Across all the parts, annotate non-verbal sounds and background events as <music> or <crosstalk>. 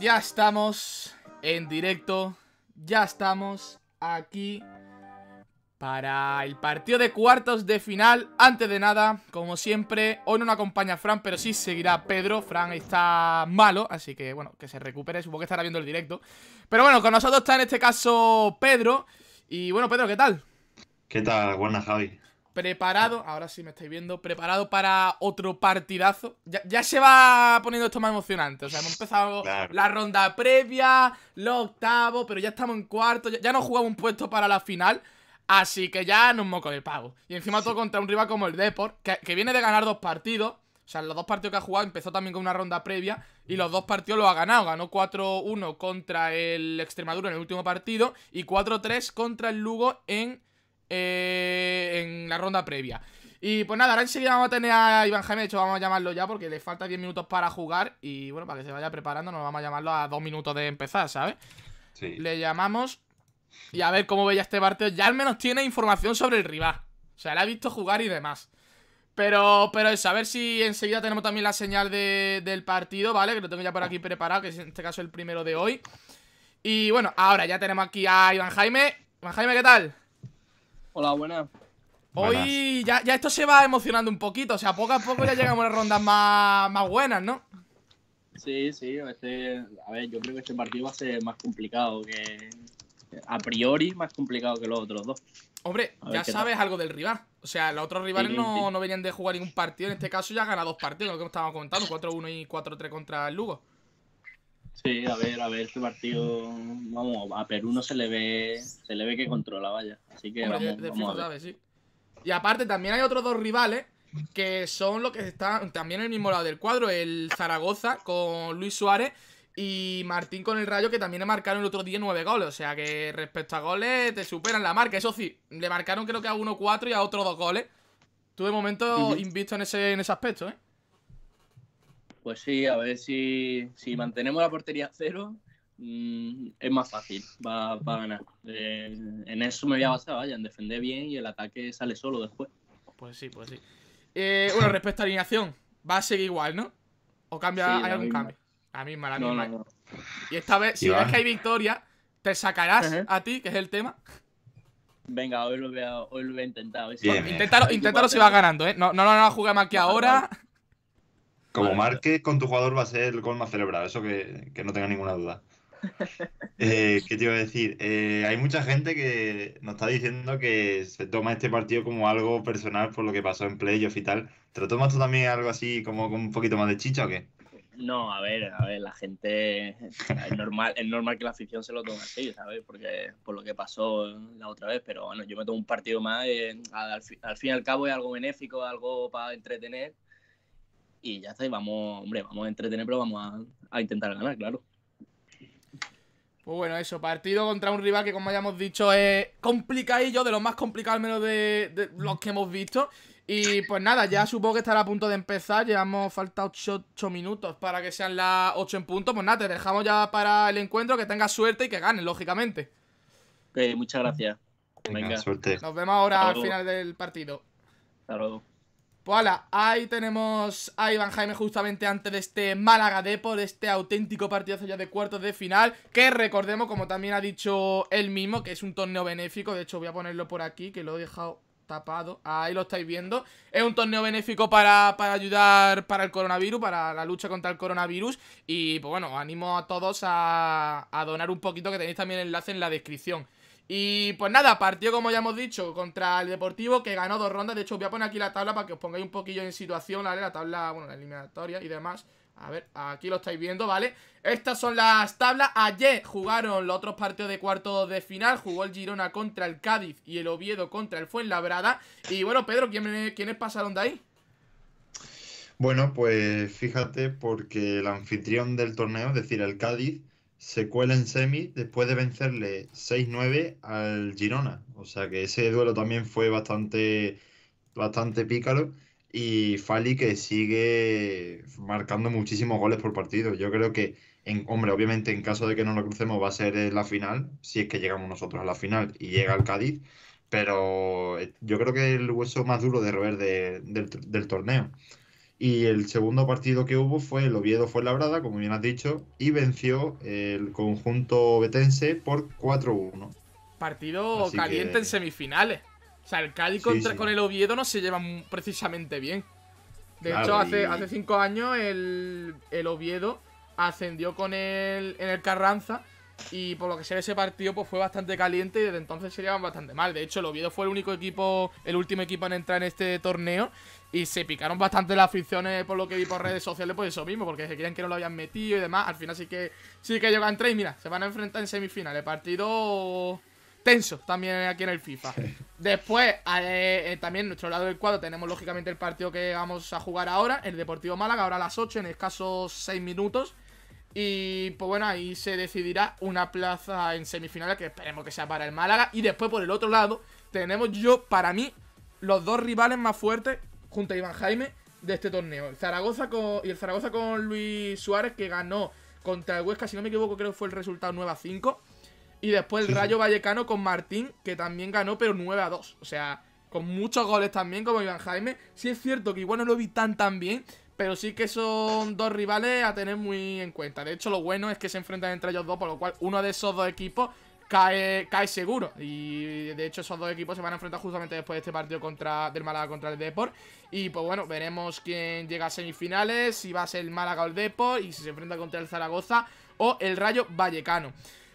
ya estamos en directo, ya estamos aquí para el partido de cuartos de final. Antes de nada, como siempre, hoy no nos acompaña Fran, pero sí seguirá Pedro. Fran está malo, así que bueno, que se recupere, supongo que estará viendo el directo. Pero bueno, con nosotros está en este caso Pedro. Y bueno, Pedro, ¿qué tal? ¿Qué tal? Buenas, Javi preparado, ahora sí me estáis viendo, preparado para otro partidazo. Ya, se va poniendo esto más emocionante. O sea, hemos empezado la ronda previa, los octavos, pero ya estamos en cuarto, ya, no jugamos un puesto para la final. Así que ya nos moco de pago. Y encima todo contra un rival como el Deport, que, viene de ganar dos partidos. O sea, los dos partidos que ha jugado empezó también con una ronda previa y los dos partidos los ha ganado. Ganó 4-1 contra el Extremadura en el último partido y 4-3 contra el Lugo en eh, en la ronda previa. Y pues nada, ahora enseguida vamos a tener a Iván Jaime, de hecho vamos a llamarlo ya porque le falta 10 minutos para jugar y bueno, para que se vaya preparando nos vamos a llamarlo a 2 minutos de empezar, ¿sabes? Sí. Le llamamos y a ver cómo veía este partido, ya al menos tiene información sobre el rival. O sea, le ha visto jugar y demás. Pero, pero eso, a ver si enseguida tenemos también la señal del partido, ¿vale? Que lo tengo ya por aquí preparado, que es en este caso el primero de hoy. Y bueno, ahora ya tenemos aquí a Iván Jaime. Iván Jaime, ¿qué tal? Hola, buenas. Hoy ya, ya, esto se va emocionando un poquito, o sea, poco a poco ya llegamos a las rondas más, buenas, ¿no? Sí, sí, este, a ver, yo creo que este partido va a ser más complicado que... A priori más complicado que los otros dos. Hombre, ya sabes algo del rival. O sea, los otros rivales no, no, venían de jugar ningún partido. En este caso ya gana dos partidos, lo que estábamos comentando, 4-1 y 4-3 contra el Lugo. Sí, a ver, a ver, este partido, vamos, a Perú no se le ve, se le ve que controla, vaya. Así que vamos, sí. Y aparte también hay otros dos rivales que son los que están también en el mismo lado del cuadro, el Zaragoza con Luis Suárez y Martín con el Rayo que también le marcaron el otro día nueve goles, o sea que respecto a goles te superan la marca, eso sí, le marcaron creo que a uno cuatro y a otro dos goles. Tú de momento invisto en ese, en ese aspecto, ¿eh? Pues sí, a ver si, si mantenemos la portería cero, mm, es más fácil, va, a ganar. Eh, en eso me voy a basar, vaya, en defender bien y el ataque sale solo después. Pues sí, pues sí. Eh, bueno, respecto a alineación, va a seguir igual, ¿no? ¿O cambia, hay algún cambio? La misma, la misma. Y esta vez, si ves que hay victoria, te sacarás a ti, que es el tema. Venga, hoy lo voy a, hoy lo voy a intentar. inténtalo, inténtalo si vas ganando, ¿eh? No, no van a jugar más que ahora. Como marques con tu jugador va a ser el gol más celebrado, eso que, no tenga ninguna duda. <laughs> Eh, ¿Qué te iba a decir? Eh, hay mucha gente que nos está diciendo que se toma este partido como algo personal por lo que pasó en playoff y tal. ¿Te lo tomas tú también algo así como con un poquito más de chicha o qué? No, a ver, a ver, la gente es normal, es normal que la afición se lo tome así, ¿sabes? Porque por lo que pasó la otra vez, pero bueno, yo me tomo un partido más, eh, al, al, fin y al cabo es algo benéfico, algo para entretener y ya está, y vamos, hombre, vamos a entretener, pero vamos a, intentar ganar, claro. Pues bueno, eso, partido contra un rival que como ya hemos dicho es complicadillo, de los más complicados al menos de, los que hemos visto. Y pues nada, ya supongo que estará a punto de empezar, llevamos falta 8, minutos para que sean las 8 en punto. Pues nada, te dejamos ya para el encuentro, que tengas suerte y que ganes, lógicamente. Ok, muchas gracias. Venga, suerte. Nos vemos ahora al final del partido. Hasta luego. Pues ahí tenemos a Iván Jaime justamente antes de este Málaga Depor, este auténtico partidazo ya de cuartos de final, que recordemos, como también ha dicho él mismo, que es un torneo benéfico, de hecho voy a ponerlo por aquí, que lo he dejado tapado, ahí lo estáis viendo, es un torneo benéfico para, ayudar para el coronavirus, para la lucha contra el coronavirus, y pues bueno, animo a todos a, a donar un poquito, que tenéis también el enlace en la descripción. Y pues nada, partió como ya hemos dicho contra el Deportivo que ganó dos rondas. De hecho, voy a poner aquí la tabla para que os pongáis un poquillo en situación, ¿vale? La tabla, bueno, la eliminatoria y demás. A ver, aquí lo estáis viendo, ¿vale? Estas son las tablas. Ayer jugaron los otros partidos de cuartos de final. Jugó el Girona contra el Cádiz y el Oviedo contra el Fuenlabrada. Y bueno, Pedro, ¿quiénes pasaron de ahí? Bueno, pues fíjate, porque el anfitrión del torneo, es decir, el Cádiz, se cuela en semi después de vencerle 6-9 al Girona. O sea que ese duelo también fue bastante, bastante pícaro. Y Fali que sigue marcando muchísimos goles por partido. Yo creo que, en, hombre, obviamente en caso de que no lo crucemos va a ser la final, si es que llegamos nosotros a la final y llega el Cádiz. Pero eh, yo creo que es el hueso más duro de roer del, del torneo. Y el segundo partido que hubo fue el Oviedo fue Labrada, como bien has dicho, y venció el conjunto betense por 4-1. Partido caliente en semifinales. O sea, el Cádiz contra, con el Oviedo no se lleva precisamente bien. De hecho, hace, hace cinco años el, el Oviedo ascendió con el, en el Carranza y por lo que sea ese partido pues fue bastante caliente y desde entonces se llevan bastante mal. De hecho, el Oviedo fue el único equipo, el último equipo en entrar en este torneo y se picaron bastante las aficiones por lo que vi por redes sociales, pues eso mismo, porque se querían que no lo habían metido y demás. Al final sí que sí que llegan tres y mira, se van a enfrentar en semifinales. Partido tenso también aquí en el FIFA. Después, eh, eh, también nuestro lado del cuadro tenemos lógicamente el partido que vamos a jugar ahora, el Deportivo Málaga, ahora a las 8 en escasos 6 minutos. Y pues bueno, ahí se decidirá una plaza en semifinales que esperemos que sea para el Málaga. Y después por el otro lado tenemos yo, para mí, los dos rivales más fuertes junto a Iván Jaime de este torneo. El Zaragoza con, y el Zaragoza con Luis Suárez que ganó contra el Huesca, si no me equivoco creo que fue el resultado 9 a 5. Y después el Rayo Vallecano con Martín que también ganó pero 9 a 2. O sea, con muchos goles también como Iván Jaime. Sí es cierto que igual no lo vi tan tan bien, pero sí que son dos rivales a tener muy en cuenta. De hecho, lo bueno es que se enfrentan entre ellos dos, por lo cual uno de esos dos equipos cae, cae seguro. Y de hecho, esos dos equipos se van a enfrentar justamente después de este partido contra, del Málaga contra el Deport. Y pues bueno, veremos quién llega a semifinales, si va a ser el Málaga o el Deport, y si se enfrenta contra el Zaragoza o el Rayo Vallecano.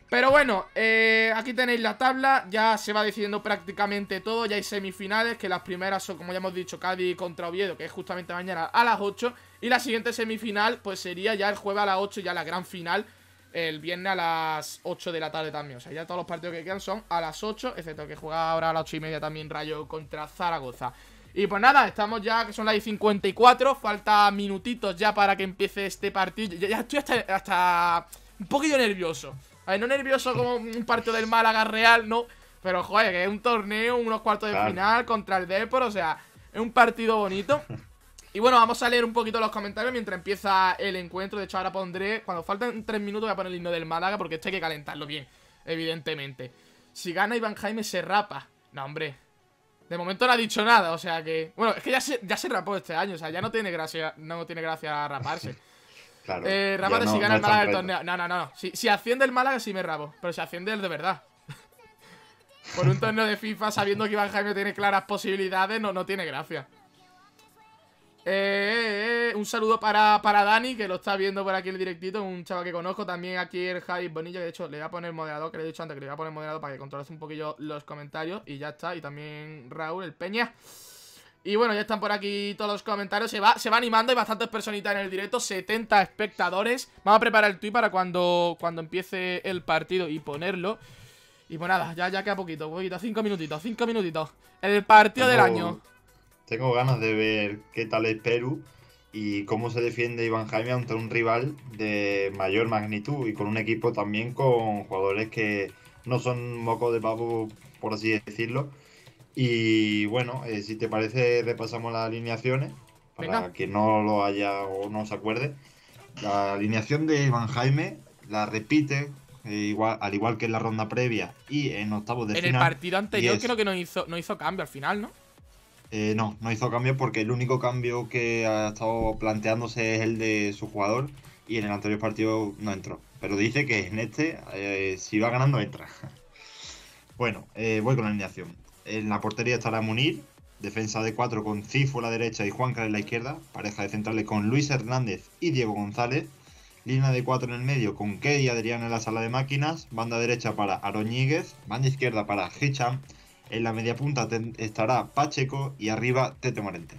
Pero bueno, eh, aquí tenéis la tabla, ya se va decidiendo prácticamente todo, ya hay semifinales, que las primeras son, como ya hemos dicho, Cádiz contra Oviedo, que es justamente mañana a las 8, y la siguiente semifinal, pues sería ya el jueves a las 8, ya la gran final, el viernes a las 8 de la tarde también, o sea, ya todos los partidos que quedan son a las 8, excepto que juega ahora a las 8 y media también Rayo contra Zaragoza. Y pues nada, estamos ya, que son las 54, falta minutitos ya para que empiece este partido, ya, estoy hasta, hasta un poquillo nervioso. A ver, no nervioso como un partido del Málaga real, no. Pero, joder, que es un torneo, unos cuartos de final contra el Depor, o sea, es un partido bonito. <laughs> Y bueno, vamos a leer un poquito los comentarios mientras empieza el encuentro. De hecho, ahora pondré, cuando faltan tres minutos voy a poner el himno del Málaga porque esto hay que calentarlo bien, evidentemente. Si gana Iván Jaime se rapa. No, hombre. De momento no ha dicho nada, o sea que... Bueno, es que ya se, ya se rapó este año, o sea, ya no tiene gracia, no tiene gracia raparse. <laughs> Claro. Eh, si gana el Málaga el torneo. No, no, no. Si, si, asciende el Málaga, sí me rabo. Pero si asciende el de verdad. <laughs> Por un torneo de FIFA, sabiendo que Iván Jaime tiene claras posibilidades, no, no tiene gracia. Eh, eh, eh, un saludo para, para Dani, que lo está viendo por aquí el directito. Un chaval que conozco. También aquí el Javi Bonilla, que de hecho le voy a poner moderador, que le he dicho antes que le voy a poner moderador para que controle un poquillo los comentarios. Y ya está. Y también Raúl, el Peña. Y bueno, ya están por aquí todos los comentarios. Se va, se va animando, hay bastantes personitas en el directo. 70 espectadores. Vamos a preparar el tweet para cuando, cuando empiece el partido y ponerlo. Y pues nada, ya, ya queda poquito, poquito. Cinco minutitos, cinco minutitos. El partido del año. Tengo ganas de ver qué tal es Perú y cómo se defiende Iván Jaime ante un rival de mayor magnitud y con un equipo también con jugadores que no son moco de pavo, por así decirlo y bueno, eh, si te parece, repasamos las alineaciones para que no lo haya o no se acuerde. La alineación de Iván Jaime la repite eh, igual, al igual que en la ronda previa y en octavos de final. En el partido anterior creo que no hizo, no hizo cambio al final, ¿no? Eh, no, no hizo cambio porque el único cambio que ha estado planteándose es el de su jugador y en el anterior partido no entró. Pero dice que en este, si va ganando, entra. <laughs> bueno, voy con la alineación. En la portería estará Munir, defensa de cuatro con Cifo a la derecha y Juan en la izquierda, pareja de centrales con Luis Hernández y Diego González, línea de cuatro en el medio con Key y Adrián en la sala de máquinas, banda derecha para Aroñíguez, banda izquierda para Hicham, en la media punta estará Pacheco y arriba Tete Morente.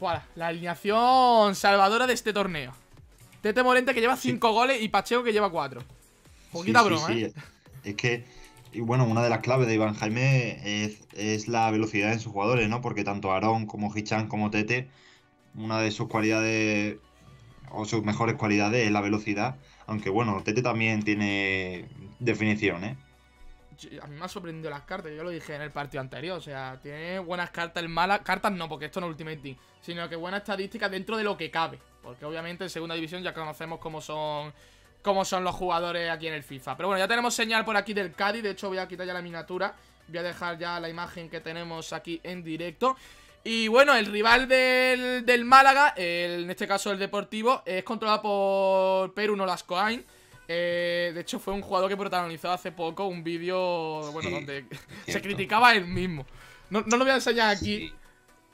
Bueno, la alineación salvadora de este torneo. Tete Morente que lleva cinco goles y Pacheco que lleva cuatro. Poquita broma, ¿eh? Es que y bueno, una de las claves de Iván Jaime es, la velocidad en sus jugadores, ¿no? Porque tanto Aarón como Hichan como Tete, una de sus cualidades o sus mejores cualidades es la velocidad. Aunque bueno, Tete también tiene definición, ¿eh? A mí me ha sorprendido las cartas, yo lo dije en el partido anterior. O sea, tiene buenas cartas, el malas. Cartas no, porque esto no es Ultimate Team. Sino que buena estadística dentro de lo que cabe. Porque obviamente en segunda división ya conocemos cómo son cómo son los jugadores aquí en el FIFA. Pero bueno, ya tenemos señal por aquí del Cádiz. De hecho, voy a quitar ya la miniatura. Voy a dejar ya la imagen que tenemos aquí en directo. Y bueno, el rival del, Málaga, en este caso el Deportivo, es controlado por Perú Nolascoain. Eh, de hecho, fue un jugador que protagonizó hace poco un vídeo, bueno, donde <laughs> se criticaba él mismo. No, lo voy a enseñar aquí,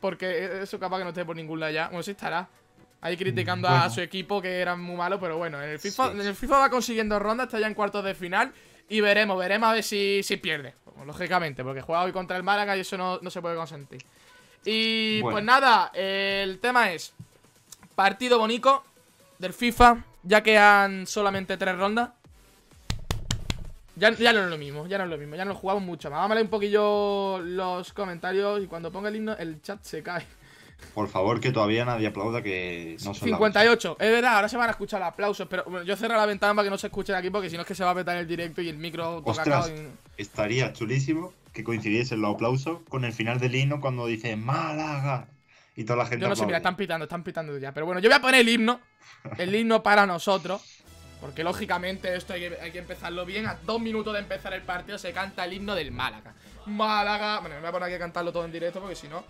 porque eso capaz que no esté por ningún lado ya. Bueno, sí estará. Ahí criticando a su equipo que era muy malo, pero bueno, en el FIFA, en el FIFA va consiguiendo rondas, está ya en cuartos de final. Y veremos, veremos a ver si, si pierde. lógicamente, porque juega hoy contra el Málaga y eso no, no se puede consentir. Y pues nada, el tema es partido bonito del FIFA, ya quedan solamente tres rondas. Ya, ya, no es lo mismo, ya no es lo mismo, ya no jugamos mucho más. Vamos a leer un poquillo los comentarios y cuando ponga el himno el chat se cae. Por favor, que todavía nadie aplauda que no son 58, es verdad, ahora se van a escuchar aplausos, pero yo cierro la ventana para que no se escuche de aquí porque si no es que se va a petar el directo y el micro Ostras, estaría chulísimo que coincidiesen los aplausos con el final del himno cuando dice Málaga y toda la gente. Yo no sé, mira, están pitando, están pitando ya. Pero bueno, yo voy a poner el himno. El himno para nosotros. Porque lógicamente esto hay que, empezarlo bien. A dos minutos de empezar el partido se canta el himno del Málaga. Málaga. Bueno, me voy a poner aquí a cantarlo todo en directo porque si no.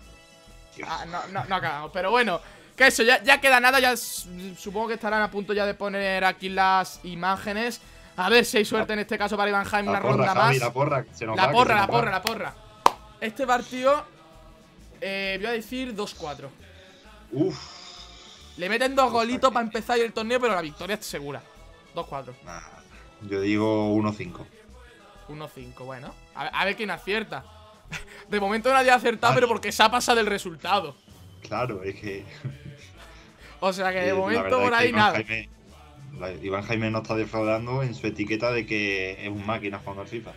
Ah, no, no, no acabamos. Pero bueno, que eso, ya, ya queda nada. Ya supongo que estarán a punto ya de poner aquí las imágenes. A ver si hay suerte en este caso para Iván Jaime una ronda más. la porra, la, porra la porra, la porra. Este partido, eh, voy a decir 2-4. Uf. Le meten dos golitos para empezar el torneo, pero la victoria es segura. 2-4. yo digo 1-5. 1-5, bueno. A ver, quién acierta. <laughs> De momento nadie ha acertado, pero porque se ha pasado el resultado. Claro, es que. <laughs> o sea que de momento por ahí nada. Iván Jaime no está defraudando en su etiqueta de que es un máquina jugando al FIFA.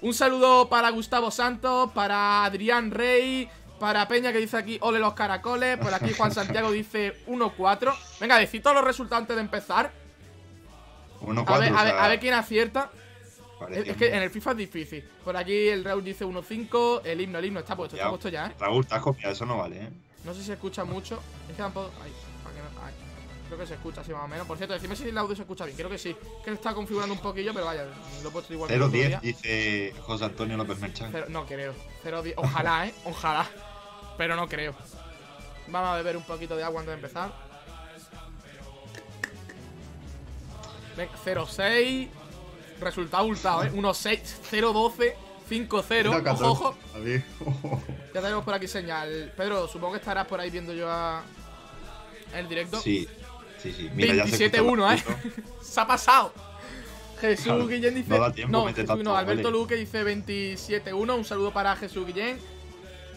Un saludo para Gustavo Santos, para Adrián Rey, para Peña que dice aquí ole los caracoles, por aquí Juan Santiago <laughs> dice 1-4. Venga, decid todos los resultados antes de empezar. 1-4. A, ver, quién acierta. Es, que en el FIFA es difícil. Por aquí el Raúl dice 1-5, el himno, el himno está puesto, está puesto ya, ¿eh? Raúl, te has copiado, eso no vale, ¿eh? No sé si se escucha mucho. Es que tampoco. Creo que se escucha así más o menos. Por cierto, decime si el audio se escucha bien. Creo que sí. Que está configurando un poquillo, pero vaya, lo he puesto igual. 0-10 dice José Antonio López Merchan. no creo. 0-10. Ojalá, ¿eh? Ojalá. Pero no creo. Vamos a beber un poquito de agua antes de empezar. 0-6. Resultado ultado, ¿eh? 1-6. 0-12. 5-0. Ojo, ojo. <laughs> Ya tenemos por aquí señal. Pedro, supongo que estarás por ahí viendo yo a... el directo. Sí. 27-1, ¿eh? <laughs> se ha pasado. Jesús Guillén dice. No, no, Alberto Luque dice 27-1. Un saludo para Jesús Guillén.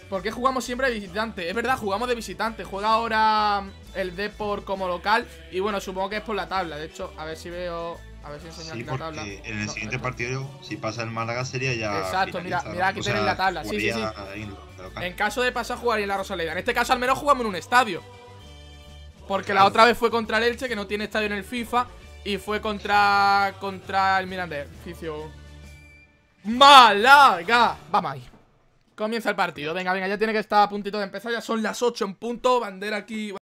¿Por qué jugamos siempre de visitante? Es verdad, jugamos de visitante. Juega ahora el Depor como local. Y bueno, supongo que es por la tabla. De hecho, a ver si veo. A ver si enseño aquí la tabla. En el siguiente partido, si pasa el Málaga, sería ya. Exacto, mira, mira aquí tenéis la tabla. Sí, sí, sí. En caso de pasar, jugaría en la Rosaleda. En este caso, al menos jugamos en un estadio. Porque la otra vez fue contra el Elche, que no tiene estadio en el FIFA. Y fue contra contra el Mirandés. Oficio. ¡Málaga! Vamos ahí. Comienza el partido. Venga, venga, ya tiene que estar a puntito de empezar. Ya son las 8 en punto. Bandera aquí.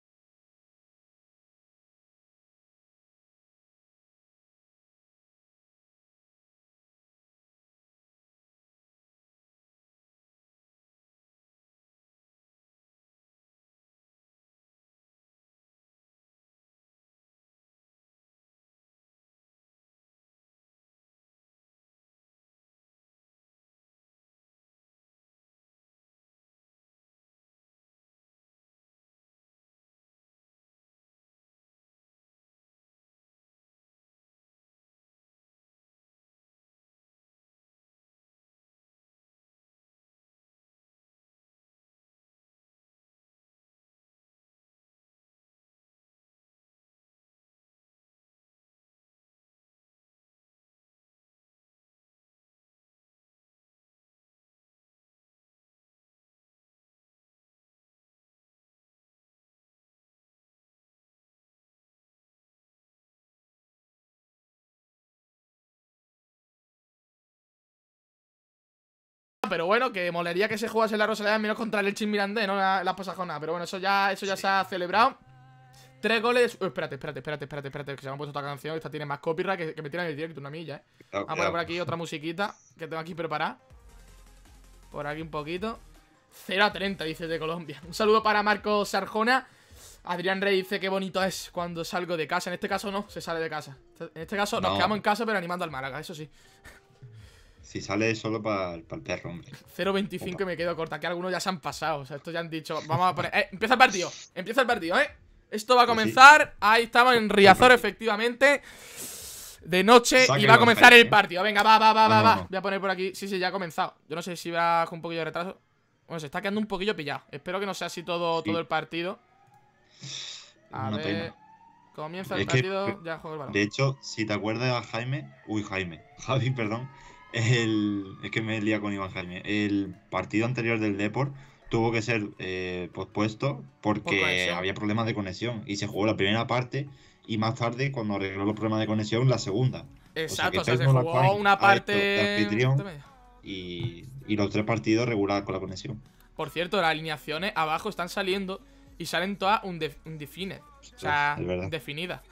Pero bueno, que molería que se jugase la Rosaleda menos contra el Elche Mirandés, no la, la Pero bueno, eso ya, eso ya se ha celebrado. Tres goles. espérate, espérate, espérate, espérate, espérate. Que se me ha puesto otra canción. Esta tiene más copyright que, que me tiran el directo, una milla, eh. Vamos a poner por aquí otra musiquita que tengo aquí preparada. Por aquí un poquito. 0 a 30, dice de Colombia. Un saludo para Marcos Sarjona. Adrián Rey dice que bonito es cuando salgo de casa. En este caso no, se sale de casa. En este caso nos quedamos en casa, pero animando al Málaga, eso sí. Si sale solo para el perro, hombre. 0.25 y me quedo corta. Que algunos ya se han pasado. O sea, estos ya han dicho. Vamos a poner. Eh, empieza el partido. Empieza el partido, eh. Esto va a comenzar. Ahí estamos en Riazor, efectivamente. De noche y va a comenzar el partido. Venga, va, va, va, va, va. Voy a poner por aquí. Sí, sí, ya ha comenzado. Yo no sé si va con un poquillo de retraso. Bueno, se está quedando un poquillo pillado. Espero que no sea así todo, todo el partido. A ver. Comienza el partido, ya juego el balón. De hecho, si te acuerdas Jaime. Uy, Jaime. <laughs> Javi, perdón. El, es que me lía con Iván Jaime. El partido anterior del Deport tuvo que ser eh, pospuesto porque había problemas de conexión. Y se jugó la primera parte y más tarde, cuando arregló los problemas de conexión, la segunda. Exacto, o sea, se jugó una parte. y, y los tres partidos regulados con la conexión. Por cierto, las alineaciones abajo están saliendo y salen todas un, define. O sea, definida.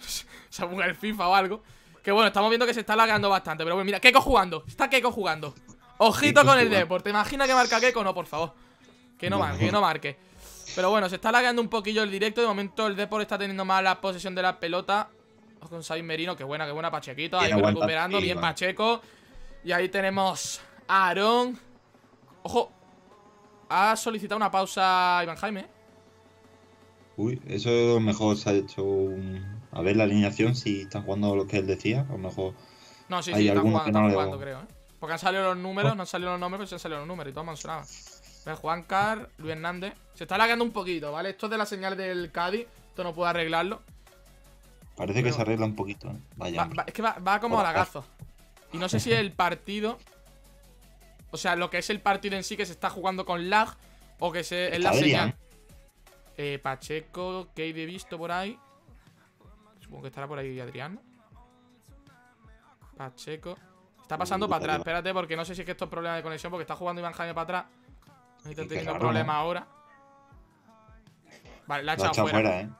o sea, el FIFA o algo. Que bueno, estamos viendo que se está lagando bastante. Pero bueno, mira, Keiko jugando. Está Keiko jugando. Ojito con el Deport. ¿Te imaginas que marca Keiko? No, por favor. Que no marque, que no marque. Pero bueno, se está lagando un poquillo el directo. De momento el Deport está teniendo más la posesión de la pelota. Con Sain Merino, que buena, que buena Pachequito. Ahí recuperando, bien Pacheco. Y ahí tenemos a Aarón. Ojo. Ha solicitado una pausa Iván Jaime. ¿eh? Uy, eso mejor se ha hecho un... A ver la alineación, si están jugando lo que él decía, o mejor... No, sí, sí, están jugando, creo, ¿eh? Porque han salido los números, no han salido los nombres, pero se han salido los números y todo me han sonado. Juan Car, Luis Hernández. Se está lagueando un poquito, ¿vale? Esto es de la señal del Cádiz. Esto no puedo arreglarlo. Parece que se arregla un poquito, ¿eh? Vaya. es que va, como a lagazo. Y no sé si el partido. O sea, lo que es el partido en sí que se está jugando con lag. O que se, es la señal. Eh, Pacheco, que he visto por ahí. Supongo que estará por ahí Adrián. Pacheco. Está pasando para atrás, espérate, porque no sé si es que esto es problema de conexión, porque está jugando Iván Jaime para atrás. Está teniendo problemas ahora. Vale, la ha echado fuera. ¿eh?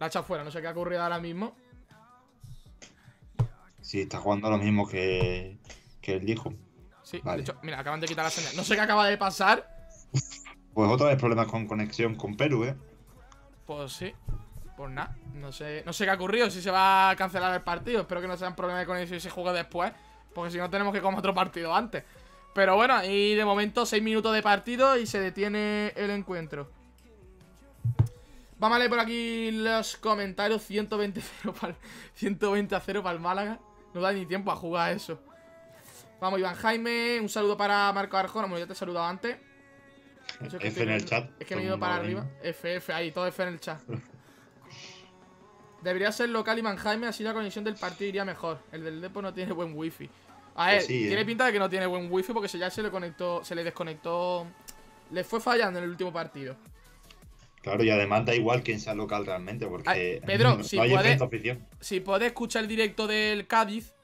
La ha echado fuera, no sé qué ha ocurrido ahora mismo. Sí, está jugando lo mismo que, que él dijo. Sí, de hecho, mira, acaban de quitar la señal. No sé qué acaba de pasar. Pues otra vez problemas con conexión con Perú, ¿eh? Pues sí. Pues nada, no sé, no sé qué ha ocurrido, si se va a cancelar el partido. Espero que no sean problemas de conexión y se juegue después. Porque si no tenemos que comer otro partido antes. Pero bueno, y de momento 6 minutos de partido y se detiene el encuentro. Vamos a leer por aquí los comentarios. 120, 0 para, 120 a 0 para el Málaga. No da ni tiempo a jugar eso. Vamos, Iván Jaime. Un saludo para Marco Arjona. Bueno, ya te he saludado antes. F en el chat. Es que me he ido para arriba. F, F, ahí, todo F en el chat. <laughs> Debería ser local Iván Jaime, así la conexión del partido iría mejor. El del Depo no tiene buen wifi. A ver, pues tiene ¿eh? pinta de que no tiene buen wifi porque ya se le conectó, se le desconectó. Le fue fallando en el último partido. Claro, y además da igual quién sea local realmente, porque <laughs> Pedro, si, puede, si puede escuchar el directo del Cádiz,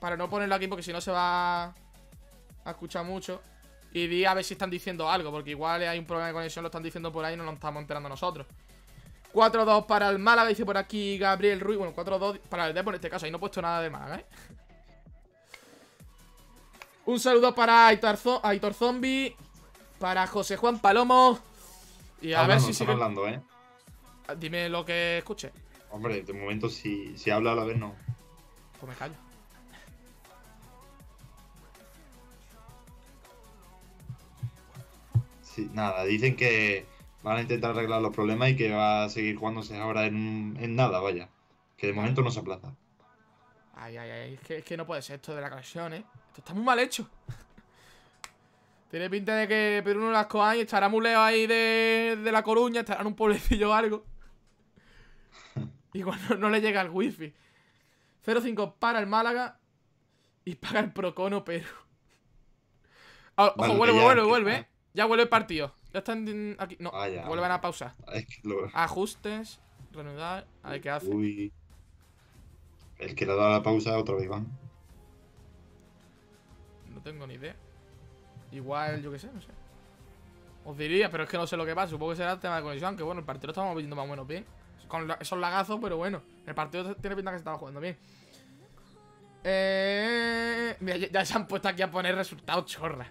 para no ponerlo aquí porque si no se va a escuchar mucho. Y di a ver si están diciendo algo, porque igual hay un problema de conexión, lo están diciendo por ahí y no lo estamos enterando nosotros. 4-2 para el Málaga, dice por aquí Gabriel Ruiz. Bueno, 4-2 para el Depor en este caso, ahí no he puesto nada de Málaga, ¿eh? Un saludo para Aitor, Zombie, para José Juan Palomo. Y a ver si sigue... hablando, ¿eh? Dime lo que escuche. Hombre, de momento si, si habla a la vez no. Pues me callo. nada, dicen que van a intentar arreglar los problemas y que va a seguir jugándose ahora en, nada, vaya. Que de momento no se aplaza. Ay, ay, ay, es que, es que no puede ser esto de la conexión, ¿eh? Esto está muy mal hecho. <laughs> Tiene pinta de que Pedro las y estará muy lejos ahí de, de La Coruña, estará en un pueblecillo o algo. <laughs> Igual no, no, le llega el wifi. 0-5 para el Málaga y paga el Procono, pero. Ah, ojo, vuelve, vuelve, vuelve, ¿eh? Ya vuelve el partido. Ya están aquí. No, ah, vuelven a pausar. Ajustes, reanudar. A ver qué hace. Uy. El que le ha dado la pausa otra vez, van. No tengo ni idea. Igual, yo qué sé, no sé. Os diría, pero es que no sé lo que pasa. Supongo que será el tema de conexión. Que bueno, el partido lo estamos viendo más o menos bien. Con esos lagazos, pero bueno. El partido tiene pinta que se estaba jugando bien. Eh, mira, ya, se han puesto aquí a poner resultados chorras.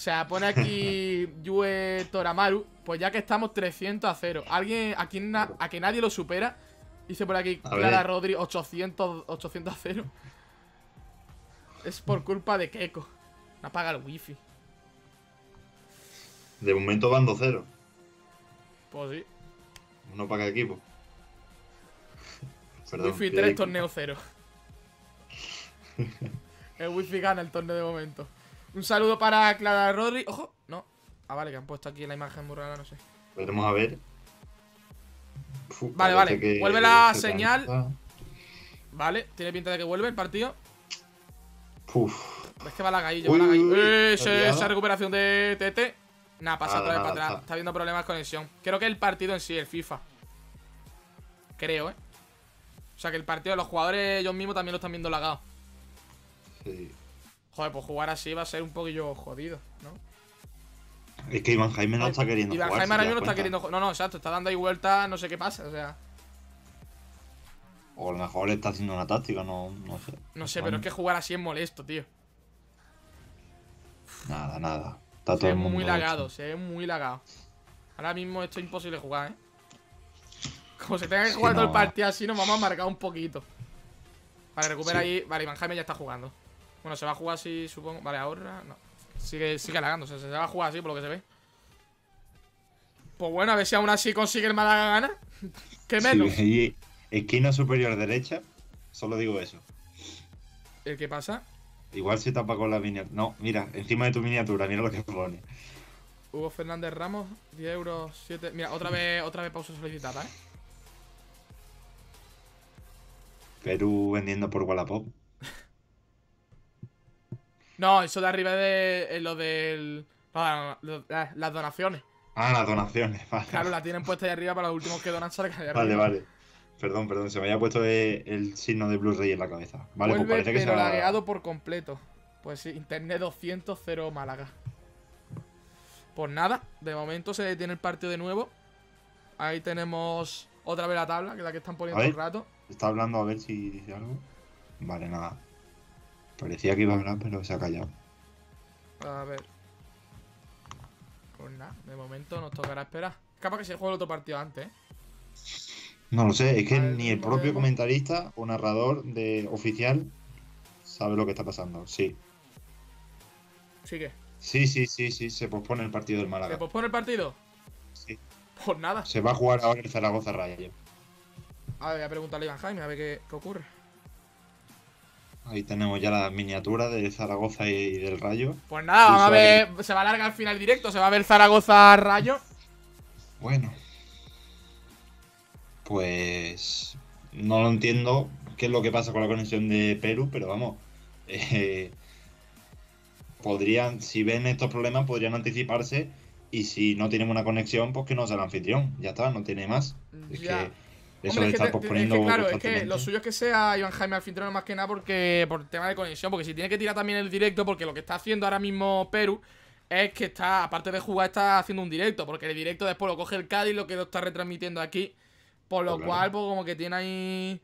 O sea, pone aquí <laughs> Yue Toramaru. Pues ya que estamos 300 a 0. Alguien a, quien a que nadie lo supera. Dice por aquí Clara Rodri 800, 800 a 0. Es por culpa de Keiko. No apaga el wifi. De momento van 2-0. Pues sí. No paga equipo. wifi 3, torneo 0. el wifi gana el torneo de momento. Un saludo para Clara Rodri. Ojo, no. Ah, vale, que han puesto aquí la imagen muy rara, no sé. Veremos a ver. vale, vale. vuelve la señal. Vale, tiene pinta de que vuelve el partido. Uf. Es que va la gallillo, va la ¡Eh! esa recuperación de TT. Nada, pasa otra vez para atrás. Está. habiendo problemas de conexión. Creo que el partido en sí, el FIFA. Creo, ¿eh? O sea que el partido de los jugadores ellos mismos también lo están viendo lagado. Sí. Joder, pues jugar así va a ser un poquillo jodido, ¿no? Es que Iván Jaime no está queriendo Iván Jaime ahora mismo no está queriendo No, no, exacto, está dando ahí vueltas, no sé qué pasa, o sea. O a lo mejor le está haciendo una táctica, no, no sé. No sé, pero es que jugar así es molesto, tío. Nada, nada. Está se todo muy lagado, se ve muy lagado. Ahora mismo esto es imposible jugar, ¿eh? Como se tenga que jugar todo el partido así, nos vamos a marcar un poquito. Vale, recupera ahí. Vale, Iván Jaime ya está jugando. Bueno, se va a jugar así, supongo. Vale, ahora no. Sigue, sigue lagando, se va a jugar así por lo que se ve. Pues bueno, a ver si aún así consigue el Málaga gana. <laughs> ¿Qué menos? Sí, esquina superior derecha, solo digo eso. ¿El qué pasa? Igual se tapa con la miniatura. No, mira, encima de tu miniatura, mira lo que pone. Hugo Fernández Ramos, 10 euros, 7. Mira, otra vez, otra vez pausa solicitada, ¿eh? Perú vendiendo por Wallapop. No, eso de arriba es de lo del. las donaciones. Ah, las donaciones, vale. Claro, la tienen puesta ahí arriba para los últimos que donan salga de arriba. Vale, vale. Perdón, perdón, se me había puesto el, signo de Blu-ray en la cabeza. Vale, pues parece que se ha lagueado por completo. Pues sí, internet 200, 0 Málaga. Pues nada, de momento se detiene el partido de nuevo. Ahí tenemos otra vez la tabla, que es la que están poniendo un rato. Está hablando a ver si dice algo. Vale, nada. Parecía que iba a hablar, pero se ha callado. A ver. Pues nada, de momento nos tocará esperar. Capaz que se juegue el otro partido antes, ¿eh? No lo sé, es que ni el propio comentarista o narrador de oficial sabe lo que está pasando. Sí. ¿Sí qué? Sí, sí, sí, sí, se pospone el partido del Málaga. ¿Se pospone el partido? Sí. Pues nada. Se va a jugar ahora el Zaragoza Rayo. A ver, voy a preguntarle a Iván Jaime a ver qué, qué ocurre. Ahí tenemos ya la miniatura de Zaragoza y del Rayo. Pues nada, vamos a ver. Se va a alargar al final directo. Se va a ver Zaragoza-Rayo. Bueno. Pues. No lo entiendo qué es lo que pasa con la conexión de Perú, pero vamos. <laughs> Eh, podrían, si ven estos problemas, podrían anticiparse. Y si no tienen una conexión, pues que no sea el anfitrión. Ya está, no tiene más. Es que eso es que claro, es que lo suyo es que sea Iván Jaime Alfintrón más que nada porque por tema de conexión, porque si tiene que tirar también el directo, porque lo que está haciendo ahora mismo Perú es que está, aparte de jugar, está haciendo un directo, porque el directo después lo coge el Cádiz, lo que lo está retransmitiendo aquí, por lo pues cual, pues como que tiene ahí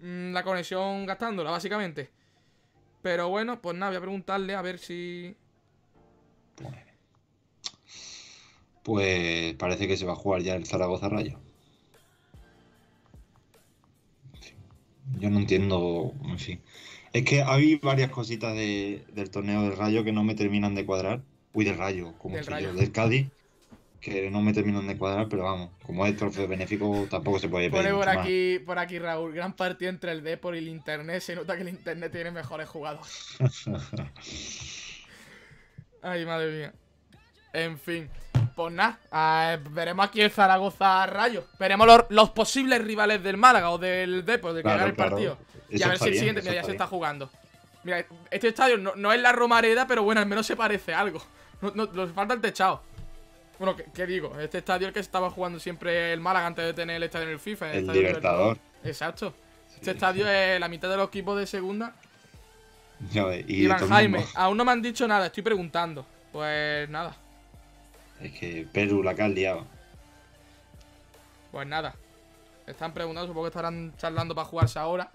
mm, la conexión gastándola, básicamente. Pero bueno, pues nada, voy a preguntarle a ver si... Pues parece que se va a jugar ya el Zaragoza Rayo. Yo no entiendo, en fin. Es que hay varias cositas del torneo del Rayo que no me terminan de cuadrar. Uy, del Rayo, como del, rayo. del Cádiz, que no me terminan de cuadrar, pero vamos, como es trofeo benéfico, tampoco se puede pedir. Pone por aquí, por aquí, Raúl, gran partido entre el Depor y el Internet. Se nota que el Internet tiene mejores jugadores. <laughs> Ay, madre mía. En fin. Pues nada, veremos aquí el Zaragoza Rayo. Veremos los, posibles rivales del Málaga o del Depor de que el partido. y a ver si el siguiente, mira, ya se está jugando. Mira, este estadio no, es la Romareda, pero bueno, al menos se parece a algo. nos falta el techado. Bueno, ¿qué, digo? Este estadio es el que estaba jugando siempre el Málaga antes de tener el estadio en el FIFA. El, Libertador. Exacto. Este estadio es la mitad de los equipos de segunda. y Iván Jaime, aún no me han dicho nada, estoy preguntando. Pues nada. Es que Perú la que ha liado. Pues nada. Están preguntando, supongo que estarán charlando para jugarse ahora.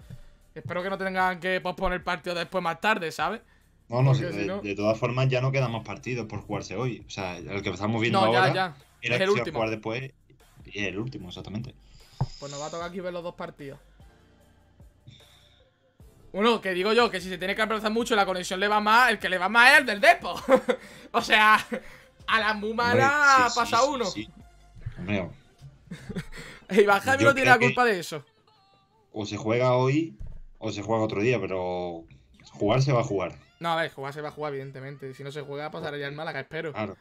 Espero que no tengan que posponer partido después más tarde, ¿sabes? No, no, de, todas formas ya no quedan más partidos por jugarse hoy. O sea, el que estamos viendo ahora ya, ya. era el último. jugar después y es el último, exactamente. Pues nos va a tocar aquí ver los dos partidos. Bueno, que digo yo, que si se tiene que aplazar mucho la conexión le va más, el que le va más es el del Depo. <laughs> o sea, a la muy mala pasa uno. Sí, <laughs> y Javi no tiene la culpa de eso. O se juega hoy o se juega otro día, pero jugar se va a jugar. No, a ver, jugar se va a jugar, evidentemente. Si no se juega, pasaría el Málaga, espero. Claro.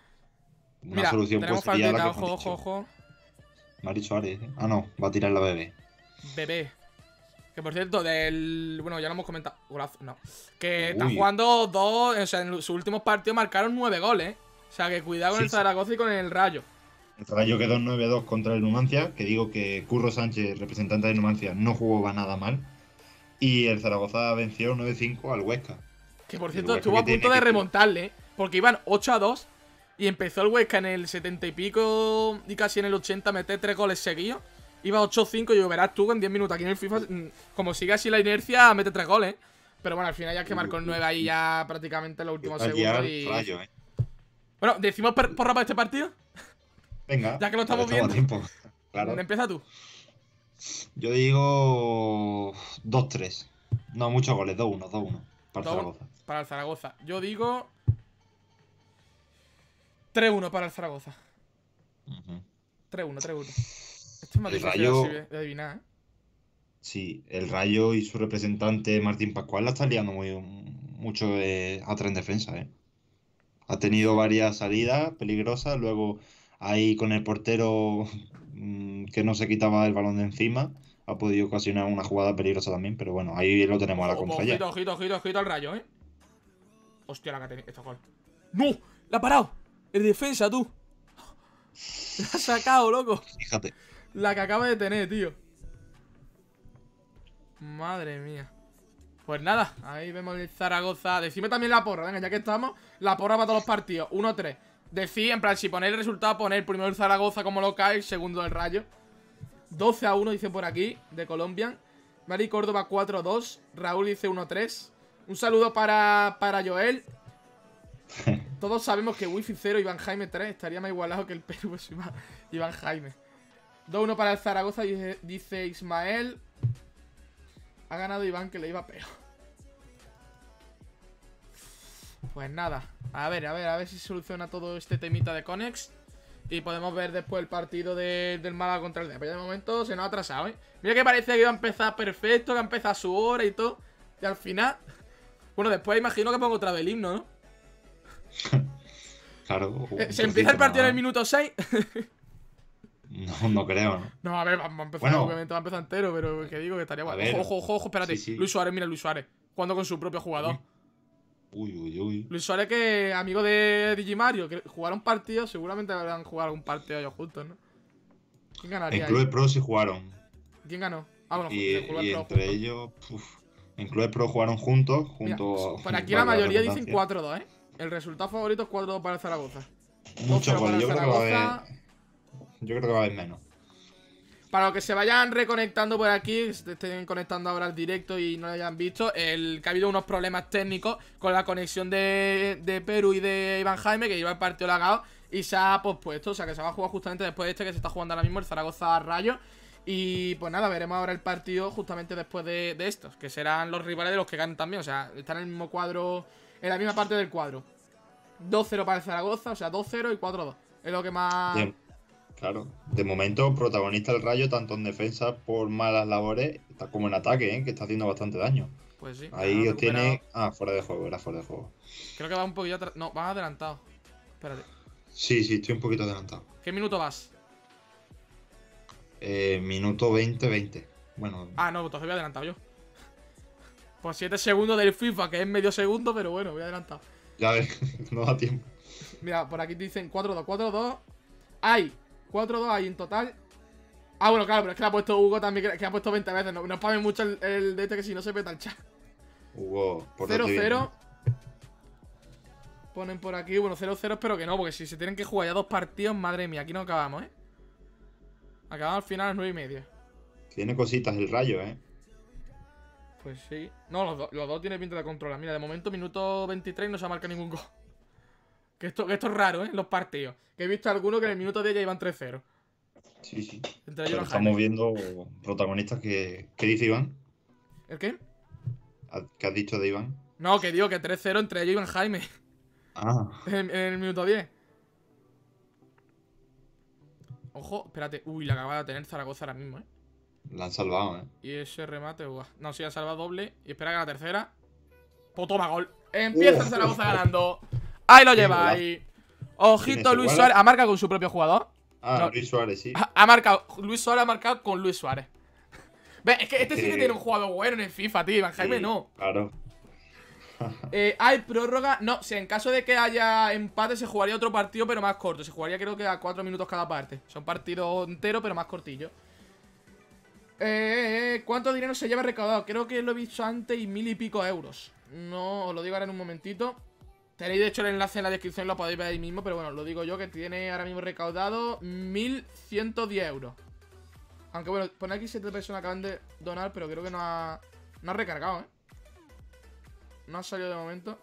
Una Mira, solución tenemos pues sería ojo, ojo, ojo. Mari Suárez. ¿eh? Ah, no, va a tirar la bebé. Bebé. Que por cierto, del. Bueno, ya lo hemos comentado. No. Que están jugando dos. O sea, en sus últimos partidos marcaron nueve goles. O sea, que cuidado con el Zaragoza y con el Rayo. El Rayo quedó 9-2 contra el Numancia. Que digo que Curro Sánchez, representante de Numancia, no jugó nada mal. Y el Zaragoza venció 9-5 al Huesca. Que por cierto, estuvo a punto de remontarle. Porque iban 8 2. Y empezó el Huesca en el 70 y pico y casi en el 80 a meter 3 goles seguidos. Iba 8-5 y verás tú en 10 minutos aquí en el FIFA, mm, como sigue así la inercia, mete 3 goles. Pero bueno, al final ya que marcó el 9 ahí ya prácticamente en los últimos segundos. Y... eh. Bueno, ¿decimos por porra para este partido? Venga. ya que lo estamos viendo. Tiempo. Claro. Empieza tú. Yo digo 2-3. No, muchos goles, 2-1, 2-1. Para el Zaragoza. Para el Zaragoza. Yo digo 3-1 para el Zaragoza. 3-1, 3-1 el Rayo... ¿eh? Sí, el Rayo y su representante Martín Pascual la está liando muy, mucho a tren defensa, ¿eh? Ha tenido varias salidas peligrosas, luego ahí con el portero mm, que no se quitaba el balón de encima, ha podido ocasionar una jugada peligrosa también, pero bueno, ahí lo tenemos a la contra ojito, Ojito, ojito, ojito al Rayo, ¿eh? Hostia, la que ha tenido. Gol. ¡No! ¡La ha parado! ¡El defensa, tú! <laughs> ¡La ha sacado, loco! Fíjate. La que acaba de tener, tío. Madre mía. Pues nada, ahí vemos el Zaragoza. Decime también la porra, venga, ya que estamos. La porra para todos los partidos. 1-3. Decir, en plan, si ponéis el resultado, poner primero el Zaragoza como local, segundo el Rayo. 12 a 1, dice por aquí, de Colombia. Mari Córdoba 4-2. Raúl dice 1-3. Un saludo para, para Joel. <laughs> Todos sabemos que Wifi 0 y Iván Jaime 3 estaría más igualado que el Perú <laughs> Iván Jaime. 2-1 para el Zaragoza, dice, Ismael. Ha ganado Iván que le iba peor. Pues nada, a ver, a ver, a ver si soluciona todo este temita de Conex. Y podemos ver después el partido del Málaga contra el Depor. de momento se nos ha atrasado, ¿eh? Mira que parece que iba a empezar perfecto, que ha empezado a su hora y todo. Y al final... Bueno, después imagino que pongo otra vez el himno, ¿no? <laughs> claro. Eh, ¿Se empieza el partido en el minuto 6? <laughs> No, no creo, ¿no? No, a ver, va a empezar, obviamente va a empezar entero, pero que digo que estaría guay. Ojo, ojo, ojo, espérate. Luis Suárez, mira Luis Suárez. Jugando con su propio jugador. Uy, uy, uy. Luis Suárez, que amigo de Digimario, que jugaron partidos, seguramente habrán jugado algún partido ellos juntos, ¿no? ¿Quién ganaría? En Club Pro sí jugaron. ¿Quién ganó? Ah, bueno, y, entre ellos, en Club Pro jugaron juntos. juntos por aquí la mayoría dicen 4-2, ¿eh? El resultado favorito es 4-2 para el Zaragoza. Mucho goles, yo creo que va a haber yo creo que va a haber menos. Para los que se vayan reconectando por aquí, se estén conectando ahora al directo y no lo hayan visto, el, que ha habido unos problemas técnicos con la conexión de, Perú y de Iván Jaime, que iba el partido lagado, y se ha pospuesto, o sea que se va a jugar justamente después de este que se está jugando ahora mismo, el Zaragoza Rayo. Y pues nada, veremos ahora el partido justamente después de, estos, que serán los rivales de los que ganan también, o sea, están en el mismo cuadro, en la misma parte del cuadro. 2-0 para el Zaragoza, o sea, 2-0 y 4-2. Es lo que más... Claro, de momento protagonista el Rayo tanto en defensa por malas labores como en ataque, ¿eh? que está haciendo bastante daño. Pues sí. Ahí os tiene... Ah, fuera de juego, era fuera de juego. Creo que va un poquito atrás. No, vas adelantado. Espérate. Sí, sí, estoy un poquito adelantado. ¿Qué minuto vas? Eh, minuto 20-20. Bueno. Ah, no, todavía voy adelantado yo. Por 7 segundos del FIFA, que es medio segundo, pero bueno, voy adelantado. Ya ves, <laughs> no da tiempo. Mira, por aquí te dicen 4-2, 4-2. ¡Ay! 4-2 ahí en total. Ah, bueno, claro, pero es que le ha puesto Hugo también, que, ha puesto 20 veces. No, no mucho el, de este que si no se peta el chat. Hugo, por 0-0. Ponen por aquí, bueno, 0-0 espero que no, porque si se tienen que jugar ya dos partidos, madre mía, aquí no acabamos, ¿eh? Acabamos al final a las 9 y media. Tiene cositas el rayo, ¿eh? Pues sí. No, los, los dos tienen pinta de controlar. Mira, de momento, minuto 23 no se ha marcado ningún gol. Que esto, que esto es raro, ¿eh? Los partidos. Que he visto algunos que en el minuto 10 ya iban 3-0. Sí, sí. Entre ellos estamos viendo protagonistas que. ¿Qué dice Iván? ¿El qué? ¿Qué has dicho de Iván? No, que digo que 3-0 entre ellos iban Jaime. Ah, <laughs> En, en el minuto 10. Ojo, espérate. Uy, la acaba de tener Zaragoza ahora mismo, ¿eh? la han salvado, ¿eh? Y ese remate, uah. No, sí, ha salvado doble. Y espera que la tercera. Pues toma gol. Empieza el Uf. Zaragoza ganando. Ahí lo lleva ahí. ¿Quién Ojito, Luis? Suárez. Ha marcado con su propio jugador. Ah, No. Luis Suárez, sí. Ha, ha marcado. Luis Suárez ha marcado con Luis Suárez. <laughs> Ve, es que este sí que tiene un jugador bueno en el FIFA, tío. Iván Jaime Sí, no. Claro. <laughs> Eh, hay prórroga. No, si en caso de que haya empate, se jugaría otro partido, pero más corto. Se jugaría, creo que a 4 minutos cada parte. Son partidos enteros, pero más cortillos. Eh, eh, ¿Cuánto dinero se lleva recaudado? Creo que lo he visto antes y mil y pico euros. No, os lo digo ahora en un momentito. Tenéis de hecho el enlace en la descripción, lo podéis ver ahí mismo, pero bueno, lo digo yo que tiene ahora mismo recaudado 1110 euros. Aunque bueno, pone aquí 7 personas acaban de donar, pero creo que no ha, no ha recargado, ¿eh? No ha salido de momento.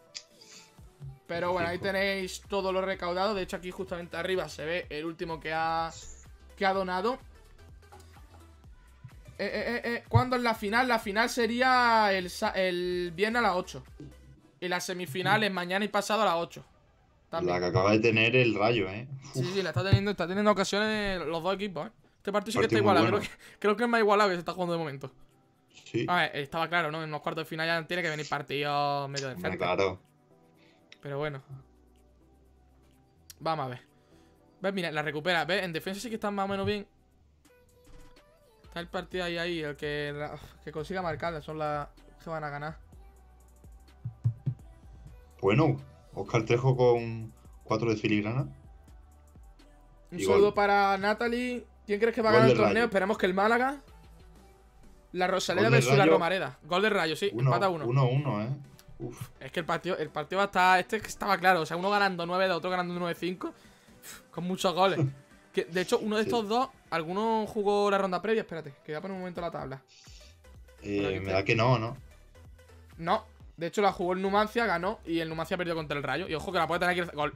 Pero bueno, ahí tenéis todo lo recaudado. De hecho, aquí justamente arriba se ve el último que ha, que ha donado. Eh, eh, eh, eh, ¿Cuándo es la final? La final sería el, el viernes a las 8. Y la semifinal es mañana y pasado a las 8. También. La que acaba de tener el rayo, ¿eh? Sí, sí, la está teniendo, está teniendo ocasiones los dos equipos, ¿eh? Este partido sí que está igualado. bueno. Creo, que, creo que es más igualado que se está jugando de momento. Sí. A ver, estaba claro, ¿no? En los cuartos de final ya tiene que venir partidos medio Hombre, decentes. claro. Pero bueno. Vamos a ver. ¿Ves? Mira, la recupera. ¿Ves? En defensa sí que están más o menos bien. Está el partido ahí, ahí. El que, la- que consiga marcarla son las que van a ganar. Bueno, Oscar Trejo con 4 de filigrana. Un saludo para Natalie. ¿Quién crees que va a ganar el torneo? Rayo. Esperemos que el Málaga. La Rosaleda versus la. Romareda. Gol de Rayo, sí. Uno, empata uno. 1-1, ¿eh? Uf. Es que el partido, el partido va a estar. Este estaba claro. O sea, uno ganando 9 de otro ganando 9-5. Con muchos goles. <laughs> Que, de hecho, uno de Sí. estos dos, alguno jugó la ronda previa. Espérate, que voy a poner un momento la tabla. Eh, me da que no, ¿no? No, de hecho la jugó el Numancia, ganó y el Numancia perdió contra el Rayo. Y ojo que la puede tener aquí. Gol.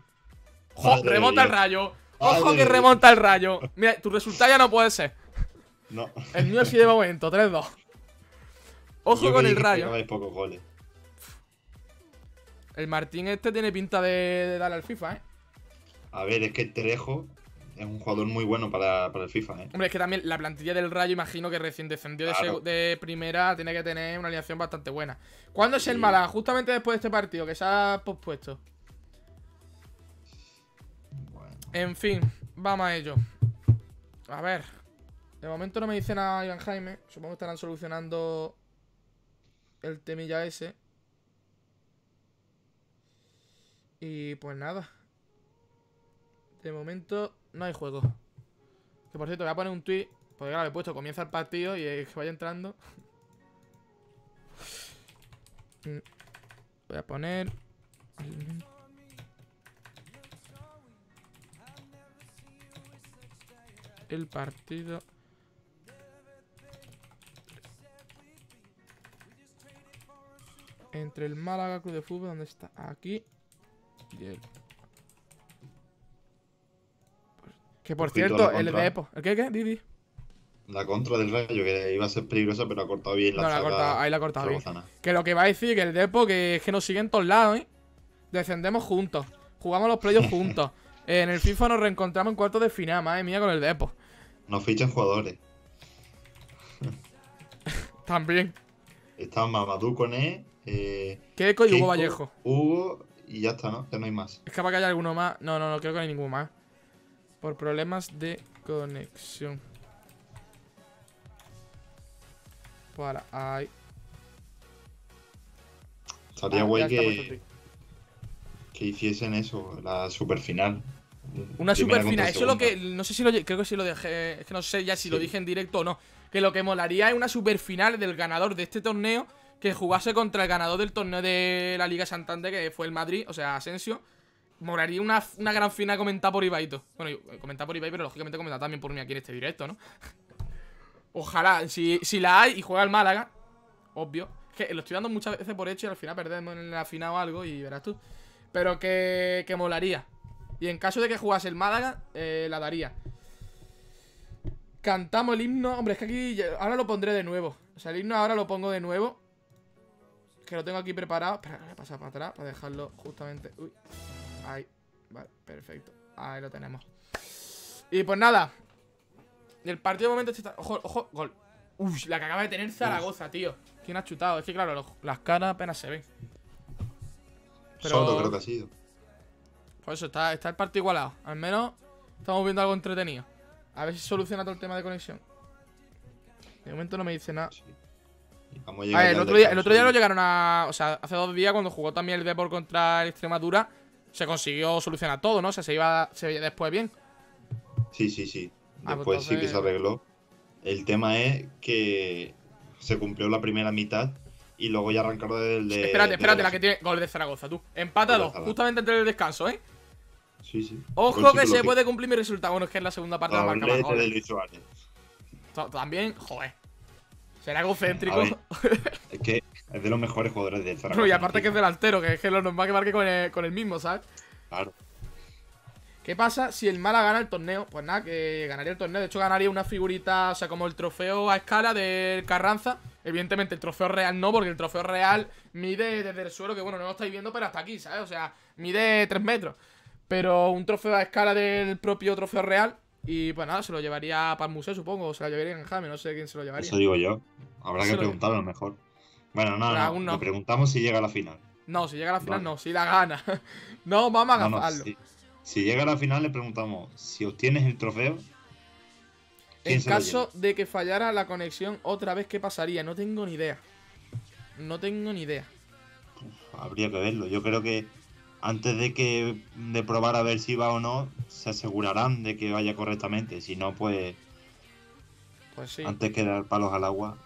¡Ojo! ¡Remonta el. Rayo! ¡Ojo que remonta el Rayo! Mira, tu resultado ya no puede ser. No. El mío sí de momento, 3-2. Ojo Yo con el que Rayo. pegabais pocos goles. El Martín este tiene pinta de, de darle al FIFA, ¿eh? A ver, es que Trejo es un jugador muy bueno para, para el FIFA, ¿eh? Hombre, es que también la plantilla del Rayo, imagino que recién descendió de, Claro. seg- de primera, tiene que tener una alineación bastante buena. ¿Cuándo es el. Málaga? Justamente después de este partido, que se ha pospuesto. Bueno. En fin, vamos a ello. A ver. De momento no me dice nada Iván Jaime. Supongo que estarán solucionando el temilla ese. Y pues nada. De momento no hay juego. Que por cierto, voy a poner un tweet. Porque claro, he puesto comienza el partido y que vaya entrando. Mm. Voy a poner. El partido. Entre el Málaga Club de Fútbol, donde está aquí. Y el. Que por Ojito a cierto, el de Epo. ¿El qué, qué? Didi. La contra del Rayo, que iba a ser peligrosa, pero ha cortado bien la No, la ahí la ha cortado bien. Que lo que va a decir que el Depo, que es que nos sigue en todos lados, ¿eh? Descendemos juntos. Jugamos los playoffs <laughs> juntos. En el FIFA nos reencontramos en cuartos de final, madre mía, con el Depo. Nos fichan jugadores. <laughs> También. Está Mamadou Koné, eh, Keiko y Hugo Vallejo. Hugo y ya está, ¿no? Ya no hay más. Es capaz que haya alguno más. No, no, no, creo que no hay ninguno más. Por problemas de conexión. Para ahí. Estaría Ah, guay que, que hiciesen eso, la superfinal. Una Primera super final. Eso es lo que. No sé si lo. Creo que sí lo dejé. Es que no sé ya si lo dije en directo o no. Que lo que molaría es una super final del ganador de este torneo. Que jugase contra el ganador del torneo de la Liga Santander, que fue el Madrid, o sea, Asensio. Molaría una, una gran final comentada por Ibaito. Bueno, yo- comentada por Ibai, pero lógicamente comentada también por mí aquí en este directo, ¿no? <laughs> Ojalá, si, si la hay y juega el Málaga, obvio. que lo estoy dando muchas veces por hecho y al final perdemos en la final o algo y verás tú. Pero que, que molaría. Y en caso de que jugase el Málaga, eh, la daría. Cantamos el himno. Hombre, es que aquí ahora lo pondré de nuevo. O sea, el himno ahora lo pongo de nuevo. Que lo tengo aquí preparado. Espera, voy a pasar para atrás para dejarlo justamente. Uy. Ahí. Vale, perfecto. Ahí lo tenemos. Y pues nada. El partido de momento está. Ojo, ojo, gol. Uy, la que acaba de tener Zaragoza, tío. ¿Quién ha chutado? Es que claro, las caras apenas se ven. Pero... Solo creo que ha sido. Por eso está, está el partido igualado. Al menos estamos viendo algo entretenido. A ver si soluciona todo el tema de conexión. De momento no me dice nada. A el, otro día, el otro día lo llegaron a. O sea, hace dos días cuando jugó también el Depor contra el Extremadura, se consiguió solucionar todo, ¿no? O sea, se iba, se veía después bien. Sí, sí, sí. Ah, pues después sí que se arregló. El tema es que se cumplió la primera mitad y luego ya arrancaron desde el de. Espérate, espérate, la que tiene gol de Zaragoza, tú. Empata justamente entre el descanso, ¿eh? Sí, sí. Ojo que se puede cumplir mi resultado. Bueno, es que es la segunda parte de la marca más de Luis Suárez. También, joder. Será egocéntrico. es que es de los mejores jugadores de Zaragoza. <laughs> y aparte que es delantero, que es que lo normal que marque con el, con el mismo, ¿sabes? Claro. ¿Qué pasa si el Mala gana el torneo? Pues nada, que ganaría el torneo. De hecho, ganaría una figurita, o sea, como el trofeo a escala del Carranza. Evidentemente, el trofeo real no, porque el trofeo real mide desde el suelo, que bueno, no lo estáis viendo, pero hasta aquí, ¿sabes? O sea, mide 3 metros. Pero un trofeo a escala del propio trofeo real. Y pues nada, se lo llevaría para el museo, supongo. O se lo llevaría en Jaime, no sé quién se lo llevaría. Eso digo yo. Habrá que preguntarlo mejor. Bueno, nada, no, no, preguntamos si llega a la final. No, si llega a la final no, si la gana. <laughs> no, vamos a agafarlo. Si llega a la final le preguntamos, si obtienes el trofeo... En caso de que fallara la conexión otra vez, ¿qué pasaría? No tengo ni idea. No tengo ni idea. habría que verlo. Yo creo que antes de que de probar a ver si va o no, se asegurarán de que vaya correctamente. Si no, pues. Pues sí. Antes que dar palos al agua.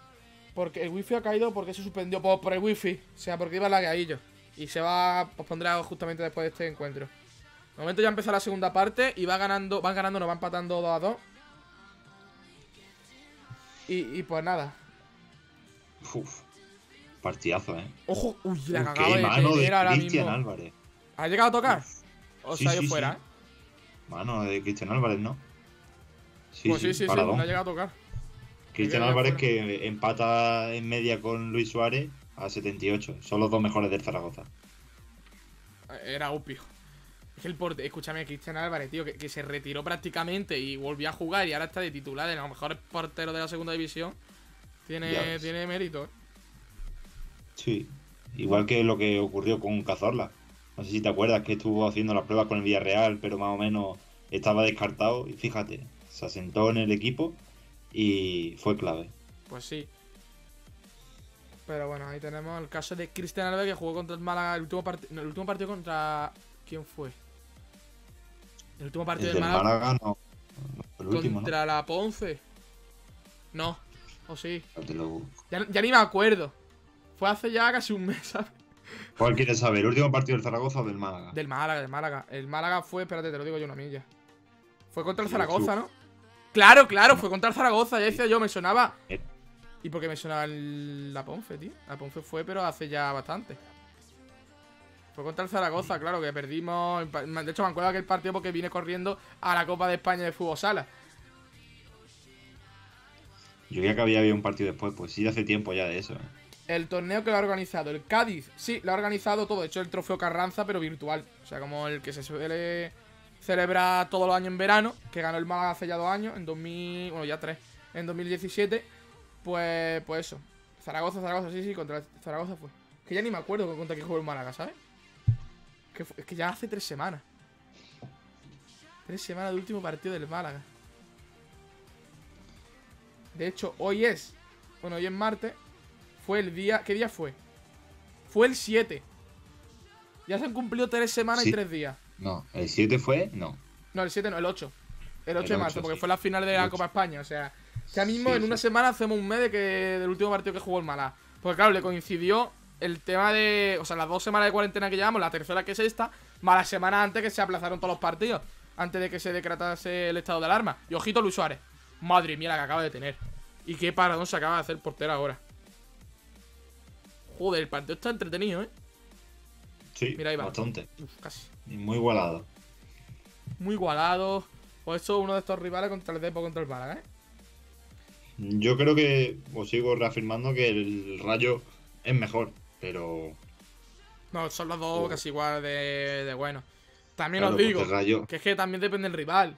Porque el wifi ha caído porque se suspendió por, por el wifi. O sea, porque iba lagueadillo. Y se va pospondrá justamente después de este encuentro. De momento ya empezó la segunda parte y va ganando, van ganando, nos van empatando 2 a 2. Y, pues nada. Uf, partidazo, eh. Ojo, uy, la cagaba de mano de ahora Cristian Álvarez. ¿Ha llegado a tocar? O sea, sí, fuera, eh. Mano de Cristian Álvarez, ¿no? Sí, pues sí, sí, sí, no ha llegado a tocar. Cristian Álvarez que empata en media con Luis Suárez a 78. Son los dos mejores del Zaragoza. Era upio. Es que el porte, escúchame, Cristian Álvarez, tío, que, se retiró prácticamente y volvió a jugar y ahora está de titular de los mejores porteros de la segunda división. Tiene, tiene mérito, ¿eh? Sí, igual que lo que ocurrió con Cazorla. No sé si te acuerdas que estuvo haciendo las pruebas con el Villarreal, pero más o menos estaba descartado. Y fíjate, se asentó en el equipo y fue clave. Pues sí. Pero bueno, ahí tenemos el caso de Cristian Álvarez que jugó contra el Málaga el último, el último partido contra. ¿Quién fue? El último partido del Málaga. no. contra la Ponce. No. ¿O sí? Ya, ya, ni me acuerdo. Fue hace ya casi un mes, <laughs> ¿sabes? ¿Cuál quieres saber? ¿El último partido del Zaragoza o del Málaga? Del Málaga, del Málaga. El Málaga fue, espérate, te lo digo yo una milla. Fue contra el Zaragoza, ¿no? Claro, claro, fue contra el Zaragoza, ya decía yo, me sonaba. Eh. ¿Y por qué me sonaba la Ponce, tío? La Ponce fue, pero hace ya bastante. Fue contra el Zaragoza, claro, que perdimos. De hecho, me acuerdo aquel partido porque vine corriendo a la Copa de España de Fútbol Sala. Yo creía que había habido un partido después, pues sí, hace tiempo ya de eso. ¿eh? El torneo que lo ha organizado el Cádiz, sí, lo ha organizado todo. De hecho, el trofeo Carranza, pero virtual. O sea, como el que se suele celebrar todos los años en verano, que ganó el Málaga hace ya dos años, en 2000. Bueno, ya tres. En 2017, pues, pues eso. Zaragoza, Zaragoza, sí, sí, contra Zaragoza fue. Que ya ni me acuerdo contra qué jugó el Málaga, ¿sabes? es que ya hace tres semanas. Tres semanas del último partido del Málaga. De hecho, hoy es. Bueno, hoy es martes. Fue el día. ¿Qué día fue? Fue el 7. Ya se han cumplido tres semanas y tres días. No, el 7 fue. No. No, el 7 no, el 8. El 8 de marzo, porque fue la final de la Copa España. O sea, ya mismo en una semana hacemos un mes de que del último partido que jugó el Málaga. Porque claro, le coincidió el tema de. O sea, las dos semanas de cuarentena que llevamos, la tercera que es esta, más la semana antes que se aplazaron todos los partidos. Antes de que se decretase el estado de alarma. Y ojito Luis Suárez. Madre mía, la que acaba de tener. Y qué paradón se acaba de hacer portero ahora. Joder, el partido está entretenido, ¿eh? Sí, Mira, ahí va. bastante. casi. muy igualado. Muy igualado. Pues eso es uno de estos rivales contra el Depo contra el Málaga, ¿eh? Yo creo que os sigo reafirmando que el Rayo es mejor, pero. No, son los dos casi igual de, de bueno. También os digo que es que también depende del rival.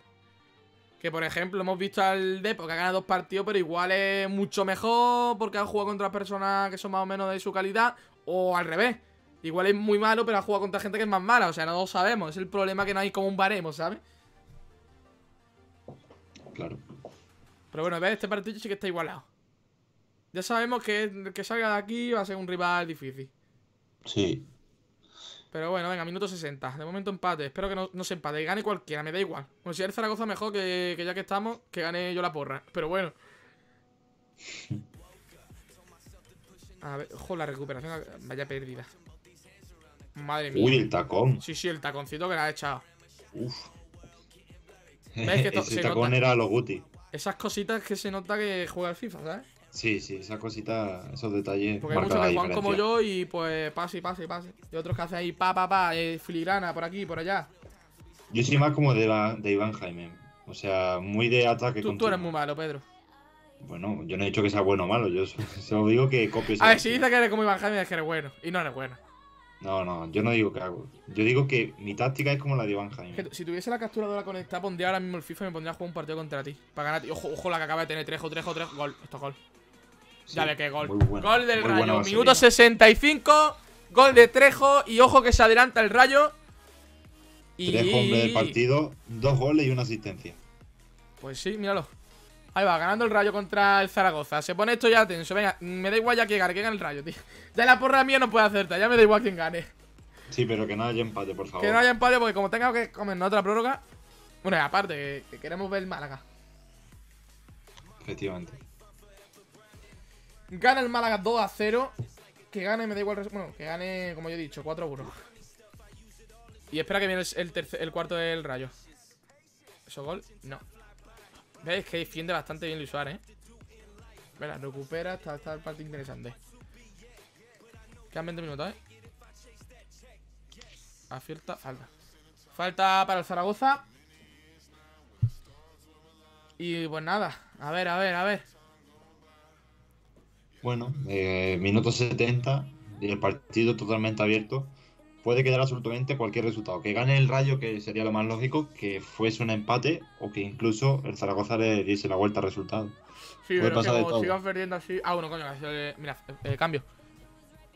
Que por ejemplo, hemos visto al Depo que ha ganado dos partidos, pero igual es mucho mejor porque ha jugado contra personas que son más o menos de su calidad, o al revés. Igual es muy malo, pero ha jugado contra gente que es más mala. O sea, no lo sabemos. Es el problema que no hay como un baremo, ¿sabes? Claro. Pero bueno, ves, este partido sí que está igualado. Ya sabemos que el que salga de aquí va a ser un rival difícil. Sí. Pero bueno, venga, minuto 60. De momento empate. Espero que no, se empate. Gane cualquiera, me da igual. Bueno, si el Zaragoza mejor que, ya que estamos, que gane yo la porra. Pero bueno. A ver, ojo, la recuperación. Vaya perdida. Madre mía. Uy, el tacón. Sí, sí, el taconcito que le ha echado. Uf. ¿Ves que <laughs> Ese tacón era lo Guti. Esas cositas que se nota que juega el FIFA, ¿sabes? Sí, sí, esas cositas, esos detalles. Porque hay muchos que juegan como yo y pues pase, pase, pase. Y otros que hacen ahí pa, pa, pa, eh, filigrana por aquí, por allá. Yo soy más como de, de Iván Jaime. O sea, muy de ataque. Tú, tú eres muy malo, Pedro. Bueno, yo no he dicho que sea bueno o malo, yo <laughs> solo digo que copies. A ver, si dices que eres como Iván Jaime, es que eres bueno. Y no eres bueno. No, no, yo no digo que hago. Yo digo que mi táctica es como la de Iván Jaime. si tuviese la capturadora conectada, pondría ahora mismo el FIFA y me pondría a jugar un partido contra ti. Para ganar. Ojo, ojo la que acaba de tener Trejo, Trejo, Trejo. Gol. Esto es gol. ya ve que gol. gol del Rayo. Minuto 65. Gol de Trejo. Y ojo que se adelanta el Rayo. Y... Trejo, hombre del partido. Dos goles y una asistencia. Pues sí, míralo. Ahí va, ganando el Rayo contra el Zaragoza. Se pone esto ya tenso. Venga, me da igual ya que gane, que gane el Rayo, tío. Ya la porra mía no puede hacerte, ya me da igual quién gane. Sí, pero que no haya empate, por favor. Que no haya empate porque como tenga que comer otra prórroga... Bueno, y aparte, que, queremos ver el Málaga. Efectivamente. Gana el Málaga 2 a 0. Que gane, me da igual... Bueno, que gane, como yo he dicho, 4 a 1. Y espera que viene el, el cuarto del Rayo. ¿Eso gol? No. ¿Veis? Que defiende bastante bien Luis Suárez, ¿eh? Mira, recupera, está, está partido interesante. Quedan 20 minutos, ¿eh? Acierta, falta. Falta para el Zaragoza. Y pues nada, a ver, a ver, a ver. Bueno, eh, minuto 70 y el partido totalmente abierto. Puede quedar absolutamente cualquier resultado. Que gane el Rayo, que sería lo más lógico, que fuese un empate o que incluso el Zaragoza le diese la vuelta al resultado. Sí, Puede pero que como sigan perdiendo así. Ah, bueno, coño, mira, eh, cambio.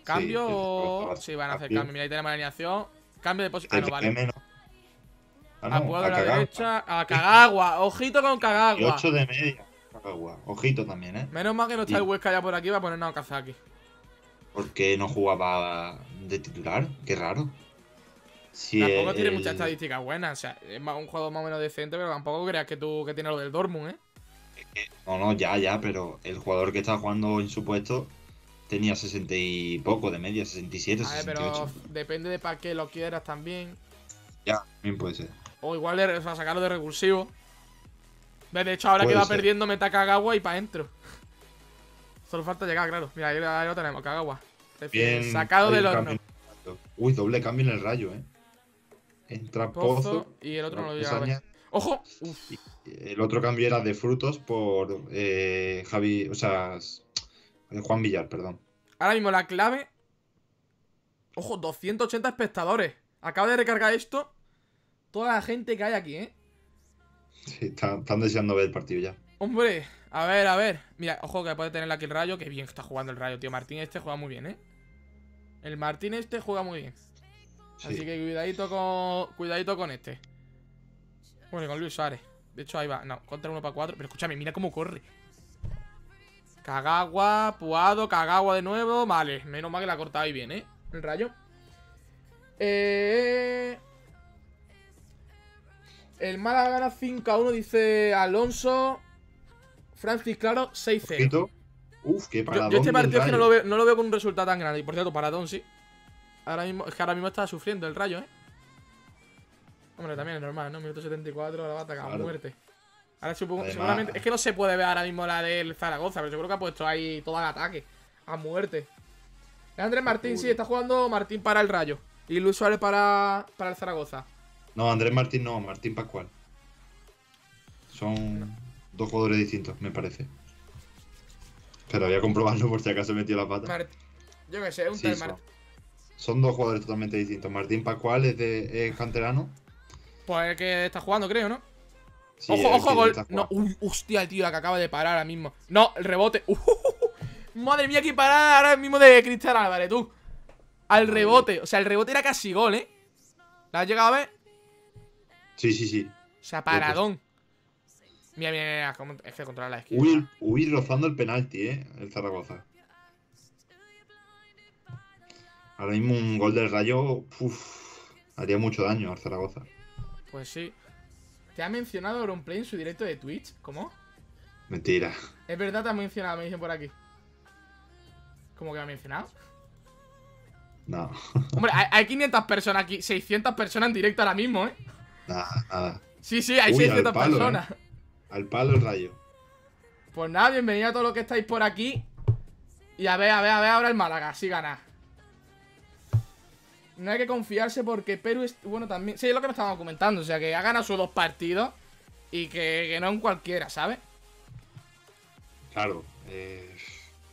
¿Cambio o.? Sí, van a hacer cambio. Mira, ahí tenemos la alineación. Cambio de posición. Ah, no, vale. Ah, no, a, a la derecha. A Cagagua. Ojito con Cagagua. 8 de media. Cagagua. Ojito también, ¿eh? Menos mal que no está el Huesca ya por aquí. Va a ponernos a Kazaki. ¿Por qué no jugaba de titular? Qué raro. tampoco tiene muchas estadísticas buenas. O sea, es un juego más o menos decente, pero tampoco creas que tú que tienes lo del Dortmund, ¿eh? No, no, ya, ya, pero el jugador que está jugando en su puesto tenía 60 y poco de media, 67, a ver, pero depende de para qué lo quieras también. Ya, también puede ser. O igual de, sacarlo de recursivo. De hecho, ahora que va perdiendo, meta Kagawa y para adentro. <laughs> Solo falta llegar, claro. Mira, ahí, lo tenemos, Kagawa. Bien, sacado del horno. Uy, doble cambio en el rayo, eh. Entra Pozo. y el otro no lo llega. ¡Ojo! El otro cambio era de frutos por eh, Javi. O sea, Juan Villar, perdón. Ahora mismo la clave. Ojo, 280 espectadores. Acaba de recargar esto. Toda la gente que hay aquí, ¿eh? Sí, están, deseando ver el partido ya. Hombre, a ver, a ver. Mira, ojo que puede tener aquí el rayo. Que bien está jugando el rayo, tío. Martín este juega muy bien, ¿eh? El Martín este juega muy bien. Así que cuidadito con, cuidadito con este. Bueno, con Luis Suárez. De hecho, ahí va. No, contra uno para cuatro. Pero escúchame, mira cómo corre. Cagagua, Puado, Cagagua de nuevo. Vale, menos mal que la cortado ahí bien, ¿eh? El rayo. Eh... El Málaga gana 5 a 1, dice Alonso. Francis, claro, 6-0. Uf, qué paradón. Yo, este partido es que no lo, veo, no lo, veo, con un resultado tan grande. Y por cierto, paradón, sí. Ahora mismo, es que ahora mismo está sufriendo el rayo, ¿eh? Hombre, también es normal, ¿no? Minuto 74, ahora va a atacar a muerte. Ahora supongo, seguramente. Es que no se puede ver ahora mismo la del Zaragoza, pero yo creo que ha puesto ahí todo el ataque. A muerte. Andrés Martín, sí, está jugando Martín para el Rayo. Y Luis Suárez para, para el Zaragoza. No, Andrés Martín no, Martín Pascual. Son dos jugadores distintos, me parece. Pero voy a comprobarlo por si acaso he metido la pata. Yo qué sé, un sí, son, son, dos jugadores totalmente distintos. Martín Pascual es de es canterano. Pues el que está jugando, creo, ¿no? ojo, ojo, gol. No, uy, hostia, tío, la que acaba de parar ahora mismo. No, el rebote. Uh, <laughs> madre mía, que parar ahora mismo de Cristian Álvarez, tú. Al rebote. O sea, el rebote era casi gol, ¿eh? ¿La has llegado a ver? Sí, sí, sí. O sea, paradón. Mira, mira, mira. Es que controla la esquina. Uy, uy, rozando el penalti, ¿eh? El Zaragoza. Ahora mismo un gol del Rayo uf, haría mucho daño al Zaragoza. Pues sí. ¿Te ha mencionado Auronplay en su directo de Twitch? ¿Cómo? Mentira. Es verdad, te ha mencionado, me dicen por aquí. ¿Cómo que me ha mencionado? No. Hombre, <laughs> hay, 500 personas aquí, 600 personas en directo ahora mismo, ¿eh? Nada, nada. Sí, sí, hay 600 personas. ¿eh? Al palo el rayo. Pues nada, bienvenido a todos los que estáis por aquí. Y a ver, a ver, a ver ahora el Málaga, si gana. No hay que confiarse porque Perú es... Bueno, también... Sí, es lo que me estaban comentando. O sea, que ha ganado sus dos partidos. Y que, no en cualquiera, ¿sabes? Claro. Eh,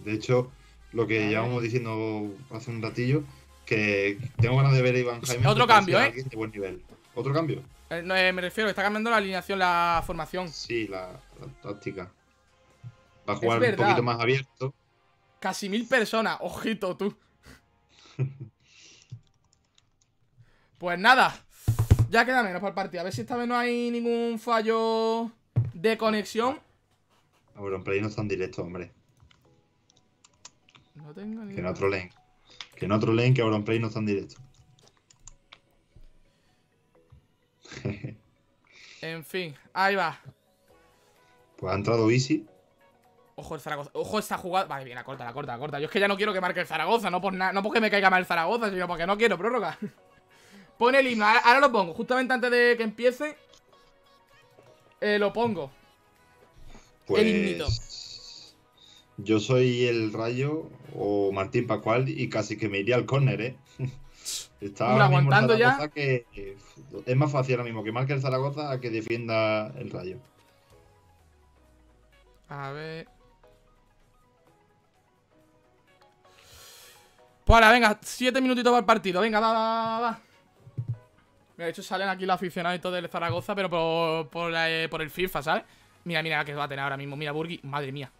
de hecho, lo que llevamos diciendo hace un ratillo, que tengo ganas de ver a Iván Jaime. Otro cambio, ¿eh? De buen nivel. ¿Otro cambio? Eh, no, eh, me refiero, está cambiando la alineación, la formación. Sí, la, táctica. Va a jugar un poquito más abierto. Casi mil personas, ojito tú. <laughs> pues nada, ya queda menos para el partido. A ver si esta vez no hay ningún fallo de conexión. Bueno, Play no está en directo, hombre. No tengo ni Que en otro lane. Que en otro lane que Play no está en directo. <laughs> en fin, ahí va. Pues ha entrado Easy. Ojo el Zaragoza. Ojo esta jugada. Vale, bien, la corta, la corta, la corta. Yo es que ya no quiero que marque el Zaragoza. No, por no porque me caiga mal el Zaragoza, sino porque no quiero prórroga. <laughs> Pone el himno. Ahora, lo pongo. Justamente antes de que empiece. Eh, lo pongo. Pues... El himnito. Yo soy el Rayo o Martín Pascual y casi que me iría al córner, ¿eh? <laughs> Está aguantando ya. Que, es más fácil ahora mismo que marque el Zaragoza a que defienda el Rayo. A ver. Pues ahora, venga, siete minutitos para el partido. Venga, va, va, va. Mira, de hecho salen aquí los aficionados del Zaragoza, pero por, por, eh, por, el FIFA, ¿sabes? Mira, mira que va a tener ahora mismo. Mira, Burgi, madre mía.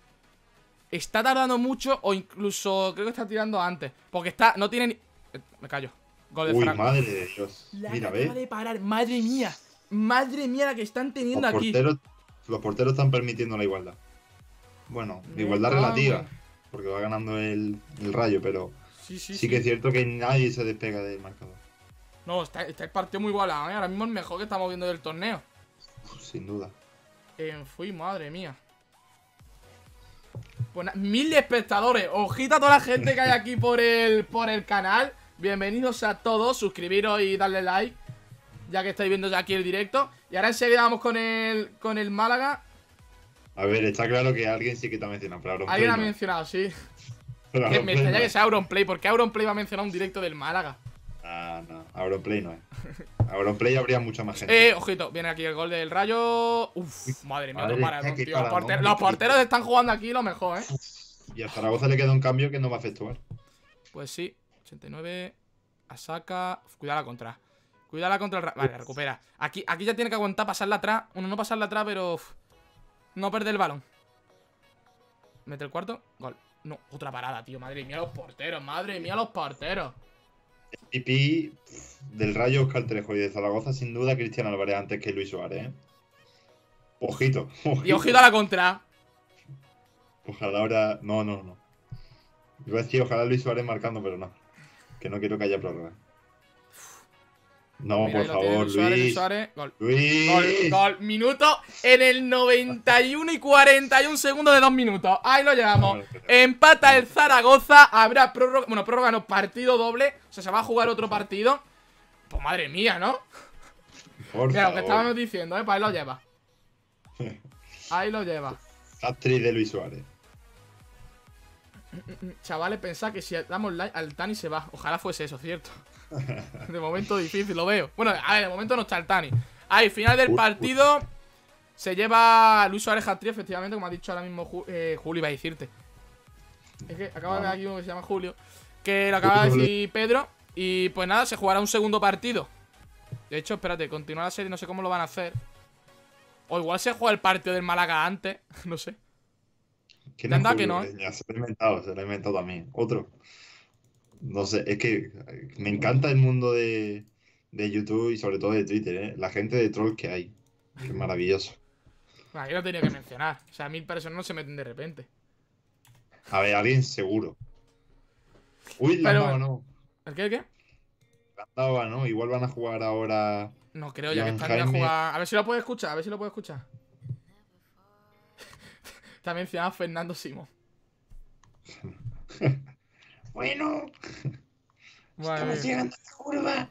Está tardando mucho o incluso creo que está tirando antes. Porque está, no tiene ni... Eh, me callo. Uy, madre de Dios. Mira, ve. de parar. Madre mía. Madre mía la que están teniendo aquí. los porteros están permitiendo la igualdad. Bueno, igualdad relativa. Porque va ganando el, rayo, pero sí, sí, sí, que es cierto que nadie se despega del marcador. No, está, el partido muy igualado, ¿eh? Ahora mismo el mejor que estamos viendo del torneo. Sin duda. En fui, madre mía. Pues mil espectadores. Ojita a toda la gente que hay aquí por el, por el canal. Bienvenidos a todos, suscribiros y darle like Ya que estáis viendo ya aquí el directo. Y ahora enseguida vamos con el, con el Málaga. A ver, está claro que alguien sí que te ha mencionado pero Alguien ha mencionado, sí. Que Me extraña que sea Auronplay ¿Por qué Auronplay va a mencionar un directo del Málaga? Ah, no, Auronplay no es. Auronplay habría mucha más gente. Eh, ojito, viene aquí el gol del Rayo. Uf, madre mía, madre tío. Los, porteros, están jugando aquí lo mejor, eh Y a Zaragoza le queda un cambio que no va a efectuar Pues sí 89. Asaka. cuidado la contra. Cuidado la contra. El... Vale, recupera. Aquí, aquí ya tiene que aguantar pasarla atrás. Uno, no pasarla atrás, pero. no perder el balón. Mete el cuarto. Gol. No, otra parada, tío. Madre mía, los porteros. Madre mía, los porteros. MVP del Rayo Oscar Trejo y de Zaragoza, sin duda, Cristian Álvarez antes que Luis Suárez. ¿eh? <laughs> Ojito, Y ojito a la contra. Ojalá ahora. No, no, no. Iba a decir, ojalá Luis Suárez marcando, pero no. Que no quiero que haya prórroga. No, por favor, Luis. Gol. Gol, Minuto en el 91 y 41 segundos de dos minutos. Ahí lo llevamos. Empata el Zaragoza. Habrá prórroga. Bueno, prórroga no, partido doble. O sea, se va a jugar otro partido. Pues madre mía, ¿no? Mira, lo que estábamos diciendo, ¿eh? Pues ahí lo lleva. <laughs> Ahí lo lleva. Actriz de Luis Suárez. Chavales, pensad que si damos like al Tani se va. Ojalá fuese eso, ¿cierto? De momento difícil, lo veo. Bueno, a ver, de momento no está el Tani. Ahí, final del partido. Se lleva Luis Suárez Hatri, efectivamente, como ha dicho ahora mismo eh, Julio, iba a decirte. Es que acaba de ver aquí uno que se llama Julio. Que lo acaba de decir Pedro. Y pues nada, se jugará un segundo partido. De hecho, espérate, continúa la serie, no sé cómo lo van a hacer. O igual se juega el partido del Málaga antes, <laughs> no sé. ¿Quién anda que no? Ya se lo ha inventado, se lo ha inventado también. Otro. No sé, es que me encanta el mundo de, de YouTube y sobre todo de Twitter, ¿eh? La gente de troll que hay. Qué maravilloso. Bueno, yo lo tenía que mencionar. O sea, mil personas no se meten de repente. A ver, alguien seguro. Uy, la Pero, no. ¿El qué, el qué? La no. Igual van a jugar ahora. No creo, ya que están a jugar. A ver si lo puede escuchar, a ver si lo puede escuchar. También se llama Fernando Simón. <laughs> bueno. Estamos llegando a la curva.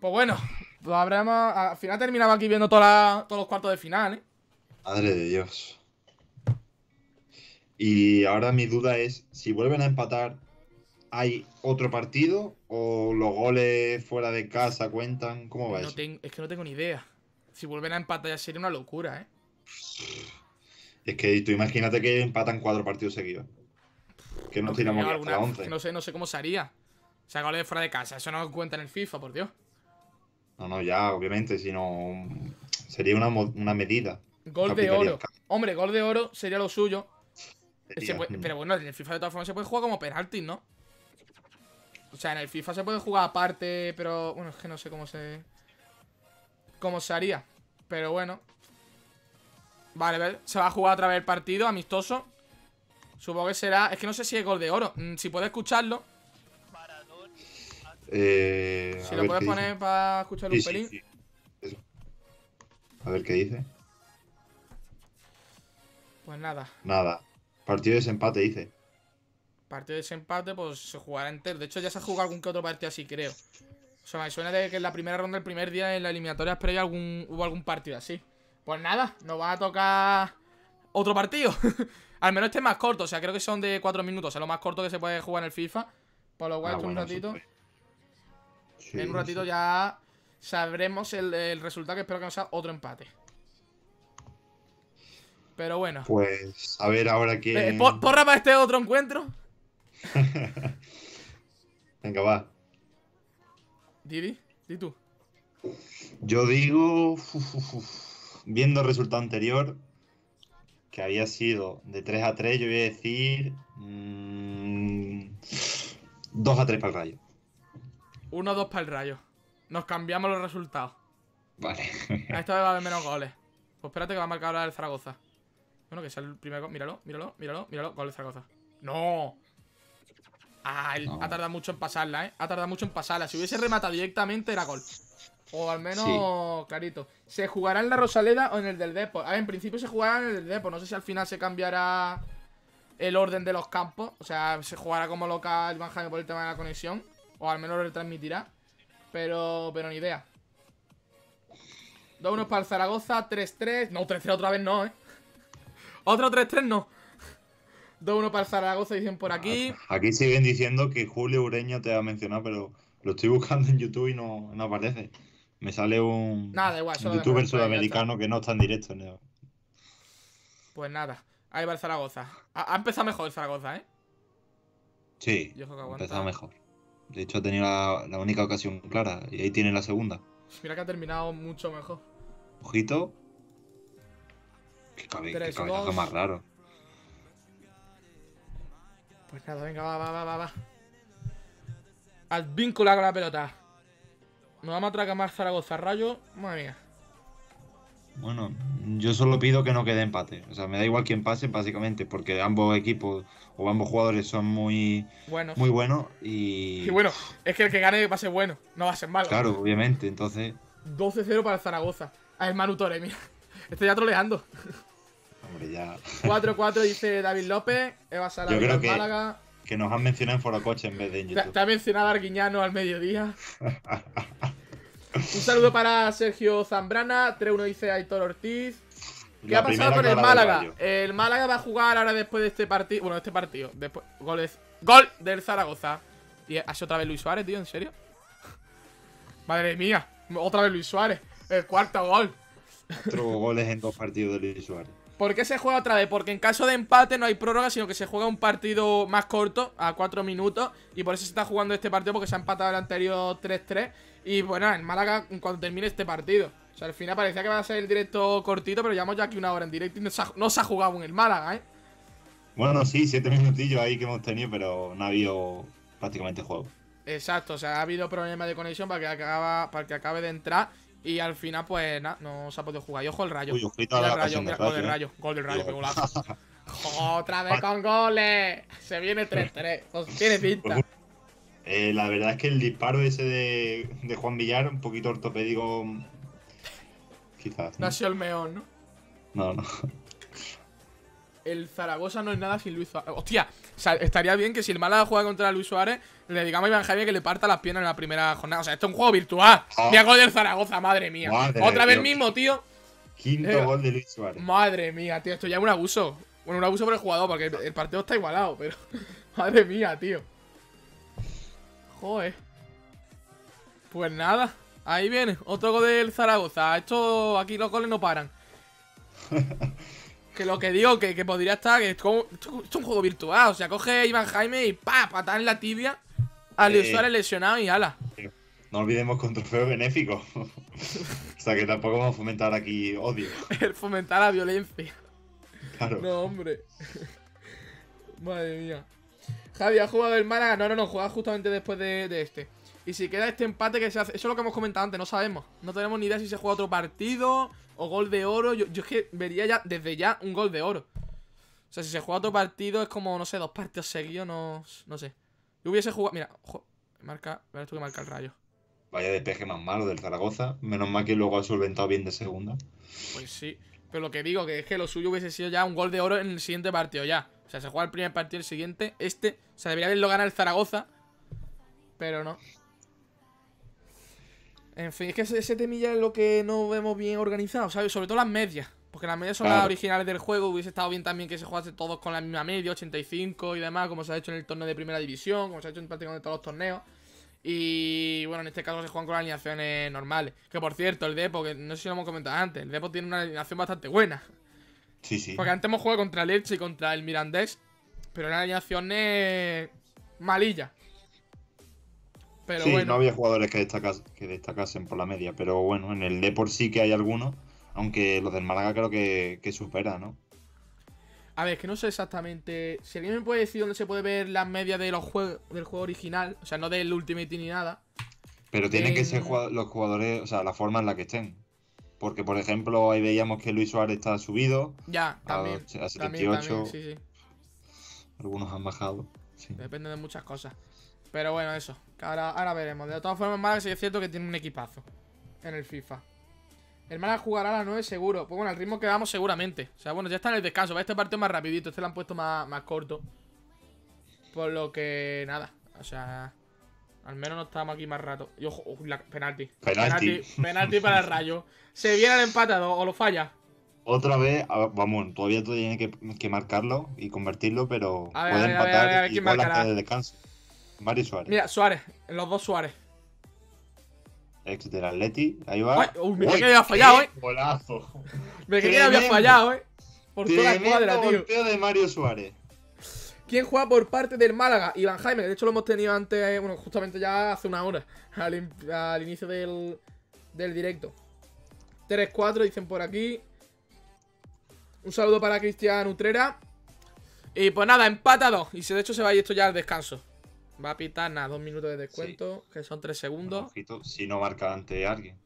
Pues bueno, pues habremos. Al final terminaba aquí viendo todos los cuartos de final, ¿eh? Madre de Dios. Y ahora mi duda es: si vuelven a empatar, ¿hay otro partido? ¿O los goles fuera de casa cuentan? ¿Cómo va es que no tengo ni idea. Si vuelven a empatar ya sería una locura, ¿eh? Es que tú imagínate que empatan cuatro partidos seguidos. Que no, tiramos alguna, 11. no sé, no sé cómo se haría. O sea, goles fuera de casa. Eso no cuenta en el FIFA, por Dios. No, no, ya, obviamente, sino. Sería una, una medida. Gol de oro. Hombre, gol de oro sería lo suyo. pero bueno, en el FIFA de todas formas se puede jugar como penalti, ¿no? O sea, en el FIFA se puede jugar aparte, pero bueno, es que no sé cómo se. cómo se haría. Pero bueno, Vale, se va a jugar otra vez el partido, amistoso. Supongo que será. Es que no sé si es gol de oro. Mm, si puedes escucharlo. Eh, si lo puedes poner para escuchar un pelín. A ver qué dice. Pues nada. Nada. Partido de desempate, dice. Partido de desempate, pues se jugará entero. De hecho, ya se ha jugado algún que otro partido así, creo. O sea, me suena de que en la primera ronda, el primer día en la eliminatoria previa algún, hubo algún partido así. Pues nada, nos va a tocar otro partido. <laughs> Al menos este es más corto, o sea, creo que son de 4 minutos. Es lo más corto que se puede jugar en el FIFA. Por lo cual, ah, un ratito. en un ratito ya sabremos el, resultado, que espero que no sea otro empate. Pero bueno. Pues, a ver ahora quién. Eh, ¿Porra para este otro encuentro? <laughs> Venga, va. Didi, di tú. Yo digo viendo el resultado anterior, que había sido de 3 a 3, yo voy a decir 2 mm, a 3 para el Rayo. 1 a 2 para el Rayo. Nos cambiamos los resultados. Vale. Esta vez va a haber menos goles. Pues espérate que va a marcar ahora el Zaragoza. Bueno, que sea el primer gol. Míralo, míralo, míralo, míralo. Gol de Zaragoza. ¡No! Ah, ha tardado mucho en pasarla, ¿eh? Ha tardado mucho en pasarla. Si hubiese rematado directamente, era gol. O al menos clarito. ¿Se jugará en la Rosaleda o en el del Depo? A ver, en principio se jugará en el del Depo. No sé si al final se cambiará el orden de los campos. O sea, se jugará como local Van por el tema de la conexión. O al menos lo retransmitirá. Pero, pero ni idea. 2-1 para el Zaragoza, 3-3. No, 3-3 otra vez no, ¿eh? Otro 3-3 no. 2-1 para el Zaragoza, dicen por aquí. Aquí siguen diciendo que Julio Ureño te ha mencionado, pero lo estoy buscando en YouTube y no, no aparece. Me sale un, nada, igual, youtuber sudamericano que no está en directo. Pues nada, ahí va el Zaragoza. Ha, empezado mejor el Zaragoza, ¿eh? Sí, ha empezado mejor. De hecho, ha tenido la, única ocasión clara y ahí tiene la segunda. Mira que ha terminado mucho mejor. Ojito. Qué, cabezazo más raro. Pues nada, venga, va, va, va, va. vínculo con la pelota. Nos vamos a tragar más Zaragoza Rayo. Madre mía. Bueno, yo solo pido que no quede empate. O sea, me da igual quién pase, básicamente, porque ambos equipos o ambos jugadores son muy buenos. Muy buenos y... y bueno, es que el que gane va a ser bueno, no va a ser malo. Claro, obviamente, entonces... 12-0 para el Zaragoza. A el Manu Torre, mira. Estoy ya troleando. Hombre, ya. 4-4 dice David López. Eva Sala de Málaga. Que nos han mencionado en Forocoche en vez de en YouTube. Te, ha mencionado Arguiñano al mediodía. Un saludo para Sergio Zambrana. 3-1 dice Aitor Ortiz. ¿Qué ha pasado con el Málaga? El Málaga va a jugar ahora después de este partido. Bueno, este partido. Después. Gol, gol del Zaragoza. Y ha sido otra vez Luis Suárez, tío, ¿en serio? <laughs> Madre mía. Otra vez Luis Suárez. El cuarto gol. Cuatro goles en dos partidos de Luis Suárez. ¿Por qué se juega otra vez? Porque en caso de empate no hay prórroga, sino que se juega un partido más corto, a cuatro minutos. Y por eso se está jugando este partido, porque se ha empatado el anterior 3-3. Y bueno, en Málaga, cuando termine este partido. O sea, al final parecía que va a ser el directo cortito, pero llevamos ya aquí una hora en directo y no se ha, jugado en el Málaga, ¿eh? Bueno, sí, siete minutillos ahí que hemos tenido, pero no ha habido prácticamente juego. Exacto, o sea, ha habido problemas de conexión para que, acaba, para que acabe de entrar. Y al final, pues nada, no se ha podido jugar. Y ojo el rayo. Uy, el rayo, gol del rayo, gol del rayo, qué golazo. Otra vez con goles. Se viene 3-3. Pues tiene pinta. Eh, la verdad es que el disparo ese de, de Juan Villar, un poquito ortopédico, quizás. ¿no? ha sido el meón, ¿no? No, no. El Zaragoza no es nada sin Luis Suárez. Hostia, o sea, estaría bien que si el Málaga juega contra Luis Suárez, le digamos a Iván Jaime que le parta las piernas en la primera jornada. O sea, esto es un juego virtual. Oh. Mira, gol del Zaragoza, madre mía. Otra vez mismo, tío. Quinto eh, gol de Luis Suárez. Madre mía, tío, esto ya es un abuso. Bueno, un abuso por el jugador, porque el, partido está igualado, pero. <laughs> madre mía, tío. Joder. Pues nada. Ahí viene, otro gol del Zaragoza. Esto, aquí los goles no paran. <laughs> que lo que digo, que, podría estar, que esto, es un juego virtual. O sea, coge Iván Jaime y pa, patada en la tibia. Al eh, usuario lesionado y ala. No olvidemos con trofeo benéfico. <laughs> o sea, que tampoco vamos a fomentar aquí odio. <laughs> El fomentar la violencia. Claro. No, hombre. <laughs> Madre mía. Javi, ¿ha jugado el Málaga? No, no, no, juega justamente después de, de este. Y si queda este empate que se hace, eso es lo que hemos comentado antes, no sabemos. No tenemos ni idea si se juega otro partido o gol de oro. Yo, es que vería ya, desde ya, un gol de oro. O sea, si se juega otro partido es como, no sé, dos partidos seguidos, no, no sé. Yo hubiese jugado, mira, ojo, marca, verás tú que marca el rayo. Vaya despeje más malo del Zaragoza. Menos mal que luego ha solventado bien de segunda. Pues sí. Pero lo que digo, que es que lo suyo hubiese sido ya un gol de oro en el siguiente partido ya. O sea, se juega el primer partido el siguiente. Este, o sea, debería haberlo ganado el Zaragoza. Pero no. En fin, es que ese, temilla es lo que no vemos bien organizado, ¿sabes? Sobre todo las medias. Porque las medias son las originales del juego. Hubiese estado bien también que se jugase todos con la misma media, 85 y demás, como se ha hecho en el torneo de primera división, como se ha hecho en prácticamente todos los torneos. Y bueno, en este caso se juegan con alineaciones normales. Que por cierto, el Depo, que no sé si lo hemos comentado antes, el Depo tiene una alineación bastante buena. Sí, sí. Porque antes hemos jugado contra el Elche y contra el Mirandés, pero eran alineaciones malillas sí, no había jugadores que, que destacasen por la media, pero bueno, en el Deport sí que hay algunos, aunque los del Málaga creo que, que supera, ¿no? A ver, es que no sé exactamente. Si alguien me puede decir dónde se puede ver las medias de los juegos del juego original, o sea, no del Ultimate ni nada. Pero tienen que ser los jugadores, o sea, la forma en la que estén. Porque, por ejemplo, ahí veíamos que Luis Suárez está subido. Ya, también. A, 78. sí, sí. Algunos han bajado. Depende de muchas cosas. Pero bueno, eso. Ahora, ahora veremos. De todas formas, Málaga sí es cierto que tiene un equipazo en el FIFA. El Málaga jugará a las 9 seguro. Pues bueno, al ritmo que vamos seguramente. O sea, bueno, ya está en el descanso. Va este partido más rapidito. Este lo han puesto más, más corto. Por lo que, nada. O sea, al menos no estamos aquí más rato. Y ojo, la, penalti. penalti. Penalti. para el rayo. Se viene el empatado o lo falla. Otra vez, vamos, todavía tiene que, que marcarlo y convertirlo, pero puede empatar y igual el descanso. Mario Suárez. Mira, Suárez, los dos Suárez. Ex del Atleti, ahí va. uy, me que había fallado, eh. Golazo. Me creí que había fallado, eh. Por toda la escuadra, tío. golpeo de Mario Suárez. ¿Quién juega por parte del Málaga? Iván Jaime, de hecho lo hemos tenido antes, eh, bueno, justamente ya hace una hora, al, inicio del, del directo. 3-4 dicen por aquí. Un saludo para Cristian Utrera. Y pues nada, empatado. Y de hecho se va ir esto ya al descanso. Va a pitar nada, dos minutos de descuento, que son tres segundos. si no marca ante alguien.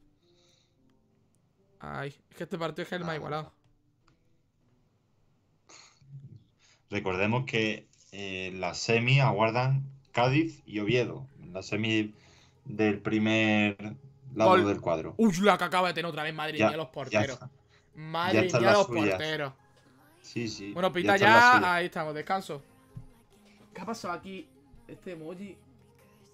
Ay, es que este partido es el más igualado. Recordemos que eh, las semi aguardan Cádiz y Oviedo. La semi del primer lado del cuadro. Uy, la que acaba de tener otra vez Madrid ya, los porteros. Madrid ya, los porteros. Sí, sí. Bueno, pita ya, ahí estamos, descanso. ¿Qué ha pasado aquí? Este emoji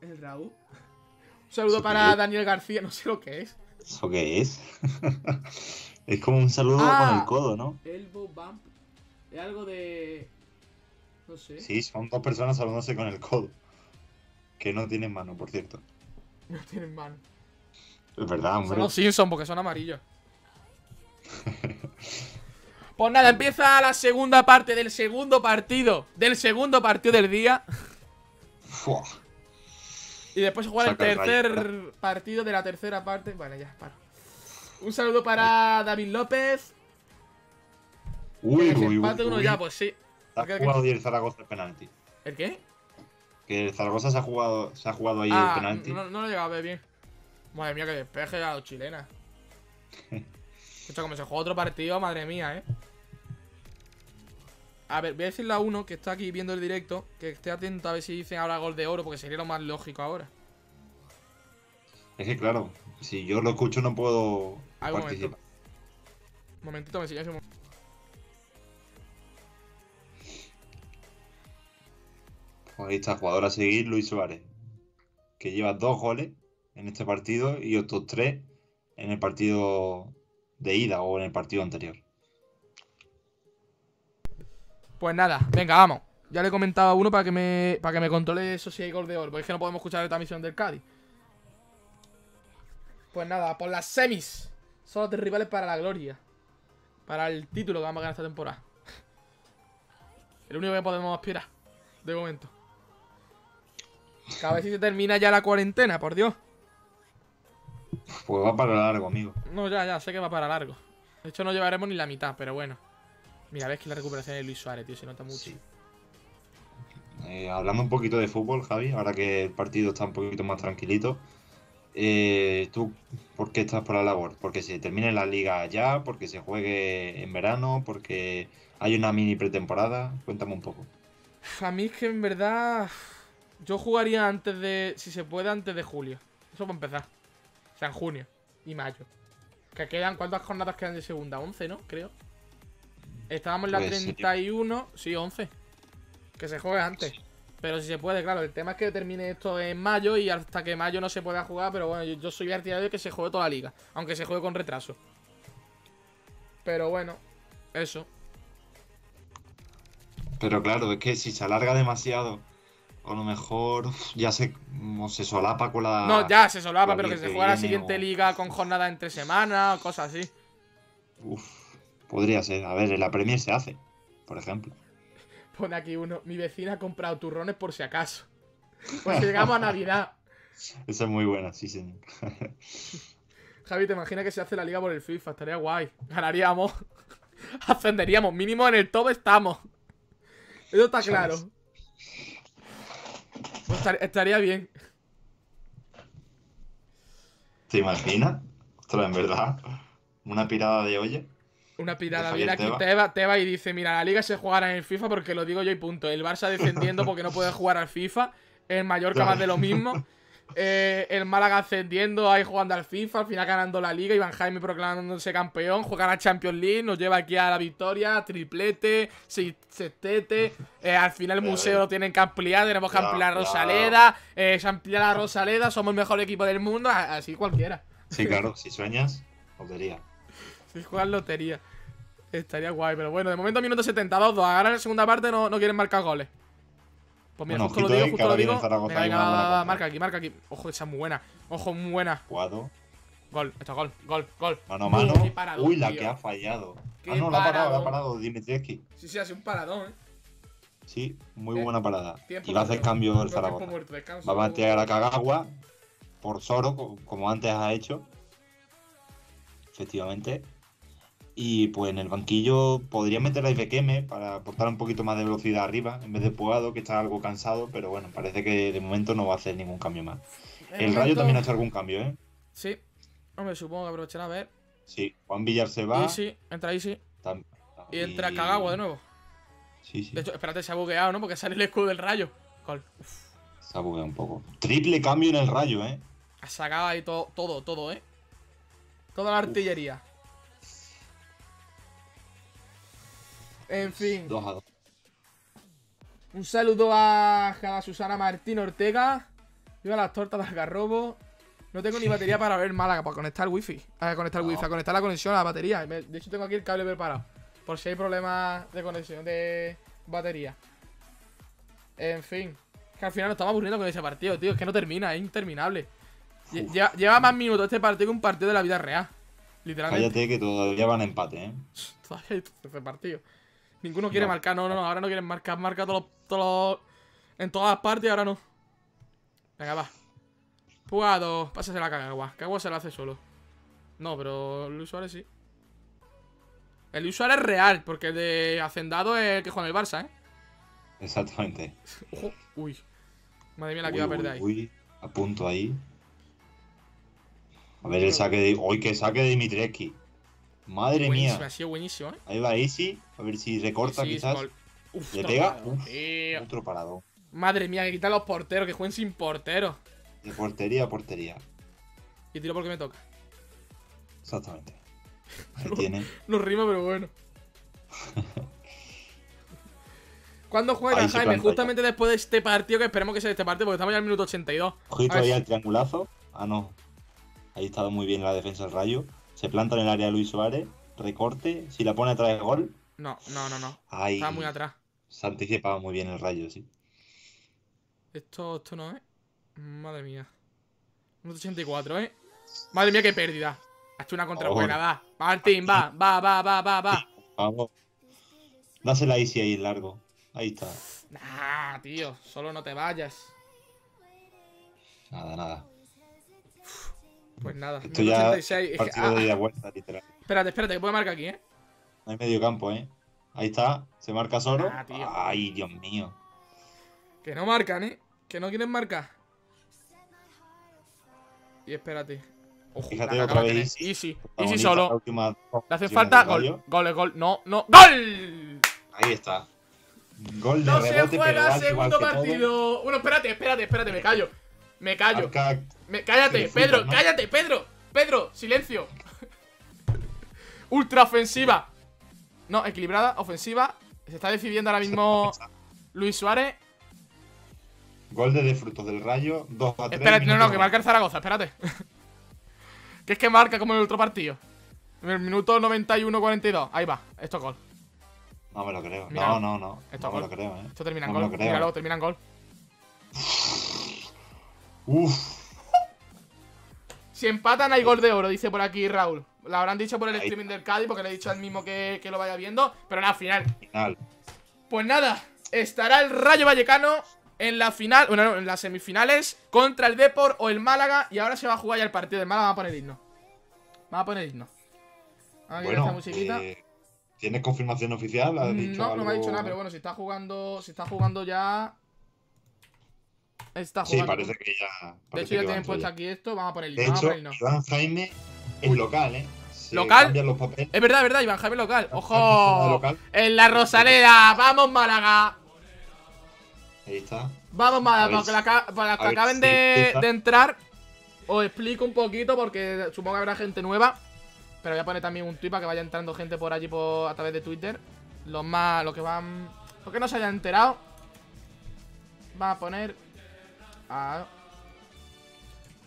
el Raúl. Un saludo para Daniel García, no sé lo que es. ¿Eso qué es? <laughs> Es como un saludo con el Ah. codo, ¿no? Elbow bump. Es algo de. No sé. Sí, son dos personas saludándose con el codo. Que no tienen mano, por cierto. No tienen mano. Es verdad, Son hombre. los Simpsons porque son amarillos. <laughs> pues nada, empieza la segunda parte del segundo partido. Del segundo partido del día. Fua. Y después el Saca el rayo, tercer partido de la tercera parte. Bueno, ya, paro. Un saludo para David López. Uy, Que uy, uy. empate uno uy. ya, pues sí. Ha jugado hoy el Zaragoza el penalti. ¿El qué? Que el Zaragoza se ha jugado, se ha jugado ahí el Ah, penalti. no, no lo he llegado a ver bien. Madre mía, que despeje a los chilenas. <laughs> Escucha, como se juega otro partido, madre mía, eh. A ver, voy a decirle a uno que está aquí viendo el directo que esté atento a ver si dicen ahora gol de oro, porque sería lo más lógico ahora. Es que claro, si yo lo escucho no puedo un participar. Un momentito, me enseñáis un momento. Pues ahí está, jugador a seguir, Luis Suárez. Que lleva dos goles en este partido y otros tres en el partido de ida o en el partido anterior. Pues nada, venga, vamos. Ya le he comentado a uno para que me, para que me controle eso si hay gol de oro, porque es que no podemos escuchar esta misión del Cádiz. Pues nada, por las semis. Son los de rivales para la gloria. Para el título que vamos a ganar esta temporada. <laughs> El único que podemos aspirar. De momento. Que a ver si se termina ya la cuarentena, por Dios. Pues va para largo, amigo. No, ya, ya, sé que va para largo. De hecho, no llevaremos ni la mitad, pero bueno. Mira, ves que la recuperación de Luis Suárez, tío, se nota mucho. Sí. Eh, hablando un poquito de fútbol, Javi, ahora que el partido está un poquito más tranquilito. eh, ¿Tú por qué estás por la labor? ¿Porque se termine la liga ya? ¿Porque se juegue en verano? ¿Porque hay una mini pretemporada? Cuéntame un poco. A mí es que en verdad. Yo jugaría antes de. Si se puede, antes de julio. Eso para empezar. O sea, en junio y mayo. Que quedan. ¿Cuántas jornadas quedan de segunda? 11, ¿no? Creo. Estábamos en la Pues sí. 31. Sí, 11. Que se juegue antes. Pero si se puede, claro. El tema es que termine esto en mayo y hasta que mayo no se pueda jugar. Pero bueno, yo, yo soy partidario de que se juegue toda la liga. Aunque se juegue con retraso. Pero bueno, eso. Pero claro, es que si se alarga demasiado, a lo mejor ya se, se solapa con la. No, ya se solapa, la pero que se juega la siguiente o- liga con jornada entre semanas o cosas así. Uf, podría ser. A ver, en la Premier se hace, por ejemplo. Pone aquí uno, mi vecina ha comprado turrones por si acaso. Pues si llegamos a Navidad. <laughs> Esa es muy buena, sí, señor. <laughs> Javi, ¿te imaginas que se hace la liga por el FIFA? Estaría guay. Ganaríamos. <laughs> Ascenderíamos. Mínimo en el top estamos. Eso está claro. Pues estar- estaría bien. ¿Te imaginas? Ostras, en verdad. Una pirada de olla. Una pirada. Viene aquí. Teba, Teba y dice, mira, la liga se jugará en el FIFA porque lo digo yo y punto. El Barça defendiendo porque no puede jugar al FIFA. El Mallorca más de lo mismo. Eh, el Málaga ascendiendo ahí jugando al FIFA, al final ganando la liga, Iván Jaime proclamándose campeón, jugar a Champions League, nos lleva aquí a la victoria, triplete, sextete, eh, al final el museo lo tienen que ampliar, tenemos que ampliar ya. Rosaleda, eh, se amplía la Rosaleda, somos el mejor equipo del mundo, así cualquiera. Sí, claro, si sueñas, lotería. <laughs> Si juegan lotería. Estaría guay, pero bueno, de momento minuto 72, dos. Ahora en la segunda parte no, no quieren marcar goles. Pues mira, Bueno, justo lo digo, justo lo Venga, venga, marca aquí, marca aquí. Ojo, esa es muy buena. Ojo, muy buena. Jugado. Gol, esto gol, gol, gol. Mano a mano. paradón, Uy, la tío. que ha fallado. Qué Ah, no, la ha parado, la ha parado Dimitrievski. Sí, sí, ha sido un paradón, eh. Sí, muy Eh, buena parada. Y va a hacer cambio el Zaragoza. muerto. Va a batear a Kagawa por Soro, co- como antes ha hecho. Efectivamente. Y pues en el banquillo podría meter a Ifekeme para aportar un poquito más de velocidad arriba, en vez de Puado, que está algo cansado, pero bueno, parece que de momento no va a hacer ningún cambio más. El Rayo momento- también ha hecho algún cambio, ¿eh? Sí. Hombre, supongo que aprovechará a ver. Sí, Juan Villar se va. Y sí, entra Easy. tam- Y entra Kagawa de nuevo. Sí, sí. De hecho, espérate, se ha bugueado, ¿no? Porque sale el escudo del rayo. Uf. Se ha bugueado un poco. Triple cambio en el Rayo, ¿eh? Ha sacado ahí todo, todo, todo, ¿eh? Toda la artillería. En fin. 2 a 2. Un saludo a, a Susana Martín Ortega. Viva las tortas de Algarrobo. No tengo ni batería para ver Málaga, para conectar wifi. A conectar wifi, a conectar la conexión a la batería. De hecho, tengo aquí el cable preparado. Por si hay problemas de conexión de batería. En fin. Que al final nos estamos aburriendo con ese partido, tío. Es que no termina, es interminable. Lleva, más minutos este partido que un partido de la vida real. Literalmente. Cállate que todavía van a empate, ¿eh? <laughs> Todavía hay este partido. Ninguno quiere marcar, no, no, no. Ahora no quieren marcar. Marca todos todos En todas las partes ahora no. Venga, va. Jugado. Pásase la cagua. Cagua se la hace solo. No, pero Luis Suárez sí. El Luis Suárez es real, porque el de Hacendado es el que juega en el Barça, ¿eh? Exactamente. <laughs> Uy. Madre mía la que iba a perder ahí. Uy, a punto ahí. A ver el saque de. Uy, que saque de Dimitrescu. Madre mía. Ha sido buenísimo, ¿eh? Ahí va Easy. A ver si recorta quizás. Le pega. Uf, otro parado. Madre mía, que quita los porteros, que jueguen sin portero. De portería a portería. Y tiro porque me toca. Exactamente. <laughs> Ahí tiene. No rima, pero bueno. <laughs> ¿Cuándo juega Jaime? Justamente después de este partido, que esperemos que sea este partido, porque estamos ya el minuto 82. Ojito ahí el triangulazo. Ah, no. Ahí estado muy bien la defensa del Rayo. Se planta en el área Luis Suárez. Recorte. Si la pone atrás de gol. No, no, no, no. Ahí. Está muy atrás. Se anticipaba muy bien el Rayo, sí. Esto, esto no es. Madre mía. 184, ¿eh? Madre mía, qué pérdida. Ha hecho una contrabuena, va. Martín, va, va, va, va, va, va. Vamos. Dásela easy ahí, largo. Ahí está. Nah, tío. Solo no te vayas. Nada, nada. Pues nada. Esto ya 86. partido de vuelta, literal. Espérate, espérate, que puedo marcar aquí, ¿eh? No hay medio campo, ¿eh? Ahí está. Se marca solo. Ay, Dios mío. Que no marcan, ¿eh? Que no quieren marcar. Y espérate. Ojo, Fíjate otra vez Easy. Easy, solo. Le hace falta gol. Gol, gol. No, no. ¡Gol! Ahí está. Gol de no se juega segundo partido. Bueno, espérate, espérate, espérate, me callo. Me callo. cállate, Pedro, cállate, Pedro. Pedro, silencio. <laughs> Ultra ofensiva. No, equilibrada, ofensiva. Se está decidiendo ahora mismo <laughs> Luis Suárez. Gol de, frutos del rayo, 2 a 3. Espérate, no, no, que marca el Zaragoza, espérate. <laughs> que es que marca como en el otro partido. En el minuto 91-42. Ahí va, esto es gol. No me lo creo. no, no, no. Esto no me lo creo, eh. Esto termina en gol. Míralo, termina en gol. Uf. Si empatan hay gol de oro, dice por aquí Raúl. Lo habrán dicho por el streaming del Cádiz porque le he dicho al mismo que, que lo vaya viendo. Pero nada, final. Final. Pues nada, estará el Rayo Vallecano en la final, bueno, en las semifinales contra el Depor o el Málaga. Y ahora se va a jugar ya el partido del Málaga. Vamos a poner himno. Vamos a poner himno. Vamos a bueno, esta musiquita. Eh, ¿Tienes confirmación oficial? Mm, no, no me ha dicho nada, pero bueno, si está jugando, si está jugando ya. Está jugando. Sí, parece que ya. De hecho, ya tienen puesto aquí esto. Vamos a poner himno. De hecho, Iván Jaime es local, ¿eh? ¿Local? Es verdad, es verdad, Iván Jaime local. ¡Ojo! En la Rosaleda. ¡Vamos, Málaga! Ahí está. Vamos, para, que, acaben de, entrar, os explico un poquito porque supongo que habrá gente nueva. Pero voy a poner también un tweet para que vaya entrando gente por allí por, a través de Twitter. Los más, los que van, los que no se hayan enterado. Va a poner...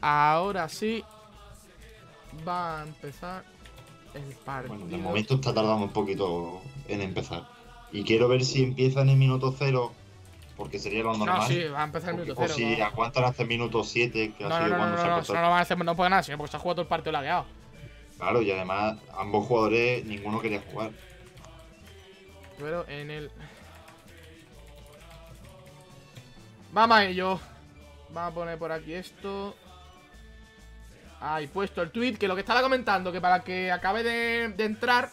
ahora sí. Va a empezar el partido. Bueno, de momento está tardando un poquito en empezar. Y quiero ver si empieza en el minuto cero porque sería lo normal. No, sí, va a empezar el minuto cero. O si aguantan hasta el minuto 7, que no, ha sido no, cuando no, se ha no, no, no van a hacer, no puede nada, sino porque se ha jugado todo el partido lagueado. Claro, y además ambos jugadores, ninguno quería jugar. Pero en el... Vamos a ello. Vamos a poner por aquí esto. Ahí puesto el tweet, que lo que estaba comentando, que para que acabe de, de entrar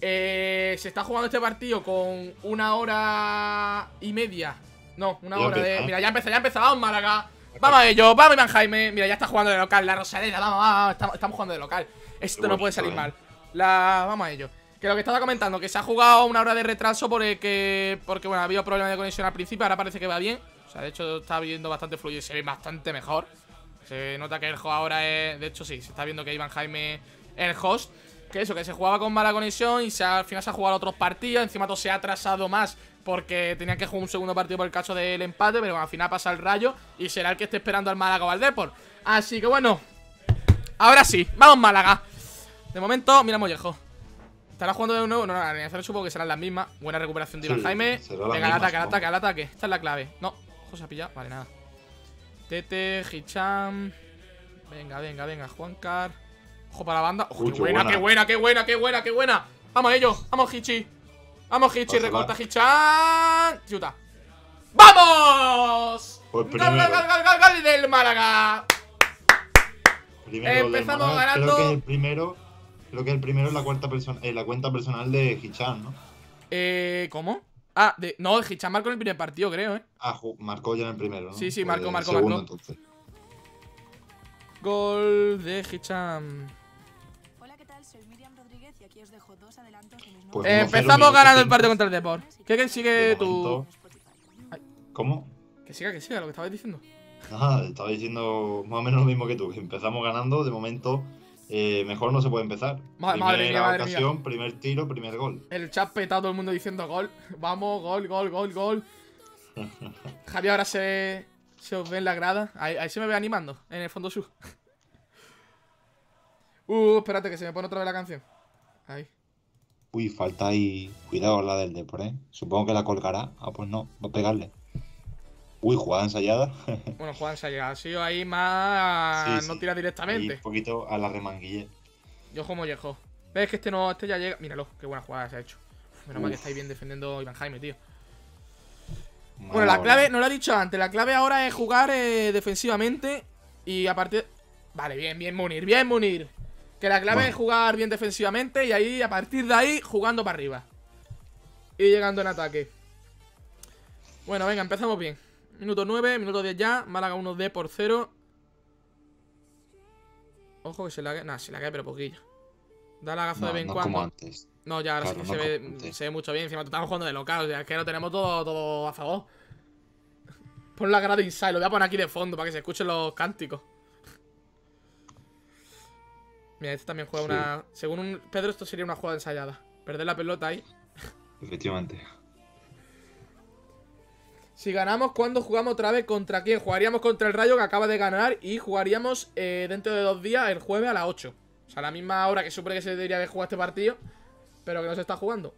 eh, se está jugando este partido con una hora y media. No, una hora de. Mira, ya empezó, ya empezado Málaga. Vamos a ello, vamos Iván Jaime. Mira, ya está jugando de local, la Rosaleda, vamos, vamos, estamos, jugando de local. Esto no puede salir mal. La, vamos a ello. Que lo que estaba comentando, que se ha jugado una hora de retraso porque, porque bueno, ha habido problemas de conexión al principio, ahora parece que va bien. Sea, de hecho está viendo bastante fluido y se ve bastante mejor. Se nota que el juego ahora es... De hecho, sí, se está viendo que Iván Jaime el host que eso, que se jugaba con mala conexión y se al final se ha jugado otros partidos. Encima todo se ha atrasado más porque tenían que jugar un segundo partido por el caso del empate, pero al final pasa el rayo y será el que esté esperando al Málaga o al Deport. Así que bueno. Ahora sí, vamos Málaga. De momento, mira Mollejo. ¿Estará jugando de nuevo? No, no, la alineación supongo que serán las mismas. Buena recuperación de Iván Jaime. Venga, al ataque, al ataque, al ataque. Esta es la clave. No, José ha pillado. Vale, nada. Tete, Hicham. Venga, venga, venga. Juancar. Ojo para la banda. Ojo, qué buena, qué buena, qué buena, qué buena, qué buena. Vamos a ello. Vamos, Hichi. Vamos, Hichi. Recorta Hichan. Chuta. ¡Vamos! Pues ¡Gol, gol, gol, gol, gol del Málaga! Empezamos ganando. Creo que el primero. Creo que el primero es la cuenta, persona, eh, la cuenta personal de Hichan, ¿no? Eh, ¿cómo? Ah, de, no, Hichan marcó en el primer partido, creo, ¿eh? Ah, marcó ya en el primero, ¿no? Sí, sí, marcó, pues marcó, segundo, marcó. Entonces. Gol de Hichan. Hola, ¿qué tal? Soy Miriam Rodríguez y aquí os dejo dos adelantos de mis pues Empezamos ganando el partido contra el Deport. ¿Qué que sigue tu...? ¿Cómo? Que siga, que siga, lo que estabas diciendo. Nada, estaba diciendo más o menos lo mismo que tú, que empezamos ganando, de momento eh, mejor no se puede empezar. Madre, madre mía, madre ocasión, mía. primer tiro, primer gol. El chat petado todo el mundo diciendo gol. <laughs> Vamos, gol, gol, gol, gol. <laughs> Javi ahora se, se os ve en la grada. Ahí, ahí se me ve animando, en el fondo sur. <laughs> uh, espérate que se me pone otra vez la canción. Ahí. Uy, falta ahí. Cuidado la del Depor, ¿eh? Supongo que la colgará. Ah, pues no, va a pegarle. Uy, jugada ensayada. bueno, jugada ensayada. Ha sido ahí más. Sí, no sí. tira directamente. Y un poquito a la remanguille. Yo como Mollejo. ¿Ves que este no, este ya llega? Míralo, qué buena jugada se ha hecho. Uf, menos mal que estáis bien defendiendo Iván Jaime, tío. Mala Bueno, la hora. clave, no lo he dicho antes, la clave ahora es jugar eh, defensivamente y a partir... Vale, bien, bien Munir, bien Munir. Que la clave Bueno. es jugar bien defensivamente y ahí, a partir de ahí, jugando para arriba. Y llegando en ataque. Bueno, venga, empezamos bien. Minuto 9, minuto 10 ya. Málaga 1D por 0. Ojo que se la cae. Nah, se la cae, pero poquillo. Da lagazo No, de vez en no cuando. como antes. No, ya ahora Claro, sí no que se, ve, se ve mucho bien. Encima estamos jugando de local. O sea, es que lo tenemos todo, todo a favor. <laughs> Pon la grada inside. Lo voy a poner aquí de fondo para que se escuchen los cánticos. Mira, este también juega Sí. una. Según un Pedro, esto sería una jugada ensayada. Perder la pelota ahí. Efectivamente. Si ganamos, ¿cuándo jugamos otra vez? ¿Contra quién? Jugaríamos contra el Rayo que acaba de ganar y jugaríamos eh, dentro de dos días, el jueves a las 8. O sea, a la misma hora que supone que se debería haber jugado este partido, pero que no se está jugando.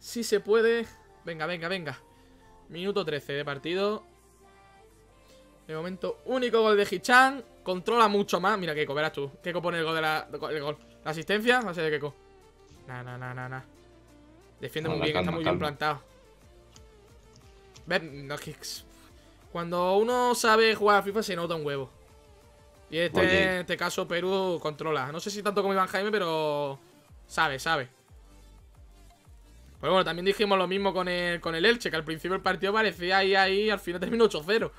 Si se puede. Venga, venga, venga. Minuto 13 de partido. De momento, único gol de Hichan. Controla mucho más. Mira, Keiko, verás tú. Keiko pone el gol de la. El gol. La asistencia va a ser de Keiko. Nah, nah, nah, nah, nah. Defiende muy Calma, bien, está calma, muy bien plantado. No, que- Cuando uno sabe jugar a FIFA se nota un huevo. Y este, Oye. en este caso Perú controla. No sé si tanto como Iván Jaime, pero sabe, sabe. Pues bueno, también dijimos lo mismo con el, con el Elche, que al principio el partido parecía ahí, ahí, al final terminó 8-0.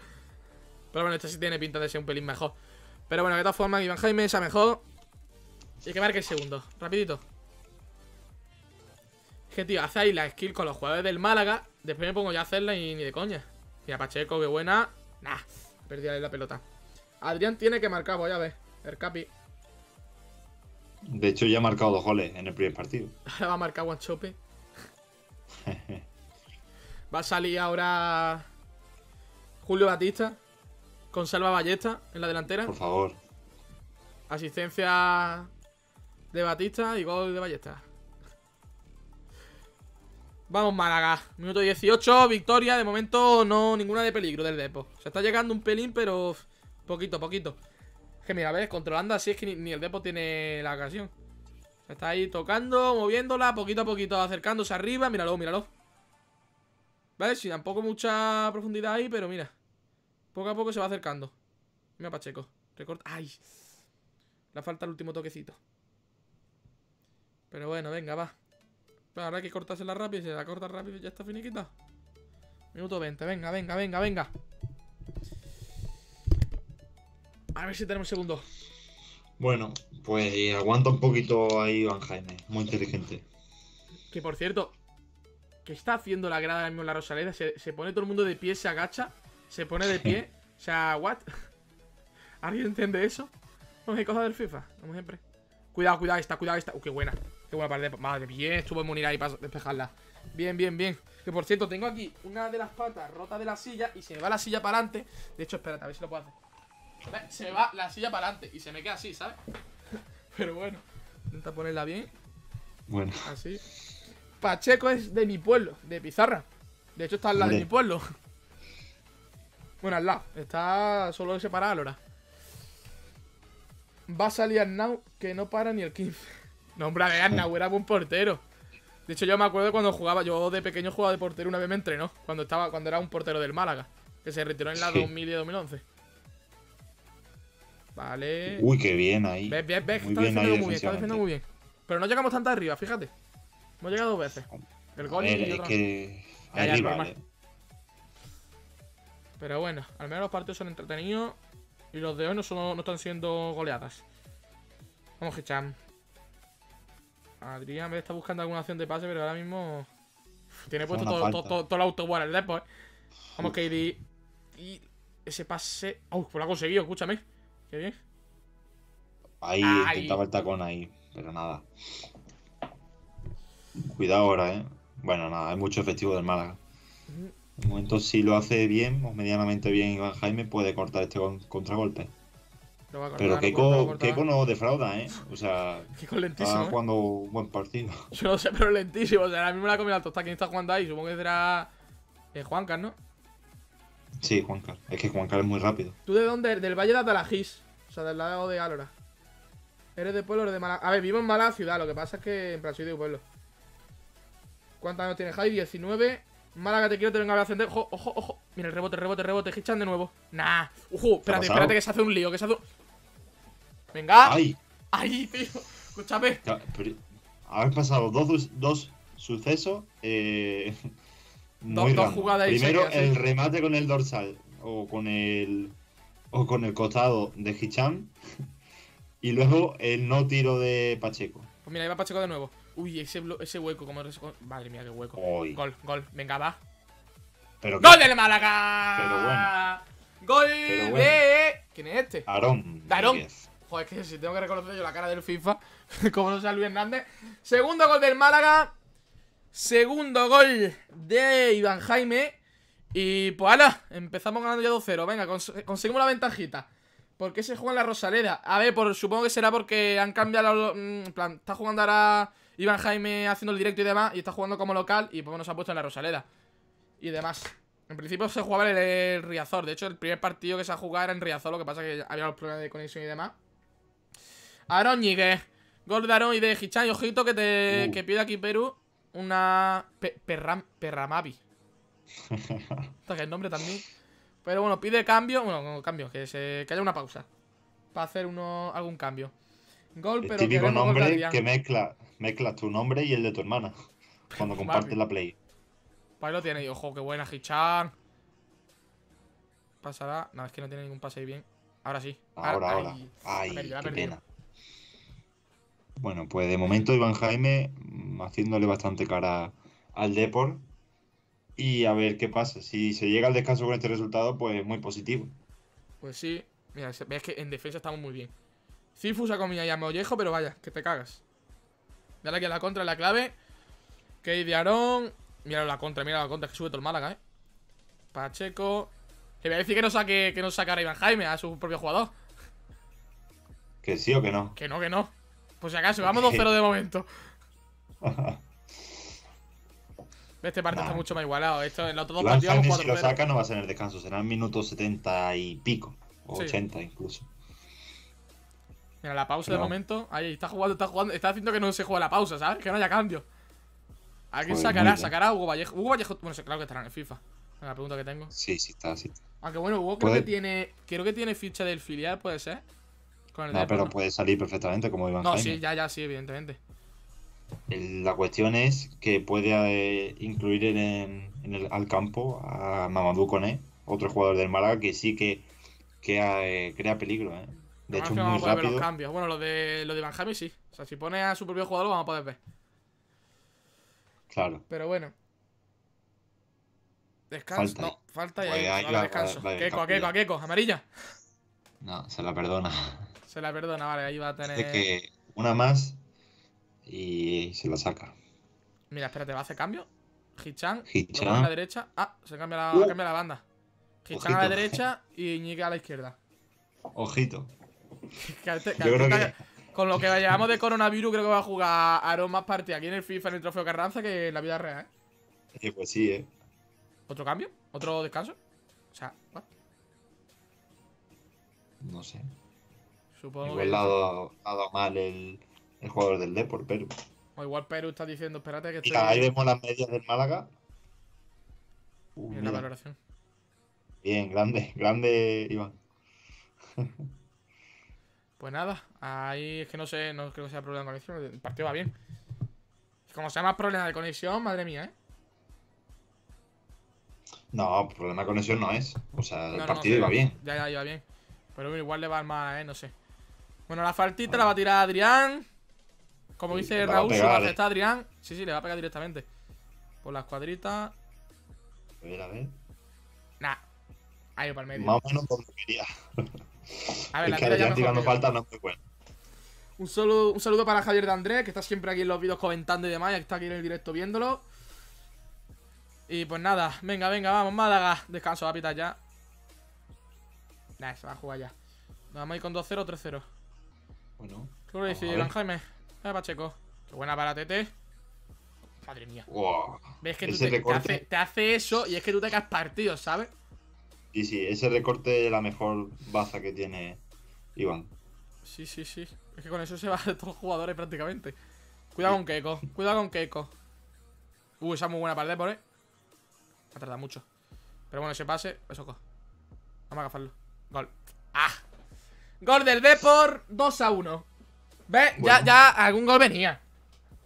Pero bueno, este sí tiene pinta de ser un pelín mejor. Pero bueno, de todas formas, Iván Jaime esa mejor. Y que marque el segundo, rapidito. Que, tío, hace ahí la skill con los jugadores del Málaga. Después me pongo ya a hacerla y ni de coña. Mira, Pacheco, qué buena. Nah, perdí ahí la pelota. Adrián tiene que marcar, voy a ver. El Capi. De hecho, ya ha marcado dos goles en el primer partido. <laughs> Ahora va a marcar Guanchope. Va a salir ahora Julio Batista con Salva Ballesta en la delantera. Por favor. Asistencia de Batista y gol de Ballesta. Vamos Málaga. Minuto 18, victoria. De momento no ninguna de peligro del Depo. Se está llegando un pelín, pero poquito, poquito. Que mira, ves, controlando así es que ni, el Depo tiene la ocasión. Se está ahí tocando, moviéndola, poquito a poquito, acercándose arriba. Míralo, míralo. ¿Vale? Sí, tampoco mucha profundidad ahí, pero mira. Poco a poco se va acercando. Mira Pacheco. Recorta. ¡Ay! Le falta el último toquecito. Pero bueno, venga, va. Pero ahora hay que cortársela rápido. Se la corta rápido, ya está finiquita. Minuto 20. Venga, venga, venga, venga. A ver si tenemos segundo. Bueno, pues aguanta un poquito ahí Iván Jaime. Muy inteligente. Que por cierto, ¿qué está haciendo la grada en la Rosaleda? Se, se pone todo el mundo de pie, se agacha, se pone de pie. <laughs> o sea, ¿what? <laughs> ¿Alguien entiende eso? No hay cosas del FIFA, como siempre. Cuidado, cuidado, esta, cuidado, esta. Uh, qué buena. Qué buena pared. Madre, bien, estuvo en Munir ahí para despejarla. Bien, bien, bien. Que por cierto, tengo aquí una de las patas rota de la silla y se me va la silla para adelante. De hecho, espérate, a ver si lo puedo hacer. Se me va la silla para adelante y se me queda así, ¿sabes? <laughs> Pero bueno, intenta ponerla bien. Bueno. Así. Pacheco es de mi pueblo, de Pizarra. De hecho, está al lado de mi pueblo. <laughs> Bueno, al lado. Está solo separada Lora. Va a salir Arnau que no para ni el 15. No, hombre, de Arnau era buen portero. De hecho, yo me acuerdo cuando jugaba, yo de pequeño jugaba de portero, una vez me entrenó, cuando estaba, cuando era un portero del Málaga, que se retiró en la 2010-2011. Vale. Uy, qué bien ahí. Ves, ves, ves, está defendiendo muy bien, está defendiendo muy bien. Pero no llegamos tanto arriba, fíjate. Hemos llegado dos veces. El gol ver, y es que rivales. Pero bueno, al menos los partidos son entretenidos y los de hoy no, son, no están siendo goleadas. Vamos, Hicham. Adrián me está buscando alguna acción de pase, pero ahora mismo tiene puesto todo, todo, el autobús el después. Vamos, KD. Y ese pase. ¡Oh! Pues lo ha conseguido, escúchame. Qué bien. Ahí intentaba el tacón ahí, pero nada. Cuidado ahora, eh. Bueno, nada, hay mucho efectivo del Málaga. De momento, si lo hace bien, o medianamente bien Iván Jaime, puede cortar este contragolpe. Pero Keiko, Keiko no defrauda, ¿eh? O sea, <laughs> Keiko lentísimo. Está ¿eh? jugando un buen partido. <laughs> Yo no sé, pero lentísimo. O sea, ahora mismo la comido alto. Está ¿Quién está jugando ahí? Supongo que será eh, Juancar, ¿no? Sí, Juancar. Es que Juancar es muy rápido. ¿Tú de dónde? Del Valle de Atalajís. O sea, del lado de Álora. ¿Eres de pueblo o eres de Málaga? A ver, vivo en Málaga ciudad. Lo que pasa es que en plan soy de pueblo. ¿Cuántos años tiene Jai? 19. Málaga, te quiero, te vengo a ascender. Ojo, ojo, ojo. Mira, el rebote, rebote, rebote. Hichan de nuevo. Nah. Ojo, espérate, espérate que se hace un lío. Que se hace Venga. ¡Ay! ¡Ay, tío! Escúchame. Habéis pasado dos, dos sucesos. Eh, muy dos, jugadas Primero, el remate con el dorsal. O con el. O con el costado de Hicham. Y luego el no tiro de Pacheco. Pues mira, ahí va Pacheco de nuevo. Uy, ese, ese hueco, como. Madre mía, qué hueco. Gol, gol. Venga, va. Pero ¡Gol del Málaga! Pero bueno. ¡Gol de. ¿Quién es este? Aarón. Aarón. Joder, es que si tengo que reconocer yo la cara del FIFA, <laughs> como no sea Luis Hernández. Segundo gol del Málaga. Segundo gol de Iván Jaime. Y pues ala, empezamos ganando ya 2-0. Venga, conseguimos la ventajita. ¿Por qué se juega en la Rosaleda? A ver, supongo que será porque han cambiado. Mm, en plan, está jugando ahora Iván Jaime haciendo el directo y demás. Y está jugando como local. Y pues nos ha puesto en la Rosaleda. Y demás. En principio se jugaba en el, Riazor. De hecho, el primer partido que se ha jugado era en Riazor. Lo que pasa es que había los problemas de conexión y demás. Aaron Ñigue. Gol de Aaron y de Hichan. Y ojito que te uh. pide aquí Perú una perram, Perramavi. <laughs> Esto que el nombre también. Pero bueno, pide cambio. Bueno, cambio, que, se, que haya una pausa. Para hacer uno, algún cambio. Gol, pero. típico nombre que mezcla, mezcla tu nombre y el de tu hermana. Cuando <laughs> compartes la play. Pues ahí lo tiene. Ojo, qué buena, Hichan. Pasará. Nada, es que no tiene ningún pase ahí bien. Ahora sí. Ahora, ahora. Ay, qué pena. Bueno, pues de momento Iván Jaime mm, haciéndole bastante cara al Deport. Y a ver qué pasa. Si se llega al descanso con este resultado, pues muy positivo. Pues sí. Mira, ves que en defensa estamos muy bien. Cifu ha comido ya mollejo, pero vaya, que te cagas. Dale aquí a la contra, la clave. Key de Aarón. Mira la contra, mira la contra, que sube todo el Málaga, eh. Pacheco. Le voy a decir que no saque, que no sacara a Iván Jaime, a su propio jugador. Que sí o que no. Que no, que no. Pues si acaso, vamos 2-0 de momento. <laughs> este partido está mucho más igualado. Esto, en los otros dos partidos vamos Si lo saca, no va a ser el descanso. Será en minutos 70 y pico. O 80 incluso. Mira, la pausa de momento. Ahí está jugando, está jugando. Está haciendo que no se juegue la pausa, ¿sabes? Que no haya cambio. ¿Alguien sacará? ¿Sacará Hugo Vallejo? Hugo Vallejo. Bueno, claro que estará en el FIFA. La pregunta que tengo. Sí, sí está, sí. Aunque bueno, Hugo creo que tiene. Creo que tiene ficha del filial, puede ser no, pero puede salir perfectamente como Iván No, sí, ya, ya, sí, evidentemente. La cuestión es que puede eh, incluir en, el, al campo a Mamadou Kone, otro jugador del Málaga que sí que, eh, crea peligro. Eh. De hecho, muy rápido. los cambios. Bueno, lo de, lo de Van sí. O sea, si pone a su propio jugador lo vamos a poder ver. Claro. Pero bueno. Descanso. no, falta y pues ahí, descanso. Keiko, Keiko, Keiko, amarilla. No, se la perdona. Se la perdona, vale, ahí va a tener. que una más y se la saca. Mira, espérate, ¿va a hacer cambio? Hichan, Hichan. a la derecha. Ah, se cambia la, uh. cambia la banda. Hichan a la derecha y Ñique a la izquierda. Ojito. <laughs> Que que Yo creo que- Con lo que llevamos de coronavirus, creo que va a jugar Aaron más partidas aquí en el FIFA, en el trofeo Carranza, que en la vida real, ¿eh? Eh, pues sí, ¿eh? ¿Otro cambio? ¿Otro descanso? O sea, ¿what? No sé. Supongo Igual que. mal el, el jugador del Depor, pero. O igual Perú está diciendo, espérate que estoy. Mira, ahí vemos las medias del Málaga. Uh, Mira la valoración. Bien, grande, grande, Iván. <laughs> Pues nada, ahí es que no sé, no creo que sea problema de conexión. El partido va bien. Como sea más problema de conexión, madre mía, ¿eh? No, problema de conexión no es. O sea, el No, no, partido iba bien. Ya, ya, iba bien. Pero igual le va mal, ¿eh? No sé. Bueno, la faltita la va a tirar Adrián. Como Sí, dice la Raúl, pegar, está Adrián. Sí, sí, le va a pegar directamente. Por las cuadritas. A ver, a ver. Nah. Ahí para el medio. Más o menos donde quería. A ver, es la que Adrián tirando falta no muy bueno. Un saludo, un saludo para Javier de Andrés, que está siempre aquí en los vídeos comentando y demás, y está aquí en el directo viéndolo. Y pues nada, venga, venga, vamos, Málaga. Descanso, va a pitar ya. Nah, se va a jugar ya. Nos vamos a ir con 2-0 o 3-0. Bueno. ¿Qué Vamos a Iván. Jaime? Eh, Pacheco. Qué buena para Tete. Madre mía. Wow. Ves que tú te, te hace, te hace eso y es que tú te caes partido, ¿sabes? Y sí, ese recorte es la mejor baza que tiene Iván. Sí, sí, sí. Es que con eso se va <laughs> de todos los jugadores prácticamente. Cuidado con Keiko. Cuidado con Keiko. Uh, esa es muy buena para el Depor, eh. Va a tardar mucho. Pero bueno, ese pase, eso co. Vamos a agafarlo. Gol. ¡Ah! Gol del Depor, 2 a 1. ¿Ves? Ya, Bueno. ya algún gol venía.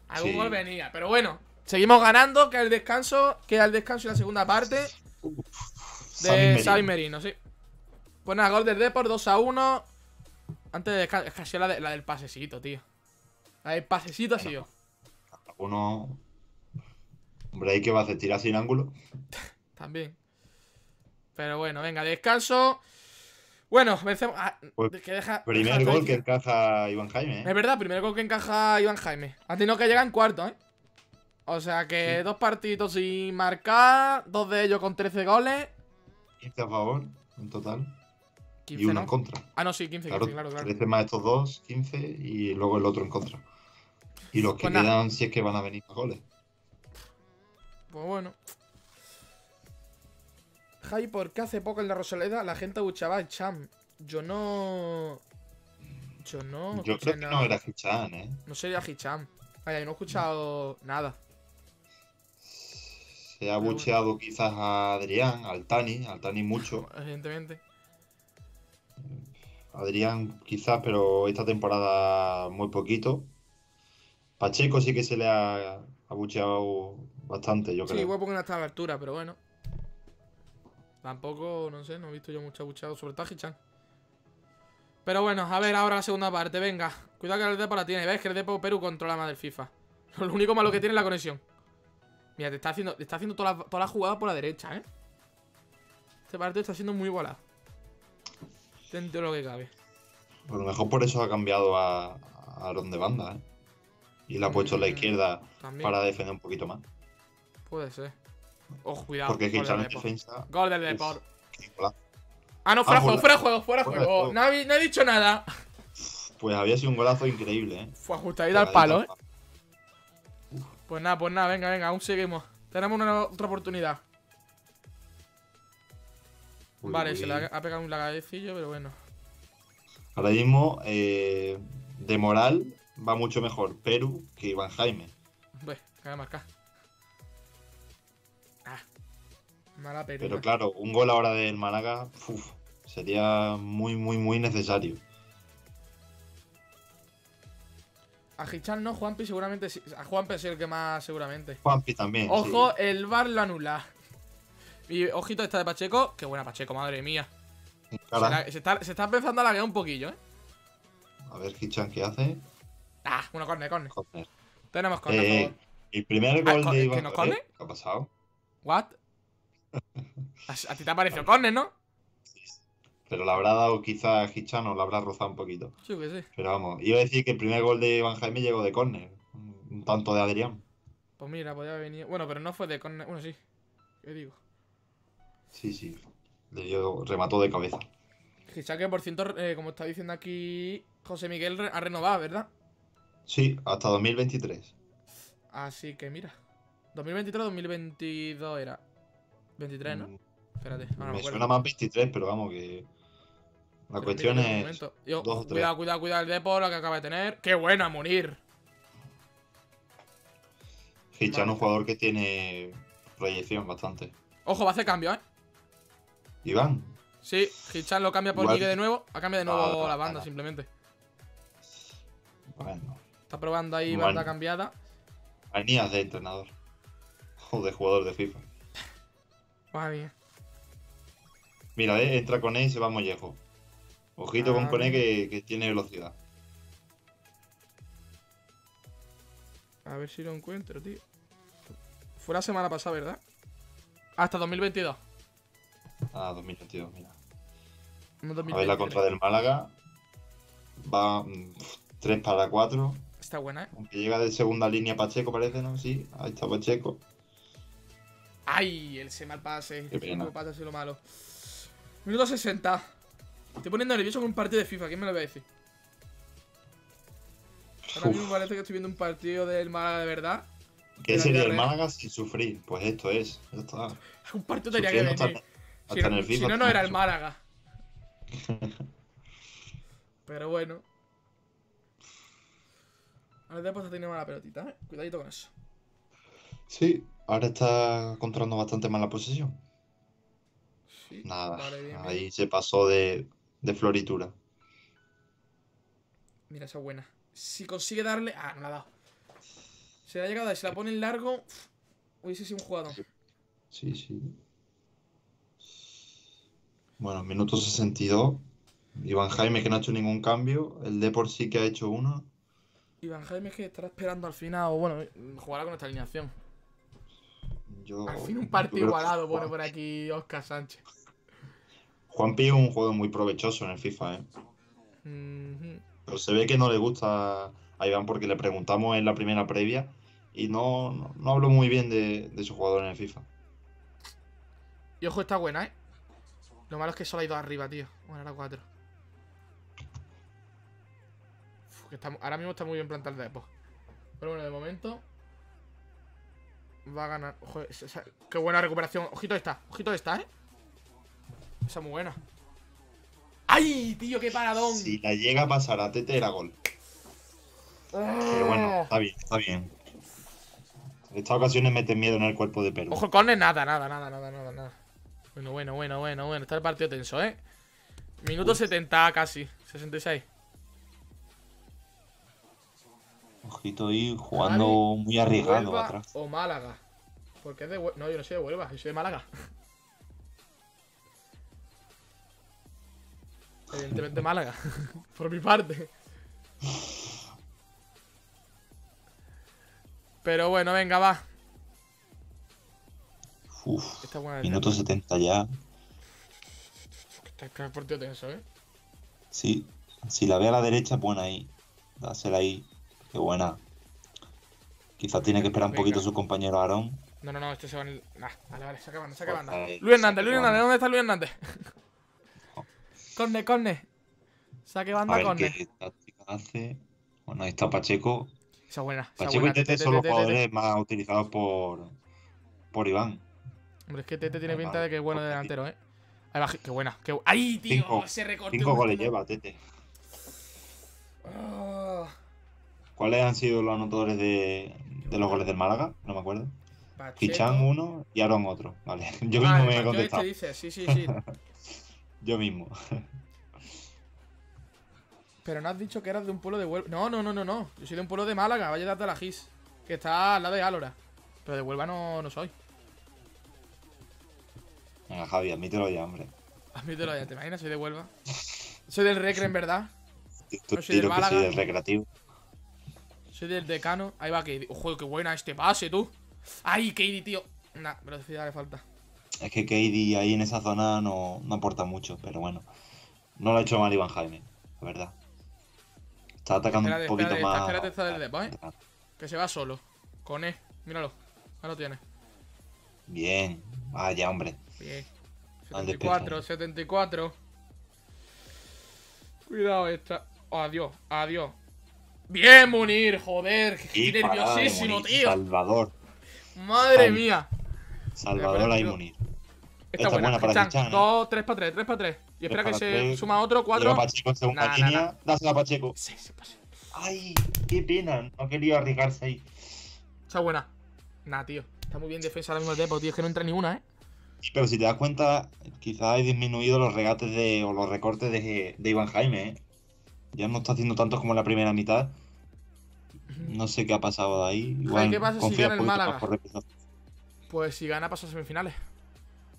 Algún Sí. gol venía. Pero bueno, seguimos ganando. Que el descanso. Queda el descanso y la segunda parte. De Merino. Xavi Merino, sí. Pues nada, gol del Depor, 2 a 1. Antes de descanso. Es que sido la, de- la del pasecito, tío. La del pasecito ha sido. Uno. Hombre, ahí que va a hacer tirar sin ángulo. <laughs> También. Pero bueno, venga, descanso. Bueno, vencemos. ah, Pues, que deja, Primer deja- gol que encaja Iván Jaime, Es ¿eh? verdad, primer gol que encaja Iván Jaime. Ha tenido que llegar en cuarto, ¿eh? O sea que Sí. dos partidos sin marcar, dos de ellos con 13 goles. 15 a favor, en total. 15, y uno ¿no? en contra. Ah, no, sí, 15, Claro, 15, claro, claro. 13 más estos dos, 15 y luego el otro en contra. Y los que Pues quedan, si es que van a venir más goles. Pues bueno. Jai, ¿por qué hace poco en la Rosaleda la gente abuchaba a Cham? Yo no. Yo no. Yo creo que nada. no era Hichan, ¿eh? No sería Hicham. Vaya, yo no he escuchado nada. Se ha bucheado quizás a Adrián, al Tani, al Tani mucho. <laughs> Evidentemente. Adrián quizás, pero esta temporada muy poquito. Pacheco sí que se le ha abucheado bastante, yo Sí, creo. igual porque no está a la altura, pero bueno. Tampoco, no sé, no he visto yo mucho abuchado, sobre todo a Hichan. Pero bueno, a ver ahora la segunda parte, venga. Cuidado que el Depo la tiene, ¿ves? Que el Depo Perú controla más del FIFA. <laughs> Lo único malo que tiene es la conexión. Mira, te está haciendo, te está haciendo toda la, toda la jugada por la derecha, ¿eh? Este partido está siendo muy volado. Dentro de lo que cabe. A lo mejor por eso ha cambiado a, a Aaron de banda, ¿eh? Y le ha puesto en la Mm, izquierda También para defender un poquito más. puede ser. Ojo, cuidado. Porque gol, del defensa. gol del uf, Depor. qué golazo. Ah, no, fuera Ah, juego, fuera juego, fuera juego. juego. No, he- no he dicho nada. Pues había sido un golazo increíble, ¿eh? Fue ajustadita al palo, ¿eh? Pues nada, pues nada, venga, venga, aún seguimos. Tenemos una otra oportunidad. Uy, vale, uy. se le ha, pegado un lagadecillo, pero bueno. Ahora mismo, eh, de moral, va mucho mejor Perú que Iván Jaime. Pues, a marcar. Mala Pero claro, un gol ahora del Málaga uf, sería muy, muy, muy necesario. A Hichan no, Juanpi seguramente sí. A Juanpi es el que más seguramente. Juanpi también. Ojo, sí. el bar lo anula. Y ojito esta de Pacheco. Qué buena Pacheco, madre mía. Se, Cara, la- se está, se está empezando a laguear un poquillo, ¿eh? A ver, Hichan, ¿qué hace? Ah, bueno, corne, corne. Joder. Tenemos corne, Eh, el primer Ah, gol co- de ¿que Iván nos Jaime, corne? ¿Qué ha pasado? ¿What? A, ti te ha parecido corne, ¿no? Pero la habrá dado quizás Hichan o la habrá rozado un poquito. Sí, que sí. Pero vamos, iba a decir que el primer gol de Iván Jaime llegó de córner. Un tanto de Adrián. Pues mira, podía haber venido. Bueno, pero no fue de corne. Bueno, sí. ¿Qué digo? Sí, sí. Le dio, remató de cabeza. Quizá que por ciento, eh, como está diciendo aquí José Miguel, ha renovado, ¿verdad? Sí, hasta 2023. Así que mira. 2023-2022 era. 23, ¿no? Mm, Espérate, ahora me Me acuerdo. suena más 23, pero vamos que. La cuestión es. momento. Yo, dos o tres. cuidado, cuidado, cuidado el Depor, la que acaba de tener. ¡Qué buena, Munir! Fichar Vale. un jugador que tiene proyección bastante. Ojo, va a hacer cambio, ¿eh? Iván, Sí, Hichan lo cambia por Igual- Nigue de nuevo. Ha cambiado de nuevo Ah, la banda, ah. simplemente. bueno, Está probando ahí banda cambiada. venías de entrenador. <laughs> O de jugador de FIFA. Madre mía. Mira, eh, entra con él y se va a Mollejo. Ojito con Ah, Cone bien. que, que tiene velocidad. A ver si lo encuentro, tío. Fue la semana pasada, ¿verdad? Hasta 2022. Ah, 2022, mira. No A ver 2023. la contra del Málaga. Va 3 para 4. Está buena, ¿eh? Aunque llega de segunda línea Pacheco, parece, ¿no? Sí, ahí está Pacheco. ¡Ay! El mal pase. Pase ha sido lo malo. Minuto 60. Estoy poniendo nervioso con un partido de FIFA. ¿Quién me lo va a decir? Ahora mismo parece que estoy viendo un partido del Málaga de verdad. ¿Qué sería el Málaga sin sufrir? Pues esto es. Ya está. Un partido tenía que hasta, venir. hasta Si en no, el si FIFA. no, no era el. Málaga. <laughs> Pero bueno. Ahora después ha tenido mala pelotita, ¿eh? Cuidadito con eso. Sí, ahora está controlando bastante más la posesión. Sí. Nada, Vale, bien, bien. ahí se pasó de, de floritura. Mira esa buena. Si consigue darle. Ah, no la ha dado. Se le ha llegado a dar. Si la pone en largo. Hubiese sido un jugador. Sí, sí. Bueno, minuto 62. Iván Jaime que no ha hecho ningún cambio. El Depor sí que ha hecho uno. Iván Jaime que estará esperando al final. O bueno, jugará con esta alineación. Yo, Al fin un partido igualado, pone por aquí Oscar Sánchez. Juanpi es un juego muy provechoso en el FIFA, ¿eh? Pero se ve que no le gusta a Iván porque le preguntamos en la primera previa y no, no, no habló muy bien de, de su jugador en el FIFA. Y ojo, está buena, ¿eh? Lo malo es que solo hay dos arriba, tío. Bueno, ahora cuatro. Uf, que está- ahora mismo está muy bien plantado el. Pero bueno, de momento. Va a ganar. Ojo, esa- esa- qué buena recuperación. Ojito esta, ojito esta, ¿eh? Esa muy buena. ¡Ay, tío, qué paradón! Si la llega a pasar a Tete era gol. Pero bueno, está bien, está bien. En estas ocasiones meten miedo en el cuerpo de Perú. Ojo, corner, nada, nada, nada, nada, nada, nada. Bueno, bueno, bueno, bueno, bueno. Está el partido tenso, ¿eh? Minuto 70 casi. 66. Ojito ahí jugando muy arriesgado Huelva atrás. o Málaga. Porque es de No, yo no soy de Huelva, yo soy de Málaga. <laughs> Evidentemente Málaga. <laughs> Por mi parte. Pero bueno, venga, va. Uf, Esta buena minuto 70 ya. Está el partido tenso, ¿eh? Sí, si la ve a la derecha, buena ahí. Dásela ahí. Qué buena. Quizás tiene que esperar un Venga. poquito su compañero Aarón. No, no, no, este se va en el. Nah, vale, vale, saca banda, saca banda. Ahí, Luis Hernández, Luis. Hernández, ¿dónde está Luis Hernández? corne, corne. Saque A banda, ver corne. qué táctica hace. Bueno, ahí está Pacheco. Esa buena. Pacheco y Tete son los jugadores más utilizados por, por Iván. Hombre, es que Tete tiene pinta de que es bueno de delantero, ¿eh? Ahí va, qué buena. Qué... ¡Ay, tío! Cinco- Ese recorte Cinco goles lleva Tete. Ah, ¿Cuáles han sido los anotadores de, de los goles del Málaga? No me acuerdo. Fichan uno y Aaron otro. Vale. <laughs> Yo mismo Ah, el me he contestado. este dice, sí, sí, sí. <laughs> Yo mismo. <laughs> Pero no has dicho que eras de un pueblo de Huelva. No, no, no, no, no. Yo soy de un pueblo de Málaga, Valle de la Gis. Que está al lado de Álora. Pero de Huelva no, no soy. Venga, Javi, admítelo ya, hombre. Admítelo ya, ¿te imaginas? Soy de Huelva. Soy del Recre, en verdad. Tú No soy del tiro que soy Málaga. del recreativo. Soy del decano. Ahí va Katie. Ojo, qué buena este pase, tú. ¡Ay, Katie, tío! Nah, velocidad le falta. Es que KD ahí en esa zona no, no aporta mucho, pero bueno. No lo ha hecho mal Iván Jaime, la verdad. Está atacando Espérate, un poquito espérate, más. espérate, espérate, espérate, ¿eh? Que se va solo. Con E. Míralo. Ahí lo tiene. Bien. Vaya, hombre. Bien. Al 74, despejo. 74. Cuidado esta. adiós, adiós. Bien, Munir, joder. Estoy nerviosísimo, tío. Salvador. Madre mía. Salvador ahí Munir. Esta, buena, buena para Hichan, 2, 3 para 3, 3 para 3. Y espera que se suma otro, 4. Pacheco en segunda nah, línea. Nah, nah. Dásela a Pacheco. Sí, sí, Pacheco. Ay, qué pena. No quería arriesgarse ahí. Está buena. Nah, tío. Está muy bien defensa ahora mismo el tío. Es que no entra ni una, ¿eh? Pero si te das cuenta, quizás hay disminuido los regates de, o los recortes de, de Iván Jaime, ¿eh? Ya no está haciendo tantos como en la primera mitad. No sé qué ha pasado de ahí. Igual, ¿Qué pasa si gana el Málaga? Pues si gana, pasa a semifinales.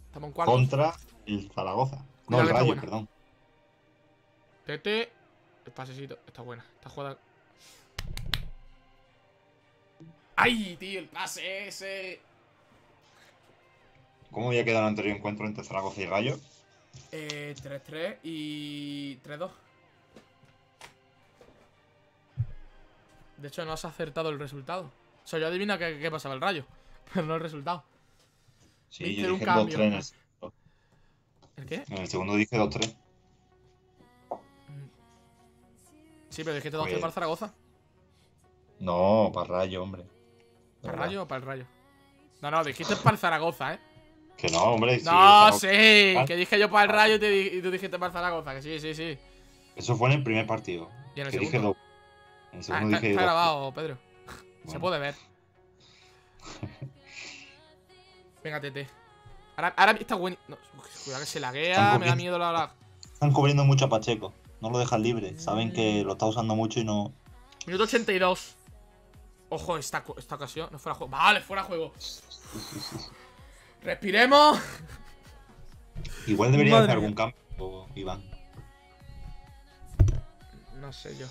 Estamos en cuarto. Contra el Zaragoza. No, el Rayo, perdón. Tete. El pasecito. Está buena. Está jugada. ¡Ay, tío! El pase ese. ¿Cómo había quedado el anterior encuentro entre Zaragoza y Rayo? Eh, 3-3 y 3-2. De hecho, no has acertado el resultado. O sea, yo adivina qué, qué pasaba el rayo, <laughs> pero no el resultado. Sí, yo dije 2-3 el qué? En el segundo dije 2-3. Sí, pero dijiste 2-3 pues... para Zaragoza. No, para Rayo, hombre. ¿Para Rayo o para el Rayo? No, no, dijiste para el Zaragoza, ¿eh? Que no, hombre. No, sí, que dije yo para el Rayo y, tú dijiste para el Zaragoza, que sí, sí, sí. Eso fue en el primer partido. ¿Y en el que segundo? Dije en el segundo ah, dije está, está grabado, Pedro. Bueno. Se puede ver. <laughs> Venga, Tete. Ahora, ahora está bueno. No, cuidado que se laguea, me da miedo la lag. Están cubriendo mucho a Pacheco. No lo dejan libre. Saben que lo está usando mucho y no. Minuto 82. Ojo, esta, esta ocasión. No fuera juego. Vale, fuera juego. Respiremos. Igual debería hacer algún cambio, Iván. No sé yo.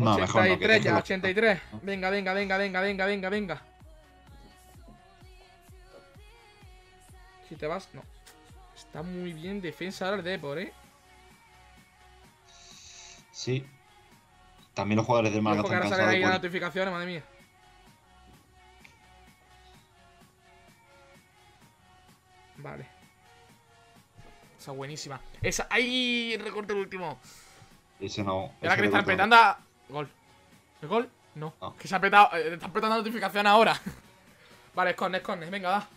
No, 83 mejor no, ya, 83. Venga, venga, venga, venga, venga, venga, venga. Si te vas, no. Está muy bien defensa ahora el Depor, ¿eh? Sí. También los jugadores del Málaga están cansados. ahí las notificaciones, madre mía. Vale. Esa buenísima. Esa. ¡Ay! Recorte el último. Ese no. Ahora que le están petando a... Gol. ¿El gol? No. no. Que se ha petado. Eh, están petando la notificación ahora. <laughs> vale, esconde, esconde. Venga, va.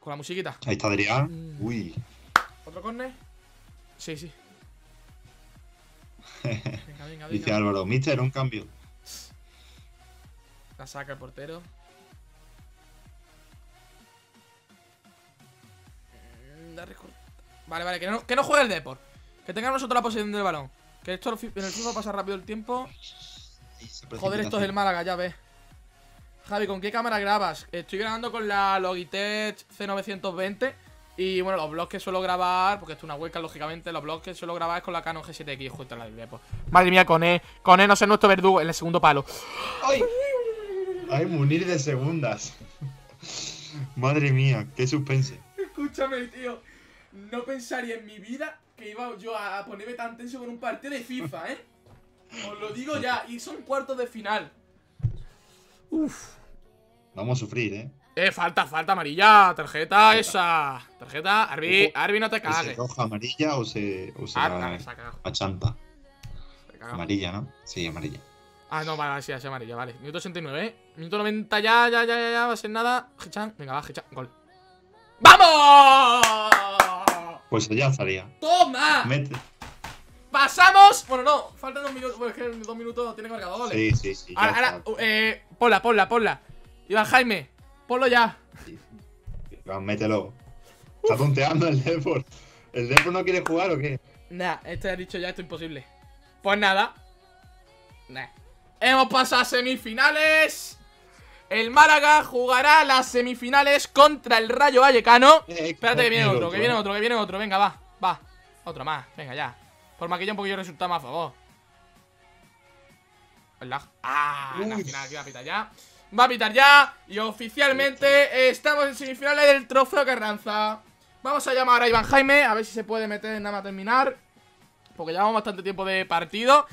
Con la musiquita. Ahí está Adrián. Mm. Uy. ¿Otro corner? Sí, sí. <laughs> Venga, venga, venga. Dice Álvaro, Mister, un cambio. La saca el portero. Mm, vale, vale, que no, que no juegue el Deport. Que tengamos nosotros la posición del balón. Que esto en el FIFA pasa rápido el tiempo. Joder, esto es el Málaga, ya ves. Javi, ¿con qué cámara grabas? Estoy grabando con la Logitech C920 Y bueno, los vlogs que suelo grabar Porque esto es una webcam, lógicamente Los vlogs que suelo grabar es con la Canon G7X Justo en la idea, pues. Madre mía, con E Con E no sé nuestro verdugo En el segundo palo ¡Ay! <laughs> ¡Ay, Munir de segundas! Madre mía, qué suspense Escúchame, tío No pensaría en mi vida Que iba yo a ponerme tan tenso con un partido de FIFA, ¿eh? Os lo digo ya Y son cuartos de final Uf Vamos a sufrir, ¿eh? Eh, falta, falta amarilla. Tarjeta esa. Tarjeta. Arbi, Arbi no te cagues. roja, amarilla o se, o se ah, achanta? Amarilla, ¿no? Sí, amarilla. Ah, no, vale, sí, es amarilla, vale. Minuto 89, ¿eh? Minuto 90, ya, ya, ya, ya, ya, va a ser nada. Hechan, venga, va, Hechan, gol. ¡Vamos! Pues ya estaría. ¡Toma! Mete. ¡Pasamos! Bueno, no, faltan dos minutos. Pues es que en dos minutos tiene cargado, ¿vale? Sí, sí, sí. Ahora, ahora eh, ponla, ponla, ponla. Iván Jaime, ponlo ya. Iván, mételo. Está tonteando el Depor. ¿El Depor no quiere jugar o qué? Nah, este ha dicho ya esto es imposible. Pues nada. Nah. Hemos pasado a semifinales. El Málaga jugará las semifinales contra el Rayo Vallecano. Eh, Espérate que viene otro, que viene otro, que viene otro. Venga, va, va. Otro más, venga ya. Por maquillar un poquillo el resultado más a favor. El lag. Ah, la final, aquí va a pitar ya. Va a pitar ya Y oficialmente estamos en semifinales del Trofeo Carranza Vamos a llamar a Iván Jaime A ver si se puede meter nada más terminar Porque llevamos bastante tiempo de partido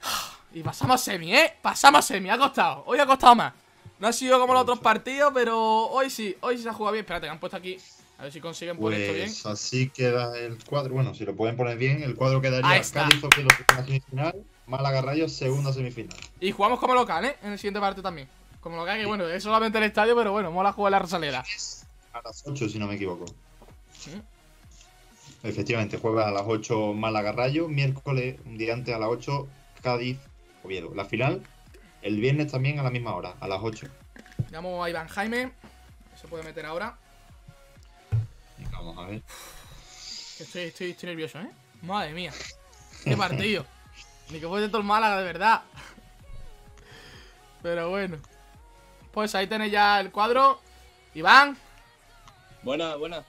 <sighs> Y pasamos semi, ¿eh? Pasamos semi, ha costado Hoy ha costado más No ha sido como los otros partidos, pero hoy sí Hoy sí se ha jugado bien Espérate, que han puesto aquí A ver si consiguen poner esto bien. Pues así queda el cuadro. Bueno, si lo pueden poner bien, el cuadro quedaría Cádiz primera semifinal, Málaga segunda semifinal. Y jugamos como local, ¿eh? En el siguiente parte también. Como local, que bueno, es solamente el estadio, pero bueno, mola jugar la Rosaleda. A las 8, si no me equivoco. Efectivamente, juega a las 8 Málaga Rayo, miércoles, un día antes a las 8 Cádiz Oviedo. La final, el viernes también a la misma hora, a las 8. Llamo a Iván Jaime, se puede meter ahora. Vamos a ver. Estoy, estoy, estoy nervioso, ¿eh? Madre mía. Qué partido. <laughs> Ni que fuese todo el Málaga, de verdad. Pero bueno. Pues ahí tenéis ya el cuadro. Iván. Buena, buena.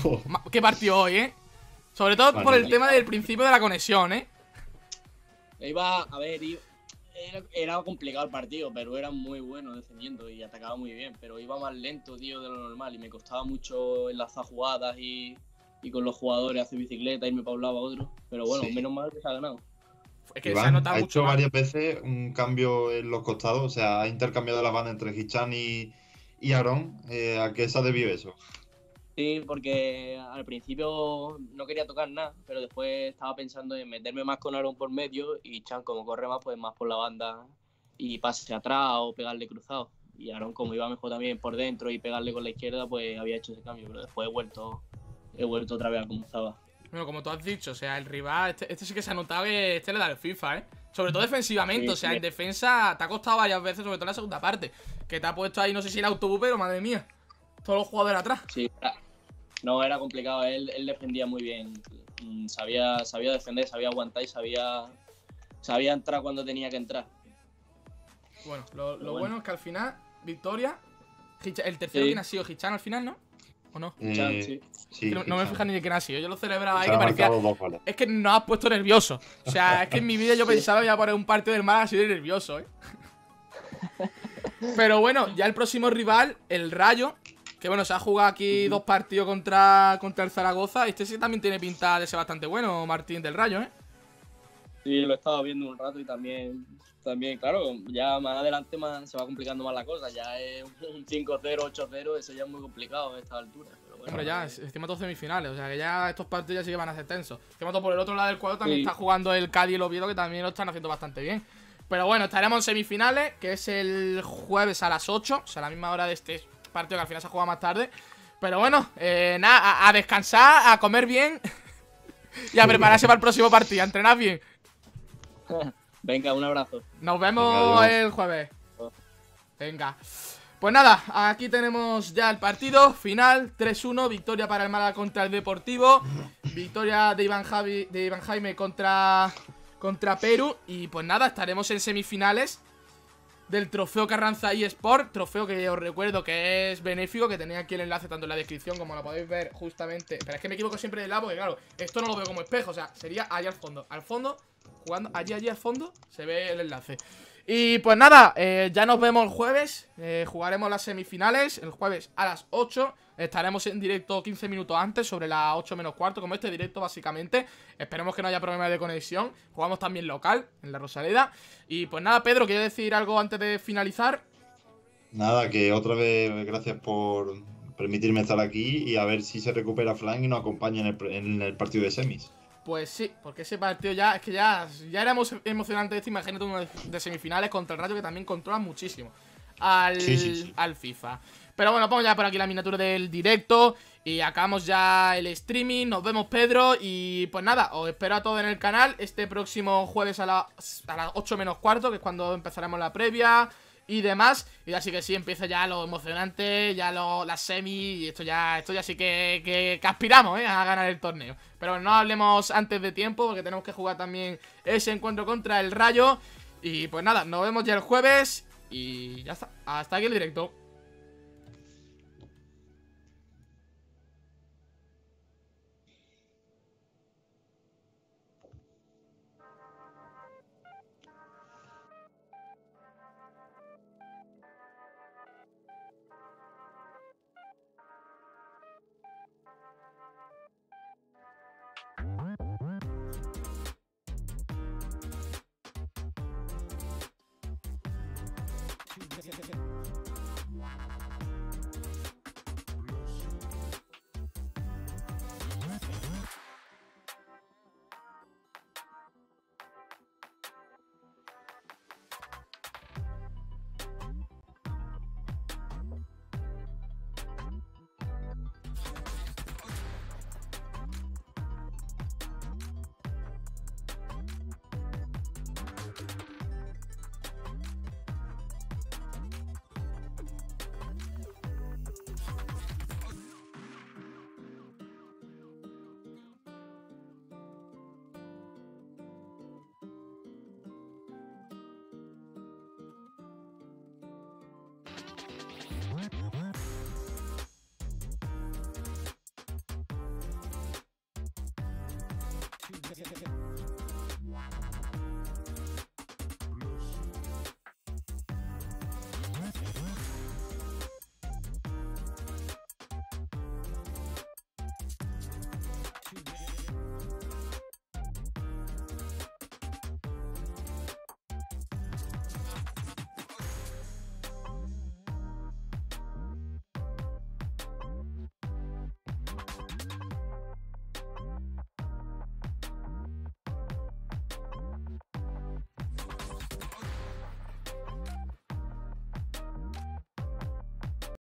<laughs> Qué partido hoy, ¿eh? Sobre todo por el tema del principio de la conexión, ¿eh? Iba, a ver, era, complicado el partido, pero era muy bueno defendiendo y atacaba muy bien. Pero iba más lento, tío, de lo normal y me costaba mucho enlazar jugadas y, con los jugadores hacer bicicleta, irme para un lado a otro. Pero bueno, menos mal que se ha ganado. Es que se ha, notado ha hecho varias veces un cambio en los costados, o sea, ha intercambiado la banda entre Hichan y, y Aaron. Eh, ¿A qué se ha debido eso? Sí, porque al principio no quería tocar nada, pero después estaba pensando en meterme más con Aaron por medio y Chan como corre más, pues más por la banda y pase atrás o pegarle cruzado. Y Aaron como iba mejor también por dentro y pegarle con la izquierda, pues había hecho ese cambio, pero después he vuelto, he vuelto otra vez a como estaba. Bueno, como tú has dicho, o sea, el rival, este, este sí que se ha notado que este le da el FIFA, ¿eh? Sobre todo defensivamente, o sea, en defensa te ha costado varias veces, sobre todo en la segunda parte. Que te ha puesto ahí, no sé si el autobús, pero madre mía. Todos los jugadores atrás. Sí, no, era complicado. Él, él defendía muy bien. Mm, sabía, sabía defender, sabía aguantar y sabía, sabía entrar cuando tenía que entrar. Bueno, lo, bueno. es que al final, victoria. El tercero, ¿quién ha sido? Hichan al final, ¿no? ¿O no? Eh, sí. no, me fija ni de quién ha sido. Yo lo celebraba ahí que parecía. Es que nos has puesto nervioso. O sea, es que en mi vida yo <laughs> pensaba ya poner un partido del mal así de nervioso, ¿eh? <laughs> Pero bueno, ya el próximo rival, el Rayo, que bueno, se ha jugado aquí dos partidos contra, contra el Zaragoza. Este sí también tiene pinta de ser bastante bueno, Martín del Rayo, ¿eh? Sí, lo he estado viendo un rato y también, también claro, ya más adelante más, se va complicando más la cosa. Ya es un 5-0, 8-0, eso ya es muy complicado a esta altura. Pero bueno, ya, encima todos semifinales, o sea que ya estos partidos ya sí que van a ser tensos. Encima todo por el otro lado del cuadro también está jugando el Cádiz y el Oviedo, que también lo están haciendo bastante bien. Pero bueno, estaremos en semifinales, que es el jueves a las 8, o sea, a la misma hora de este partido que al final se juega más tarde. Pero bueno, eh, nada, a, descansar, a comer bien <laughs> y a prepararse para el próximo partido, a entrenar bien. <laughs> Venga, un abrazo. Nos vemos el jueves. Venga. Pues nada, aquí tenemos ya el partido final, 3-1, victoria para el Málaga contra el Deportivo, victoria de Iván, Javi, de Iván Jaime contra, contra Perú y pues nada, estaremos en semifinales del trofeo Carranza eSport, trofeo que os recuerdo que es benéfico, que tenía aquí el enlace tanto en la descripción como lo podéis ver justamente. Pero es que me equivoco siempre de lado porque claro, esto no lo veo como espejo, o sea, sería allá al fondo. Al fondo, jugando allí, allí al fondo, se ve el enlace. Y pues nada, eh, ya nos vemos el jueves, eh, jugaremos las semifinales, el jueves a las 8 Estaremos en directo 15 minutos antes, sobre las 8 menos cuarto, como este directo básicamente. Esperemos que no haya problemas de conexión. Jugamos también local, en la Rosaleda. Y pues nada, Pedro, ¿quieres decir algo antes de finalizar? Nada, que otra vez gracias por permitirme estar aquí y a ver si se recupera Flan y nos acompaña en el, partido de semis. Pues sí, porque ese partido ya, es que ya, ya era emocionante este, imagínate uno de, semifinales contra el Rayo que también controla muchísimo al, al FIFA. Pero bueno, pongo ya por aquí la miniatura del directo y acabamos ya el streaming. Nos vemos, Pedro. Y pues nada, os espero a todos en el canal este próximo jueves a, las 8 menos cuarto, que es cuando empezaremos la previa y demás. Y así que sí, empieza ya lo emocionante, ya lo, la semi. Y esto ya, esto ya sí que, que, aspiramos ¿eh? a ganar el torneo. Pero no hablemos antes de tiempo, porque tenemos que jugar también ese encuentro contra el Rayo. Y pues nada, nos vemos ya el jueves. Y ya está. Hasta aquí el directo.